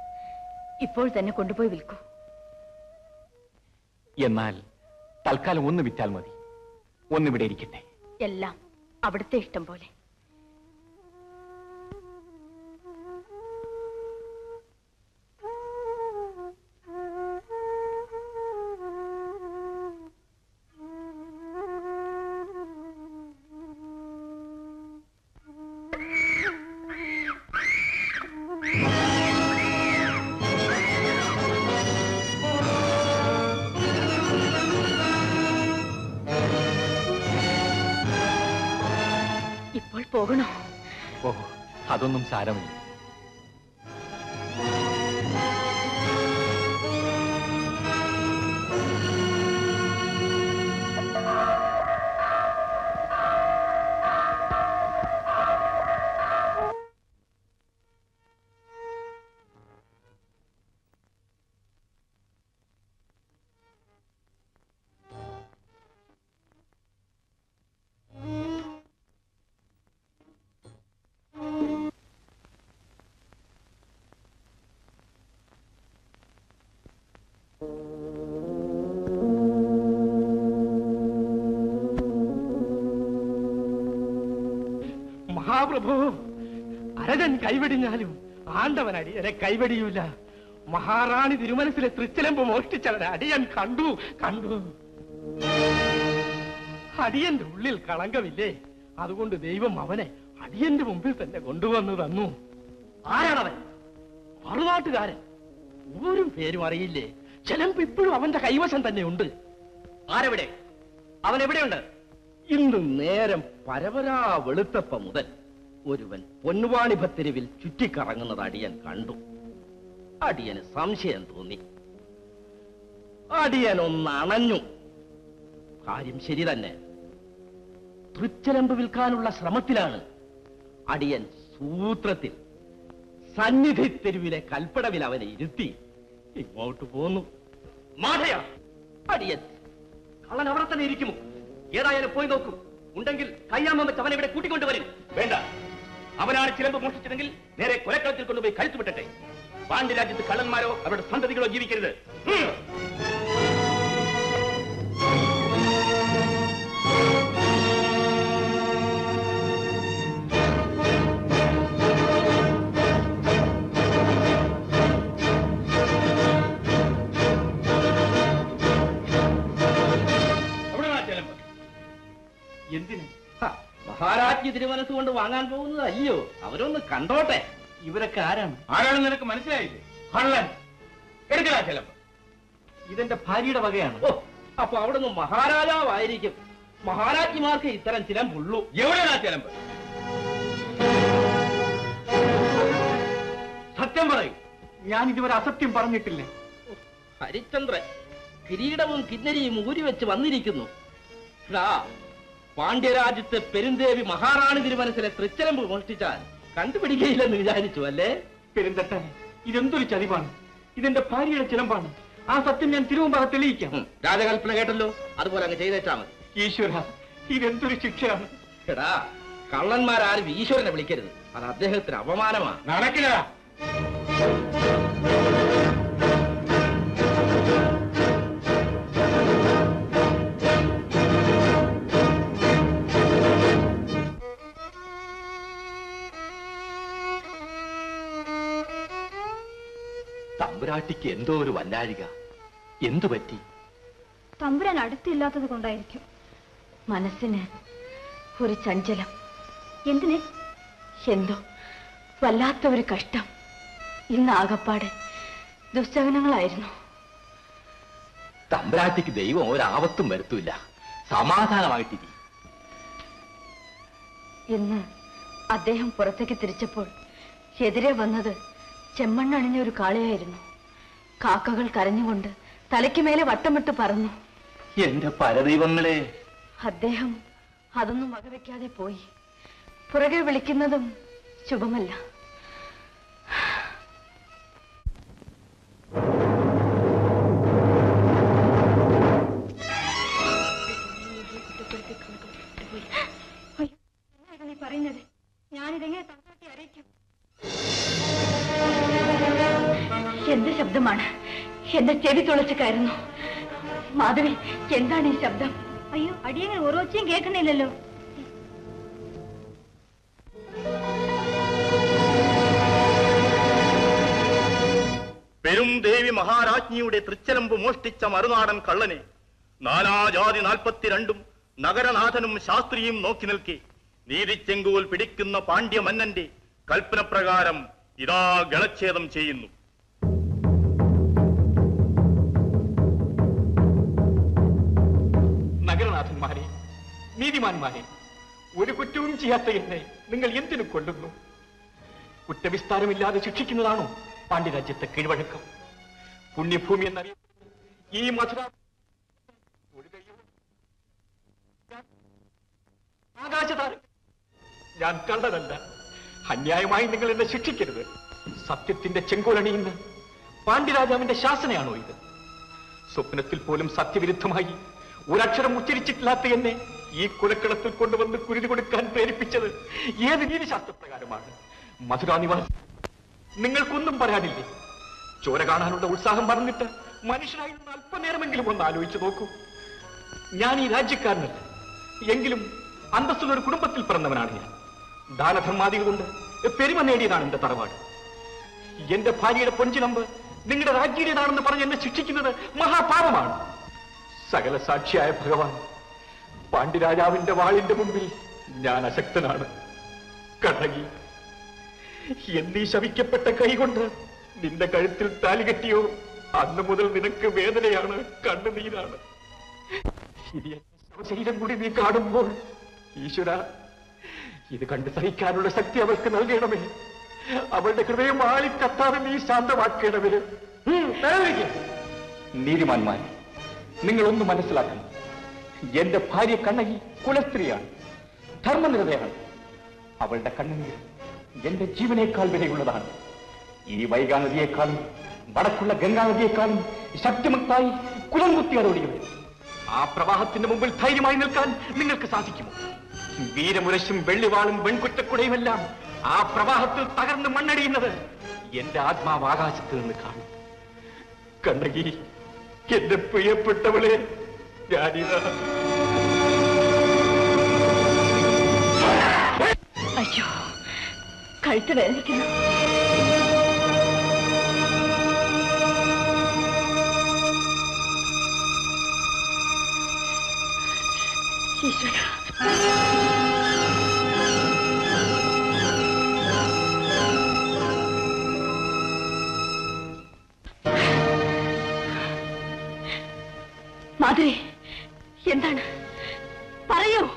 ഇപ്പോൾ തന്നെ കൊണ്ടുപോയി വിൽക്കൂ. എന്നാൽ തൽക്കാലം ഒന്ന് വിറ്റാൽ മതി. ഒന്നിവിടെ ഇരിക്കട്ടെ. എല്ലാം അവിടുത്തെ ഇഷ്ടം പോലെ. സാരമില്ല. കൈവെടിഞ്ഞാലും ആണ്ടവനടി എന്നെ കൈവെടിയൂല. മഹാറാണി തിരുമനസിലെ തൃച്ചിലമ്പ് മോഷ്ടിച്ചവനെ അടിയൻ കണ്ടു കണ്ടു. അടിയന്റെ ഉള്ളിൽ കളങ്കമില്ലേ? അതുകൊണ്ട് ദൈവം അവനെ അടിയന്റെ മുമ്പിൽ തന്നെ കൊണ്ടുവന്നു തന്നു. ആരാണവൻ? മറുനാട്ടുകാരൻ. ഒരു പേരും അറിയില്ലേ? ചിലമ്പ് ഇപ്പോഴും അവന്റെ കൈവശം തന്നെ ഉണ്ട് ആരെവിടെ? അവൻ എവിടെയുണ്ട്? ഇന്ന് നേരം പരവരാ വെളുത്തപ്പ മുതൽ. ഒരുവൻ പൊന്നുവാണിഭത്തെരുവിൽ ചുറ്റിക്കറങ്ങുന്നത് അടിയൻ കണ്ടു. അടിയന് സംശയം തോന്നി. അടിയൻ ഒന്ന് അണഞ്ഞു കാര്യം ശരി തന്നെ. തൃച്ചലമ്പ് വിൽക്കാനുള്ള ശ്രമത്തിലാണ് അടിയൻ സൂത്രത്തിൽ സന്നിധി തെരുവിലെ കൽപ്പടവിൽ അവനെ ഇരുത്തി. ഇങ്ങോട്ട് പോന്നു. മാധയ അടിയൻ കള്ളൻ അവിടെ തന്നെ ഇരിക്കുമോ? ഏതായാലും പോയി നോക്കൂ. ഉണ്ടെങ്കിൽ കയ്യാമ്മ വെച്ച് അവനെ ഇവിടെ കൂട്ടിക്കൊണ്ടുവരും വേണ്ട. അവനാണ് ചിലമ്പ് മോഷ്ടിച്ചതെങ്കിൽ നേരെ കൊലക്കളത്തിൽ കൊണ്ടുപോയി കഴുത്തു വിട്ടട്ടെ പാണ്ഡ്യരാജ്യത്ത് കള്ളന്മാരോ അവരുടെ സന്തതികളോ ജീവിക്കരുത്. മഹാരാജ്ഞി തിരുമനസ് കൊണ്ട് വാങ്ങാൻ പോകുന്നത് അല്ലയോ അവരൊന്ന് കണ്ടോട്ടെ. ഇവരൊക്കെ ആരാണ്? ആരാണ് നിനക്ക് മനസ്സിലായില്ലേ? കള്ളൻ. എടുക്കലാ ചിലമ്പ് ഇതെന്റെ ഭാര്യയുടെ വകയാണ്. ഓ അപ്പൊ അവിടെ നിന്ന് മഹാരാജാവായിരിക്കും. മഹാരാജ്ഞിമാർക്ക് ഇത്തരം ചിലമ്പുള്ളൂ. എവിടെയാ ചിലമ്പ് സത്യം പറയും. ഞാൻ ഇതുവരെ അസത്യം പറഞ്ഞിട്ടില്ല. ഹരിചന്ദ്രൻ കിരീടവും കിന്നരിയും ഊരി വെച്ച് വന്നിരിക്കുന്നു പാണ്ഡ്യരാജ്യത്തെ പെരുന്തേവി മഹാറാണി തിരുമനസിലെ തൃച്ചലമ്പ് മോഷ്ടിച്ചാൽ കണ്ടുപിടിക്കയില്ലെന്ന് വിചാരിച്ചു അല്ലേ? പെരുന്തട്ട ഇതെന്തൊരു ചതിവാണ് ഇതെന്റെ ഭാര്യയുടെ ചിലമ്പാണ്. ആ സത്യം ഞാൻ തിരുവമ്പാറ തെളിയിക്കാം. രാജകൽപ്പന കേട്ടല്ലോ. അതുപോലെ അങ്ങ് ചെയ്തേറ്റാ മതി. ഈശ്വര ഇതെന്തൊരു ശിക്ഷയാണ്? എടാ കള്ളന്മാരാരും ഈശ്വരനെ വിളിക്കരുത്. അത് അദ്ദേഹത്തിന് അപമാനമാണ്. നടക്കില്ല. തമ്പുരാട്ടിക്ക് എന്തോ ഒരു വല്ലാഴിക. എന്തു പറ്റി? തമ്പുരാൻ അടുത്തില്ലാത്തത് കൊണ്ടായിരിക്കും. മനസ്സിന് ഒരു ചഞ്ചലം. എന്തിനെ? എന്തോ വല്ലാത്ത ഒരു കഷ്ടം. ഇന്ന് ആകപ്പാടെ ദുസ്സഹനങ്ങളായിരുന്നു. തമ്പുരാട്ടിക്ക് ദൈവം ഒരാപത്തും വരുത്തൂല സമാധാനമായിട്ടിരി. ഇന്ന് അദ്ദേഹം പുറത്തേക്ക് തിരിച്ചപ്പോൾ എതിരെ വന്നത് ചെമ്മണ്ണണിഞ്ഞ ഒരു കാളയായിരുന്നു. കാക്കകൾ കരഞ്ഞുകൊണ്ട് തലയ്ക്ക് മേലെ വട്ടമിട്ട് പറഞ്ഞു എന്റെ പരദൈവങ്ങളെ. അദ്ദേഹം അതൊന്നും വകവെക്കാതെ പോയി. പുറകെ വിളിക്കുന്നതും ശുഭമല്ല. പറയുന്നത്? ഞാനിതെങ്ങനെ തമ്പാട്ടി അറിയിക്കും? എന്ത് ശബ്ദമാണ്? എന്റെ ചെവി തുളച്ച് കയറുന്നു മാധവി എന്താണ് ഈ ശബ്ദം? അയ്യോ അടിയങ്ങൾ ഓരോച്ചയും കേൾക്കണില്ലല്ലോ പെരും ദേവി മഹാരാജ്ഞിയുടെ തൃച്ചലമ്പ് മോഷ്ടിച്ച മറുനാടൻ കള്ളനെ നാലാജാതി നാൽപ്പത്തിരണ്ടും നഗരനാഥനും ശാസ്ത്രിയും നോക്കി നിൽക്കെ. നീതിച്ചെങ്കൂൽ പിടിക്കുന്ന പാണ്ഡ്യ മന്നന്റെ കൽപ്പന പ്രകാരം ഇതാ ഗളച്ഛേദം ചെയ്യുന്നു. നഗരനാഥന്മാരെ നീതിമാന്മാരെ ഒരു കുറ്റവും ചെയ്യാത്ത എന്നെ നിങ്ങൾ എന്തിനു കൊല്ലുന്നു? കുറ്റവിസ്താരമില്ലാതെ ശിക്ഷിക്കുന്നതാണോ പാണ്ഡ്യരാജ്യത്തെ കീഴ്വഴക്കം? പുണ്യഭൂമി എന്നറിയ ഈ മധുര ആകാശതാരം. ഞാൻ കള്ളതല്ല അന്യായമായി നിങ്ങൾ എന്നെ ശിക്ഷിക്കരുത്. സത്യത്തിന്റെ ചെങ്കോലണിയുന്ന പാണ്ഡ്യരാജാവിന്റെ ശാസനയാണോ ഇത്? സ്വപ്നത്തിൽ പോലും സത്യവിരുദ്ധമായി ഒരക്ഷരം ഉച്ചരിച്ചിട്ടില്ലാത്ത എന്നെ ഈ കുലക്കളത്തിൽ കൊണ്ടുവന്ന് കുരുതി കൊടുക്കാൻ പ്രേരിപ്പിച്ചത് ഏത് നീതിശാസ്ത്രപ്രകാരമാണ്? മധുരാനിവാസ് നിങ്ങൾക്കൊന്നും പറയാനില്ലേ? ചോര കാണാനുള്ള ഉത്സാഹം പറഞ്ഞിട്ട് മനുഷ്യനായി അല്പനേരമെങ്കിലും ഒന്ന് ആലോചിച്ചു നോക്കൂ. ഞാൻ ഈ രാജ്യക്കാരനല്ല. എങ്കിലും അന്തസ്സുള്ള ഒരു കുടുംബത്തിൽ പിറന്നവനാണ് ഞാൻ. ദാനധർമാദികൾ കൊണ്ട് പെരുമ നേടിയതാണ് എന്റെ തറവാട്. എന്റെ ഭാര്യയുടെ പൊഞ്ചിലമ്പ് നിങ്ങളുടെ രാജ്ഞിയുടേതാണെന്ന് പറഞ്ഞ് എന്നെ ശിക്ഷിക്കുന്നത് മഹാപാപമാണ്. സകല സാക്ഷിയായ ഭഗവാൻ പാണ്ഡ്യരാജാവിന്റെ വാളിന്റെ മുമ്പിൽ ഞാൻ അശക്തനാണ്. കണ്ണകി എന്നീ ശവിക്കപ്പെട്ട കൈകൊണ്ട് നിന്റെ കഴുത്തിൽ താലി കെട്ടിയോ? അന്ന് മുതൽ നിനക്ക് വേദനയാണ് കണ്ണുനീരാണ്. ശരീരം കൂടി നീ കാണുമ്പോൾ ഈശ്വര ഇത് കണ്ട് സഹിക്കാനുള്ള ശക്തി അവൾക്ക് നൽകണമേ. അവളുടെ ഹൃദയം ആളിക്കത്താതെ നീ ശാന്തമാക്കണമേ. നീതിമാന്മാരെ നിങ്ങളൊന്ന് മനസ്സിലാക്കണം. എന്റെ ഭാര്യ കണ്ണകി കുലസ്ത്രീയാണ് ധർമ്മനിരതയാണ്. അവളുടെ കണ്ണുനീർ എന്റെ ജീവനേക്കാൾ വിലയുള്ളതാണ്. ഈ വൈകാനദിയേക്കാളും വടക്കുള്ള ഗംഗാനദിയേക്കാളും ശക്തിമത്തായി കുലം കുത്തിയാലോടിയത് ആ പ്രവാഹത്തിന്റെ മുമ്പിൽ ധൈര്യമായി നിൽക്കാൻ നിങ്ങൾക്ക് സാധിക്കുമോ? വീരമുരശും വെള്ളിവാളും വെൺകുറ്റക്കുടയുമെല്ലാം ആ പ്രവാഹത്തിൽ തകർന്ന് മണ്ണടിയുന്നത് എന്റെ ആത്മാവ് ആകാശത്ത് നിന്ന് കാണും. കണ്ണകി എന്റെ പ്രിയപ്പെട്ടവളെ ഞാനിതാ. അയ്യോ കഴുത്ത് വേദനിക്കുന്നു. മാധുരി എന്താണ്? പറയൂ.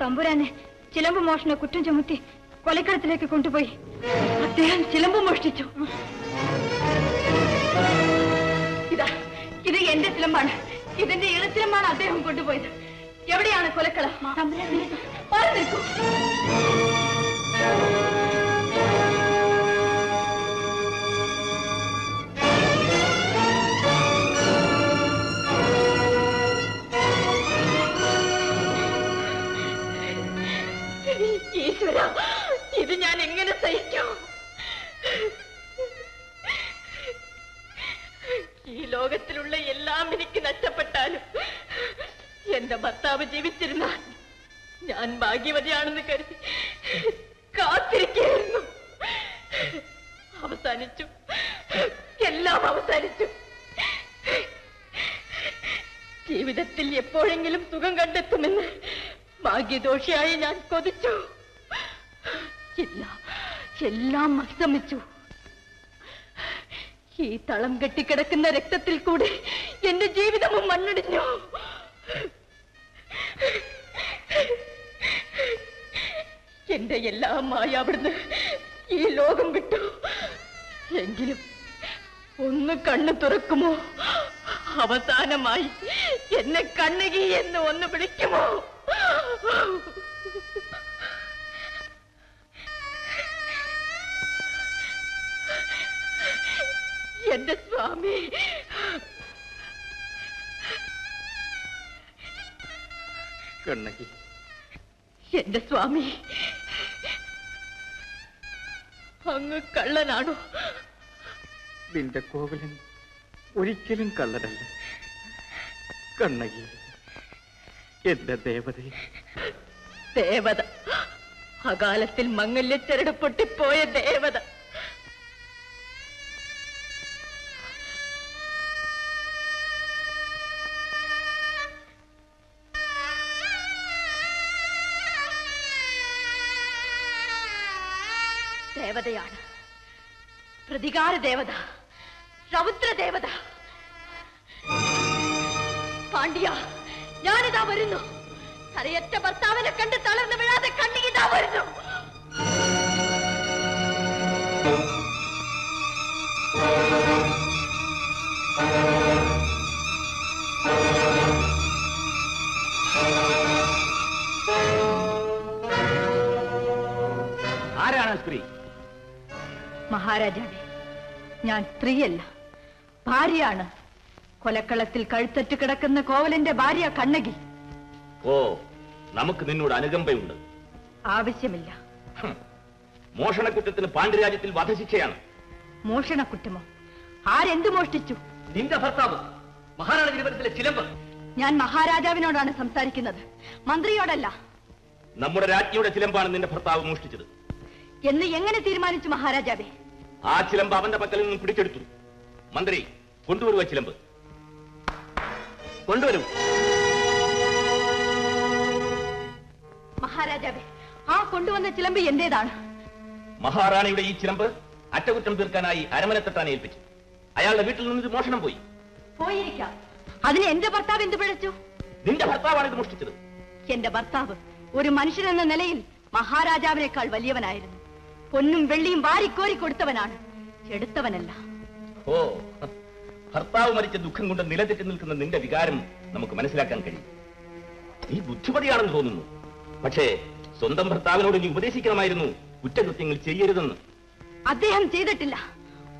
തമ്പുരാനെ ചിലമ്പ് മോഷണ കുറ്റം ചുമത്തി കൊലക്കടത്തിലേക്ക് കൊണ്ടുപോയി. അദ്ദേഹം ചിലമ്പ് മോഷ്ടിച്ചു. ഇതാ ഇത് എന്റെ ചിലമ്പാണ്. ഇതിന്റെ ഇളച്ചിലമ്പാണ് അദ്ദേഹം കൊണ്ടുപോയത്. എവിടെയാണ് കൊലക്കള? തമ്പുരാനെ മാറി നിൽക്കൂ? ഈശ്വര ഇത് ഞാൻ എങ്ങനെ സഹിക്കും? ഈ ലോകത്തിലുള്ള എല്ലാം എനിക്ക് നഷ്ടപ്പെട്ടാലും എന്റെ ഭർത്താവ് ജീവിച്ചിരുന്നാൽ ഞാൻ ഭാഗ്യവതിയാണെന്ന് കരുതി കാത്തിരിക്കുന്നു അവസാനിച്ചു. എല്ലാം അവസാനിച്ചു. ജീവിതത്തിൽ എപ്പോഴെങ്കിലും സുഖം കണ്ടെത്തുമെന്ന് ഭാഗ്യദോഷിയായി ഞാൻ കൊതിച്ചു. ഇല്ല എല്ലാം അസ്തമിച്ചു. ഈ തളം കെട്ടിക്കിടക്കുന്ന രക്തത്തിൽ കൂടെ എന്റെ ജീവിതവും മണ്ണടിഞ്ഞു. എന്റെ എല്ലാ മായ അവിടുന്ന് ഈ ലോകം വിട്ടു. എങ്കിലും ഒന്ന് കണ്ണ് തുറക്കുമോ? അവസാനമായി എന്നെ കണ്ണകി എന്ന് ഒന്ന് വിളിക്കുമോ? എന്റെ സ്വാമി കണ്ണകി. എന്റെ സ്വാമി. അങ്ങ് കള്ളനാണോ? നിന്റെ കോവിലൻ ഒരിക്കലും കള്ളനല്ല. കണ്ണകി എന്റെ ദേവതയെ ദേവത. അകാലത്തിൽ മംഗല്യച്ചരട് പൊട്ടിപ്പോയ ദേവത. ദേവതയാണ്. പ്രതികാര ദേവത രൗദ്ര ദേവത. പാണ്ഡ്യ ഞാനിതാ വരുന്നു. തലയറ്റ ഭർത്താവിനെ കണ്ട് തളർന്നു കണ്ണി ഇതാ വരുന്നു. ആരാണ് മഹാരാജാവേ ഞാൻ സ്ത്രീയല്ല. ഭാര്യയാണ്. കൊലക്കളത്തിൽ കഴുത്തറ്റ് കിടക്കുന്ന കോവലന്റെ ഭാര്യ കണ്ണകി. ഓ നമുക്ക് നിന്നോട് അനുകമ്പയുണ്ട്. ആവശ്യമില്ല. മോഷണക്കുറ്റത്തിന് പാണ്ഡ്യരാജ്യത്തിൽ വധശിക്ഷയാണ്. മോഷണക്കുറ്റമോ? ആരെന്ത് മോഷ്ടിച്ചു? നിന്റെ ഭർത്താവ് തിരുവനന്തപുരത്തിലെ ചിലമ്പ്. ഞാൻ മഹാരാജാവിനോടാണ് സംസാരിക്കുന്നത്. മന്ത്രിയോടല്ല. നമ്മുടെ രാജ്ഞിയുടെ ചിലമ്പാണ് നിന്റെ ഭർത്താവ് മോഷ്ടിച്ചത്. എന്ന് എങ്ങനെ തീരുമാനിച്ചു മഹാരാജാവേ? ആ ചിലമ്പ് അവന്റെ പക്കൽ നിന്നും പിടിച്ചെടുത്തു. മന്ത്രി കൊണ്ടുവരുക ചിലമ്പ്? കൊണ്ടുവരും. മഹാരാജാവേ ആ കൊണ്ടുവന്ന ചിലമ്പ് എന്റേതാണ്? മഹാറാണിയുടെ ഈ ചിലമ്പ് അറ്റകുറ്റം തീർക്കാനായി അരമനത്തെട്ടാൻ ഏൽപ്പിച്ചു. അയാളുടെ വീട്ടിൽ നിന്ന് ഇത് മോഷണം പോയി. പോയിരിക്കാം. അതിന് എന്റെ ഭർത്താവ് എന്ത് പിഴച്ചു? നിന്റെ ഭർത്താവാണ് ഇത് മോഷ്ടിച്ചത്. എന്റെ ഭർത്താവ് ഒരു മനുഷ്യനെന്ന നിലയിൽ മഹാരാജാവിനേക്കാൾ വലിയവനായിരുന്നു. പൊന്നും വെള്ളിയും വാരിക്കോരി കൊടുത്തവനാണ്. എടുത്തവനല്ല. ഓ ഭർത്താവ് മരിച്ച ദുഃഖം കൊണ്ട് നിലതെറ്റി നിൽക്കുന്ന നിന്റെ വികാരം നമുക്ക് മനസ്സിലാക്കാൻ കഴിയും. നീ ബുദ്ധിമതിയാണെന്ന് തോന്നുന്നു. പക്ഷേ സ്വന്തം ഭർത്താവിനോട് നീ ഉപദേശിക്കണമായിരുന്നു കുറ്റകൃത്യങ്ങൾ ചെയ്യരുതെന്ന്. അദ്ദേഹം ചെയ്തിട്ടില്ല.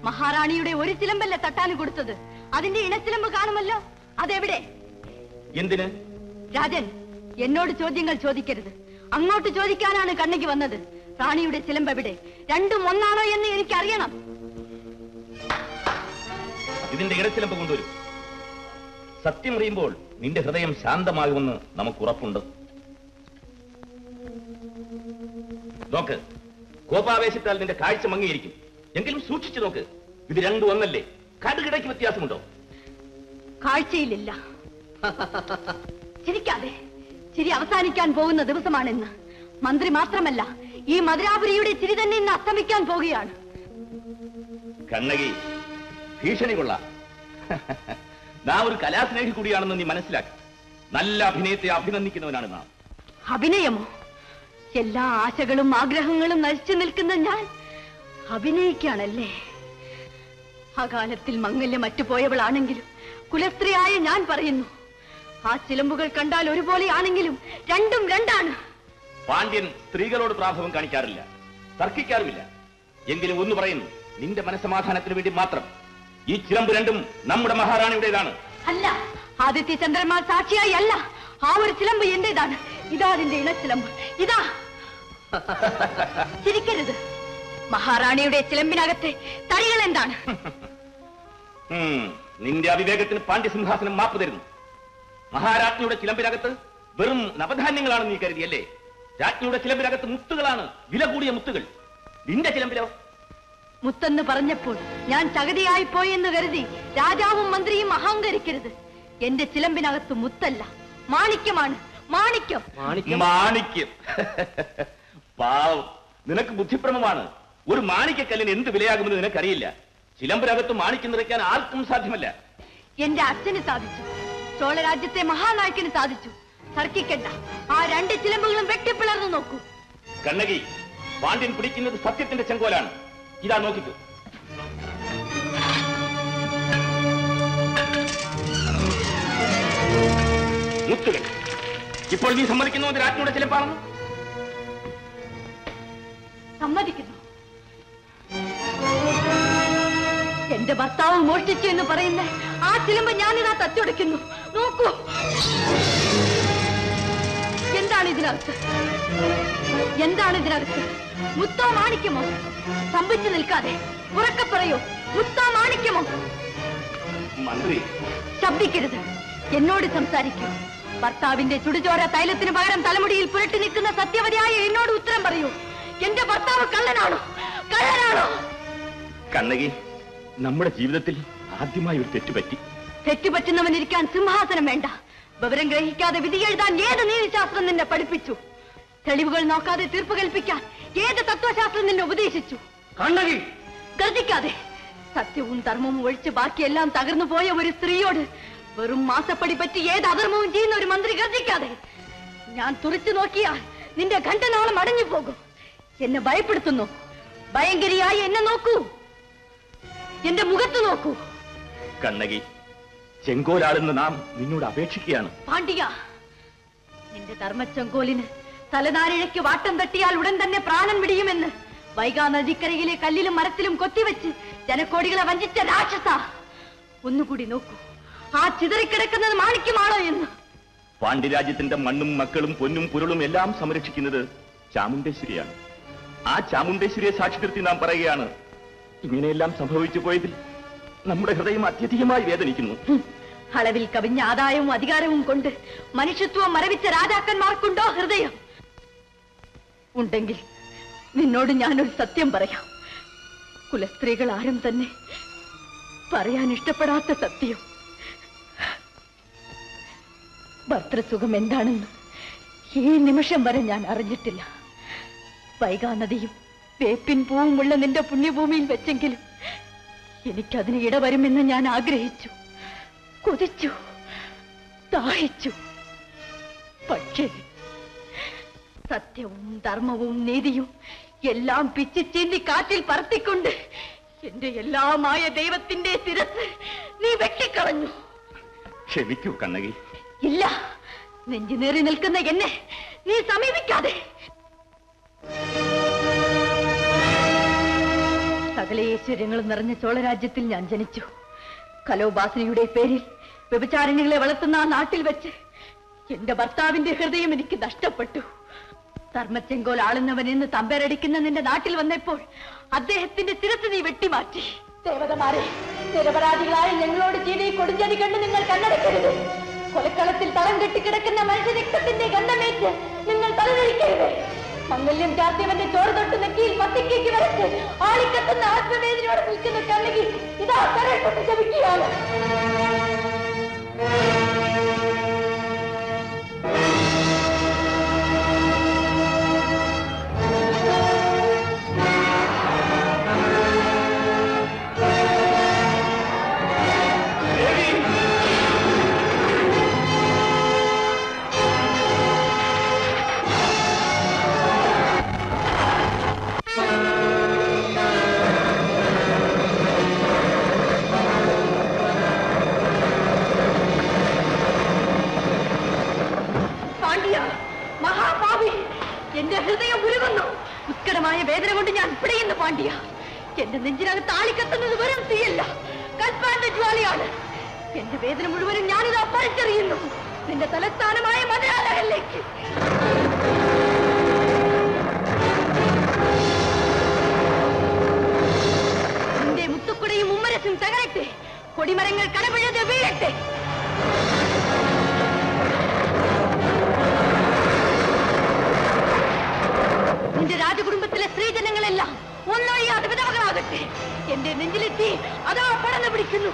മഹാറാണിയുടെ ഒരു ചിലമ്പല്ല തട്ടാന് കൊടുത്തത്. അതിന്റെ ഇണച്ചിലമ്പ് കാണുമല്ലോ. അതെവിടെ? എന്തിന്? രാജൻ എന്നോട് ചോദ്യങ്ങൾ ചോദിക്കരുത്. അങ്ങോട്ട് ചോദിക്കാനാണ് കണ്ണിക്ക് വന്നത്. റാണിയുടെ ചിലമ്പ് എവിടെ? രണ്ടും ഒന്നാണോ എന്ന് എനിക്ക് അറിയണം ഇതിന്റെ ഇടച്ചിലമ്പ് കൊണ്ടുവരും. സത്യം അറിയുമ്പോൾ നിന്റെ ഹൃദയം ശാന്തമാകുമെന്ന് നമുക്ക് ഉറപ്പുണ്ട്. നോക്ക് കോപാവേശത്താൽ നിന്റെ കാഴ്ച മങ്ങിയിരിക്കും. എങ്കിലും സൂക്ഷിച്ചു നോക്ക് ഇത് രണ്ടും ഒന്നല്ലേ? കടുകിടയ്ക്ക് വ്യത്യാസമുണ്ടോ? കാഴ്ചയിലില്ല. ചിരിക്കാതെ ചിരി അവസാനിക്കാൻ പോകുന്ന ദിവസമാണെന്ന് മന്ത്രി മാത്രമല്ല ഈ മധുരാപുരിയുടെ ചിരി തന്നെ ഇന്ന് അസ്തമിക്കാൻ പോകുകയാണ്. കണ്ണകി ഭീഷണി കൊള്ളാം. നാം ഒരു കലാസ്നേഹി കൂടിയാണെന്ന് നീ മനസ്സിലാക്കി. നല്ല അഭിനയത്തെ അഭിനന്ദിക്കുന്നവനാണ് നാം. അഭിനയമോ? എല്ലാ ആശകളും ആഗ്രഹങ്ങളും നശിച്ചു നിൽക്കുന്ന ഞാൻ അഭിനയിക്കാണല്ലേ അകാലത്തിൽ മംഗല്യം മറ്റുപോയവളാണെങ്കിലും കുലസ്ത്രീയായ ഞാൻ പറയുന്നു ആ ചിലമ്പുകൾ കണ്ടാൽ ഒരുപോലെയാണെങ്കിലും രണ്ടും രണ്ടാണ്. പാണ്ഡ്യൻ സ്ത്രീകളോട് പ്രാഭവം കാണിക്കാറില്ല തർക്കിക്കാറുമില്ല. എങ്കിലും ഒന്ന് പറയുന്നു നിന്റെ മനസമാധാനത്തിന് വേണ്ടി മാത്രം. ഈ ചിലമ്പ് രണ്ടും നമ്മുടെ മഹാറാണിയുടേതാണ്. അല്ല ആദിത്യ ചന്ദ്രന്മാർ സാക്ഷിയായി അല്ല. ആ ഒരു ചിലമ്പ് എന്റേതാണ്. ഇതാ അതിന്റെ ഇണച്ചിലമ്പ് ഇതാ. ചിരിക്കരുത്. മഹാറാണിയുടെ ചിലമ്പിനകത്തെ തടികൾ എന്താണ്? നിന്റെ അവിവേകത്തിന് പാണ്ഡ്യസിംഹാസനം മാപ്പ് തരുന്നു. മഹാരാജ്ഞിയുടെ ചിലമ്പിനകത്ത് വെറും നവധാന്യങ്ങളാണ് നീ കരുതിയല്ലേ? രാജ്ഞിയുടെ ചിലമ്പിനകത്ത് മുത്തുകളാണ് വില കൂടിയ മുത്തുകൾ. നിന്റെ ചിലമ്പിലോ? മുത്തെന്ന് പറഞ്ഞപ്പോൾ ഞാൻ ചകതിയായി പോയെന്ന് കരുതി രാജാവും മന്ത്രിയും അഹങ്കരിക്കരുത്. എന്റെ ചിലമ്പിനകത്ത് മുത്തല്ല. മാണിക്യമാണ്. മാണിക്യം. മാണിക്യം. പാവം. നിനക്ക് ബുദ്ധിപ്രമമാണ് ഒരു മാണിക്യക്കല്ലിന് എന്ത് വിലയാകുമെന്ന് നിനക്കറിയില്ല. ചിലമ്പിനകത്ത് മാണിക്യം നിറയ്ക്കാൻ ആർക്കും സാധ്യമല്ല. എന്റെ അച്ഛന് സാധിച്ചു. ചോളരാജ്യത്തെ മഹാനായകന് സാധിച്ചു. തർക്കിക്കണ്ട. ആ രണ്ട് ചിലമ്പുകളും വെട്ടിപ്പിളർന്നു നോക്കൂ. കണ്ണകി പാണ്ഡ്യൻ പിടിക്കുന്നത് സത്യത്തിന്റെ ചെങ്കോലാണ്. ഇതാ നോക്കിക്കൂ. മുത്തുകൾ ഇപ്പോൾ നീ സമ്മതിക്കുന്നു അത് രാജ്ഞിയുടെ ചിലപ്പാണെന്ന്? സമ്മതിക്കുന്നു. എന്റെ ഭർത്താവ് മോഷ്ടിച്ചു എന്ന് പറയുന്ന ആ ചിലമ്പ് ഞാനിതാ തച്ചൊടുക്കുന്നു നോക്കൂ. എന്താണ് ഇതിനകത്ത്? എന്താണ് ഇതിനകത്ത്? മുത്തോ മാണിക്കമോ സ്തംഭിച്ചു നിൽക്കാതെ ഉറക്കെ പറയൂ. മുത്തോ മാണിക്കമോ മന്ത്രി. ശബ്ദിക്കരുത്. എന്നോട് സംസാരിക്കൂ. ഭർത്താവിന്റെ ചുടുചോര തൈലത്തിന് പകരം തലമുടിയിൽ പുരട്ടി നിൽക്കുന്ന സത്യവതിയായ എന്നോട് ഉത്തരം പറയൂ. എന്റെ ഭർത്താവ് കള്ളനാണോ? കള്ളനാണോ? കണ്ണകി നമ്മുടെ ജീവിതത്തിൽ ആദ്യമായി ഒരു തെറ്റുപറ്റി. തെറ്റുപറ്റുന്നവനിരിക്കാൻ സിംഹാസനം വേണ്ട. വിവരം ഗ്രഹിക്കാതെ വിധി എഴുതാൻ ഏത് നീതിശാസ്ത്രം നിന്നെ പഠിപ്പിച്ചു? തെളിവുകൾ നോക്കാതെ തീർപ്പ് കൽപ്പിക്കാൻ ഏത് തത്വശാസ്ത്രം നിന്നെ ഉപദേശിച്ചു? കണ്ണകി! ഗർജിക്കാതെ സത്യവും ധർമ്മവും ഒഴിച്ച് ബാക്കിയെല്ലാം തകർന്നു പോയ ഒരു സ്ത്രീയോട് വെറും മാസപ്പടി പറ്റി ഏത് അധർമ്മവും ചെയ്യുന്ന ഒരു മന്ത്രി ഗർജിക്കാതെ ഞാൻ തുറച്ചു നോക്കിയാൽ നിന്റെ ഘണ്ടനാളം അടഞ്ഞു പോകും. എന്നെ ഭയപ്പെടുത്തുന്നു. ഭയങ്കരിയായി എന്നെ നോക്കൂ. എന്റെ മുഖത്ത് നോക്കൂ. കണ്ണകി ചെങ്കോലാടുന്ന നാം നിന്നോട് അപേക്ഷിക്കുകയാണ്. പാണ്ഡ്യ നിന്റെ ധർമ്മച്ചെങ്കോലിന് തലനാരിഴയ്ക്ക് വാട്ടം തട്ടിയാൽ ഉടൻ തന്നെ പ്രാണൻ വിടിയുമെന്ന് വൈകാ നദിക്കരയിലെ കല്ലിലും മരത്തിലും കൊത്തിവെച്ച് ജനക്കോടികളെ വഞ്ചിച്ച രാക്ഷസ. ഒന്നുകൂടി നോക്കൂ ആ ചിതറിക്കിടക്കുന്നത് മാണിക്യമാണോ എന്ന്? പാണ്ഡ്യരാജ്യത്തിന്റെ മണ്ണും മക്കളും പൊന്നും പുരളും എല്ലാം സംരക്ഷിക്കുന്നത് ചാമുണ്ടേശ്വരിയാണ്. ആ ചാമുണ്ടേശ്വരിയെ സാക്ഷി നിർത്തി നാം പറയുകയാണ്. ഇങ്ങനെയെല്ലാം സംഭവിച്ചു പോയതിൽ നമ്മുടെ ഹൃദയം അത്യധികമായി വേദനിക്കുന്നു. അളവിൽ കവിഞ്ഞ ആദായവും അധികാരവും കൊണ്ട് മനുഷ്യത്വം മരവിച്ച രാജാക്കന്മാർക്കുണ്ടോ ഹൃദയം? ഉണ്ടെങ്കിൽ നിന്നോട് ഞാനൊരു സത്യം പറയാം. കുലസ്ത്രീകൾ ആരും തന്നെ പറയാൻ ഇഷ്ടപ്പെടാത്ത സത്യം. ഭർത്തൃസുഖം എന്താണെന്ന് ഈ നിമിഷം വരെ ഞാൻ അറിഞ്ഞിട്ടില്ല. വൈകാ നദിയും വേപ്പിൻ പൂവുമുള്ള നിന്റെ പുണ്യഭൂമിയിൽ വെച്ചെങ്കിലും എനിക്കതിന് ഇടവരുമെന്ന് ഞാൻ ആഗ്രഹിച്ചു. കൊതിച്ചു ദാഹിച്ചു. പക്ഷേ സത്യവും ധർമ്മവും നീതിയും എല്ലാം പിച്ചിച്ചീന്തി കാറ്റിൽ പറത്തിക്കൊണ്ട് എന്റെ എല്ലാമായ ദൈവത്തിന്റെ സ്ഥിരത്ത് നീ വെട്ടിക്കളഞ്ഞു. ക്ഷമിക്കൂ കണ്ണകി. ഇല്ല നെഞ്ചുനേറി നിൽക്കുന്ന എന്നെ നീ സമീപിക്കാതെ. സകല ഐശ്വര്യങ്ങളും നിറഞ്ഞ ചോളരാജ്യത്തിൽ ഞാൻ ജനിച്ചു. കലോപാസനയുടെ പേരിൽ വ്യഭിചാരിണികളെ വളർത്തുന്ന ആ നാട്ടിൽ വെച്ച് എന്റെ ഭർത്താവിന്റെ ഹൃദയം എനിക്ക് നഷ്ടപ്പെട്ടു. ധർമ്മച്ചെങ്കോൽ ആളുന്നവൻ എന്ന് തമ്പരടിക്കുന്ന നിന്റെ നാട്ടിൽ വന്നപ്പോൾ അദ്ദേഹത്തിന്റെ ശിരസ് നീ വെട്ടിമാറ്റി. ദേവതമാരെ നിരപരാധികളായ ഞങ്ങളോട് ഈ കൊടുഞ്ചതി കണ്ട് നിങ്ങൾ കണ്ണടക്കരുത് കൊലക്കളത്തിൽ തളം കെട്ടിക്കിടക്കുന്ന മനുഷ്യരക്തത്തിന്റെ ഗന്ധമേറ്റ് നിങ്ങൾ തലതിരിക്കരുത്. മംഗല്യം ചാർത്തിയവന്റെ ചോറ് തൊട്ട് നെറ്റിയിൽ പത്തിക്കേക്ക് വരച്ച് ആളിക്കത്തുന്ന ആത്മവേദനയോടെ നിൽക്കുന്ന കണ്ണകി ഇതാ കരൾ കൊണ്ട് ജപിക്കുകയാണ് പാണ്ഡ്യ വേദന കൊണ്ട് ഞാൻ പിടയുന്നു പാണ്ഡ്യ. എന്റെ നെഞ്ചിനകത്ത് താളിക്കത്തുന്നത് വെറും തീയല്ല. കൽപ്പാന്റെ ജ്വാലയാണ്. എന്റെ വേദന മുഴുവനും ഞാനിതാ പറിച്ചെറിയുന്നു നിന്റെ തലസ്ഥാനമായ മലയാളങ്ങളിലേക്ക് നിന്റെ മുത്തുക്കുടയും ഉമ്മരസും തകരട്ടെ. കൊടിമരങ്ങൾ കടപിഴത് വീഴട്ടെ. നിന്റെ രാജകുടുംബത്തിലെ സ്ത്രീജനങ്ങളെല്ലാം ഒന്നൊഴിയാതെ വിധവകളാകട്ടെ എന്റെ നെഞ്ചിലെത്തി അതാ പടന്നു പിടിക്കുന്നു.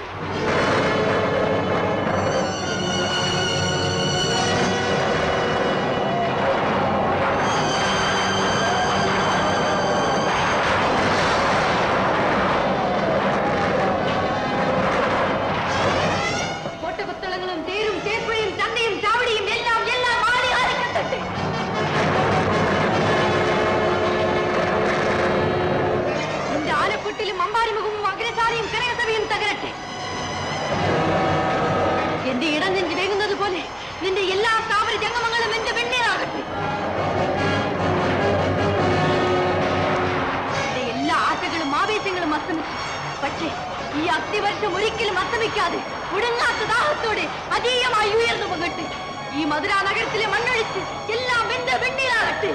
ദാഹത്തോടെ അതീയമായി ഉയർന്നു പോകട്ടെ. ഈ മധുര നഗരത്തിലെ മണ്ണൊഴിച്ച് എല്ലാം വെന്ത് വെണ്ണീറാകട്ടെ.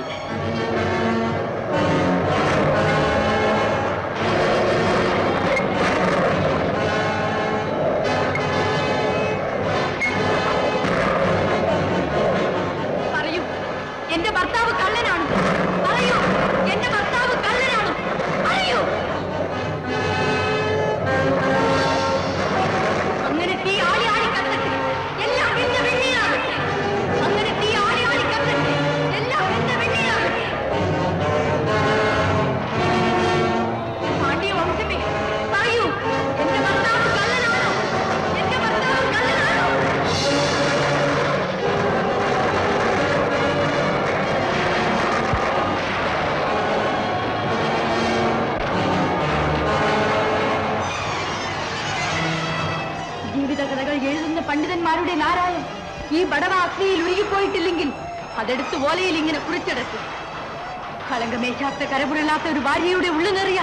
കളങ്കമേശാത്ത കരപുരല്ലാത്ത ഒരു ഭാര്യയുടെ ഉള്ളുനേറിയ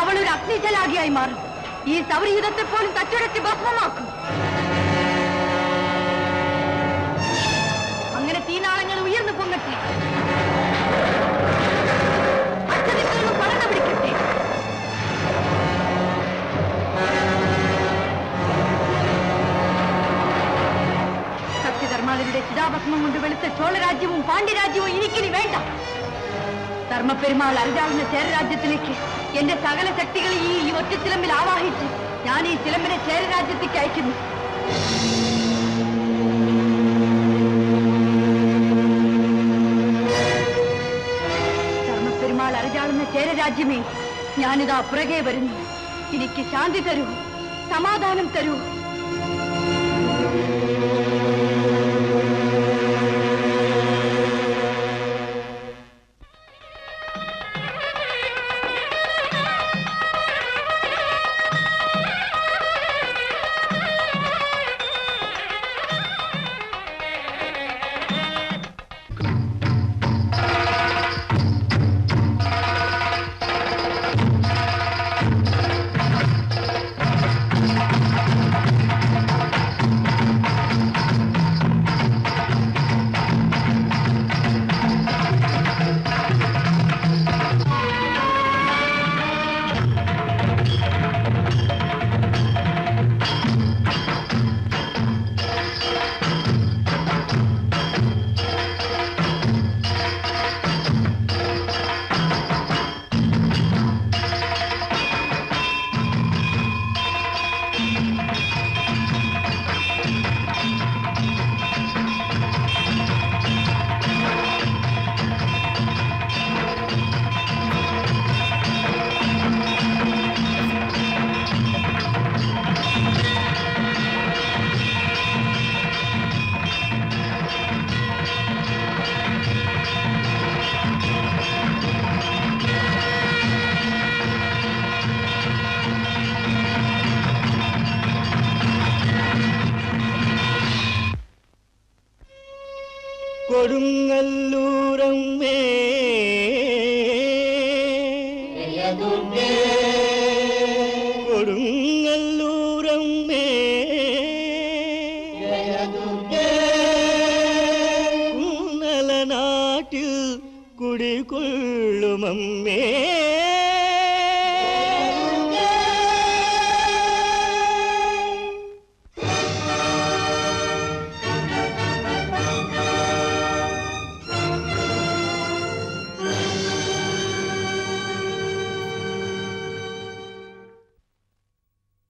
അവൾ ഒരു അഗ്നിജലാകിയായി മാറും. ഈ സൗരയുധത്തെ പോലും തച്ചുടച്ച് ഭസ്മമാക്കും. അങ്ങനെ തീനാളങ്ങൾ ഉയർന്നു പൊങ്ങട്ടെ. സത്യധർമാതിരുടെ ചിതാഭസ്മം കൊണ്ട് വെളുത്ത ചോളരാജ്യവും പാണ്ഡ്യരാജ്യവും എനിക്കിനി വേണ്ട. ധർമ്മപ്പെരുമാൾ അരജാവുന്ന ചേരരാജ്യത്തിലേക്ക് എന്റെ സകല ശക്തികളെ ഈ ഈ ഒറ്റ ചിലമ്പിൽ ആവാഹിച്ച് ഞാൻ ഈ ചിലമ്പിനെ ചേരരാജ്യത്തേക്ക് അയക്കുന്നു. ധർമ്മപെരുമാൾ അരജാളുന്ന ചേരരാജ്യമേ ഞാനിതാ പുറകെ വരുന്നു. എനിക്ക് ശാന്തി തരൂ സമാധാനം തരൂ.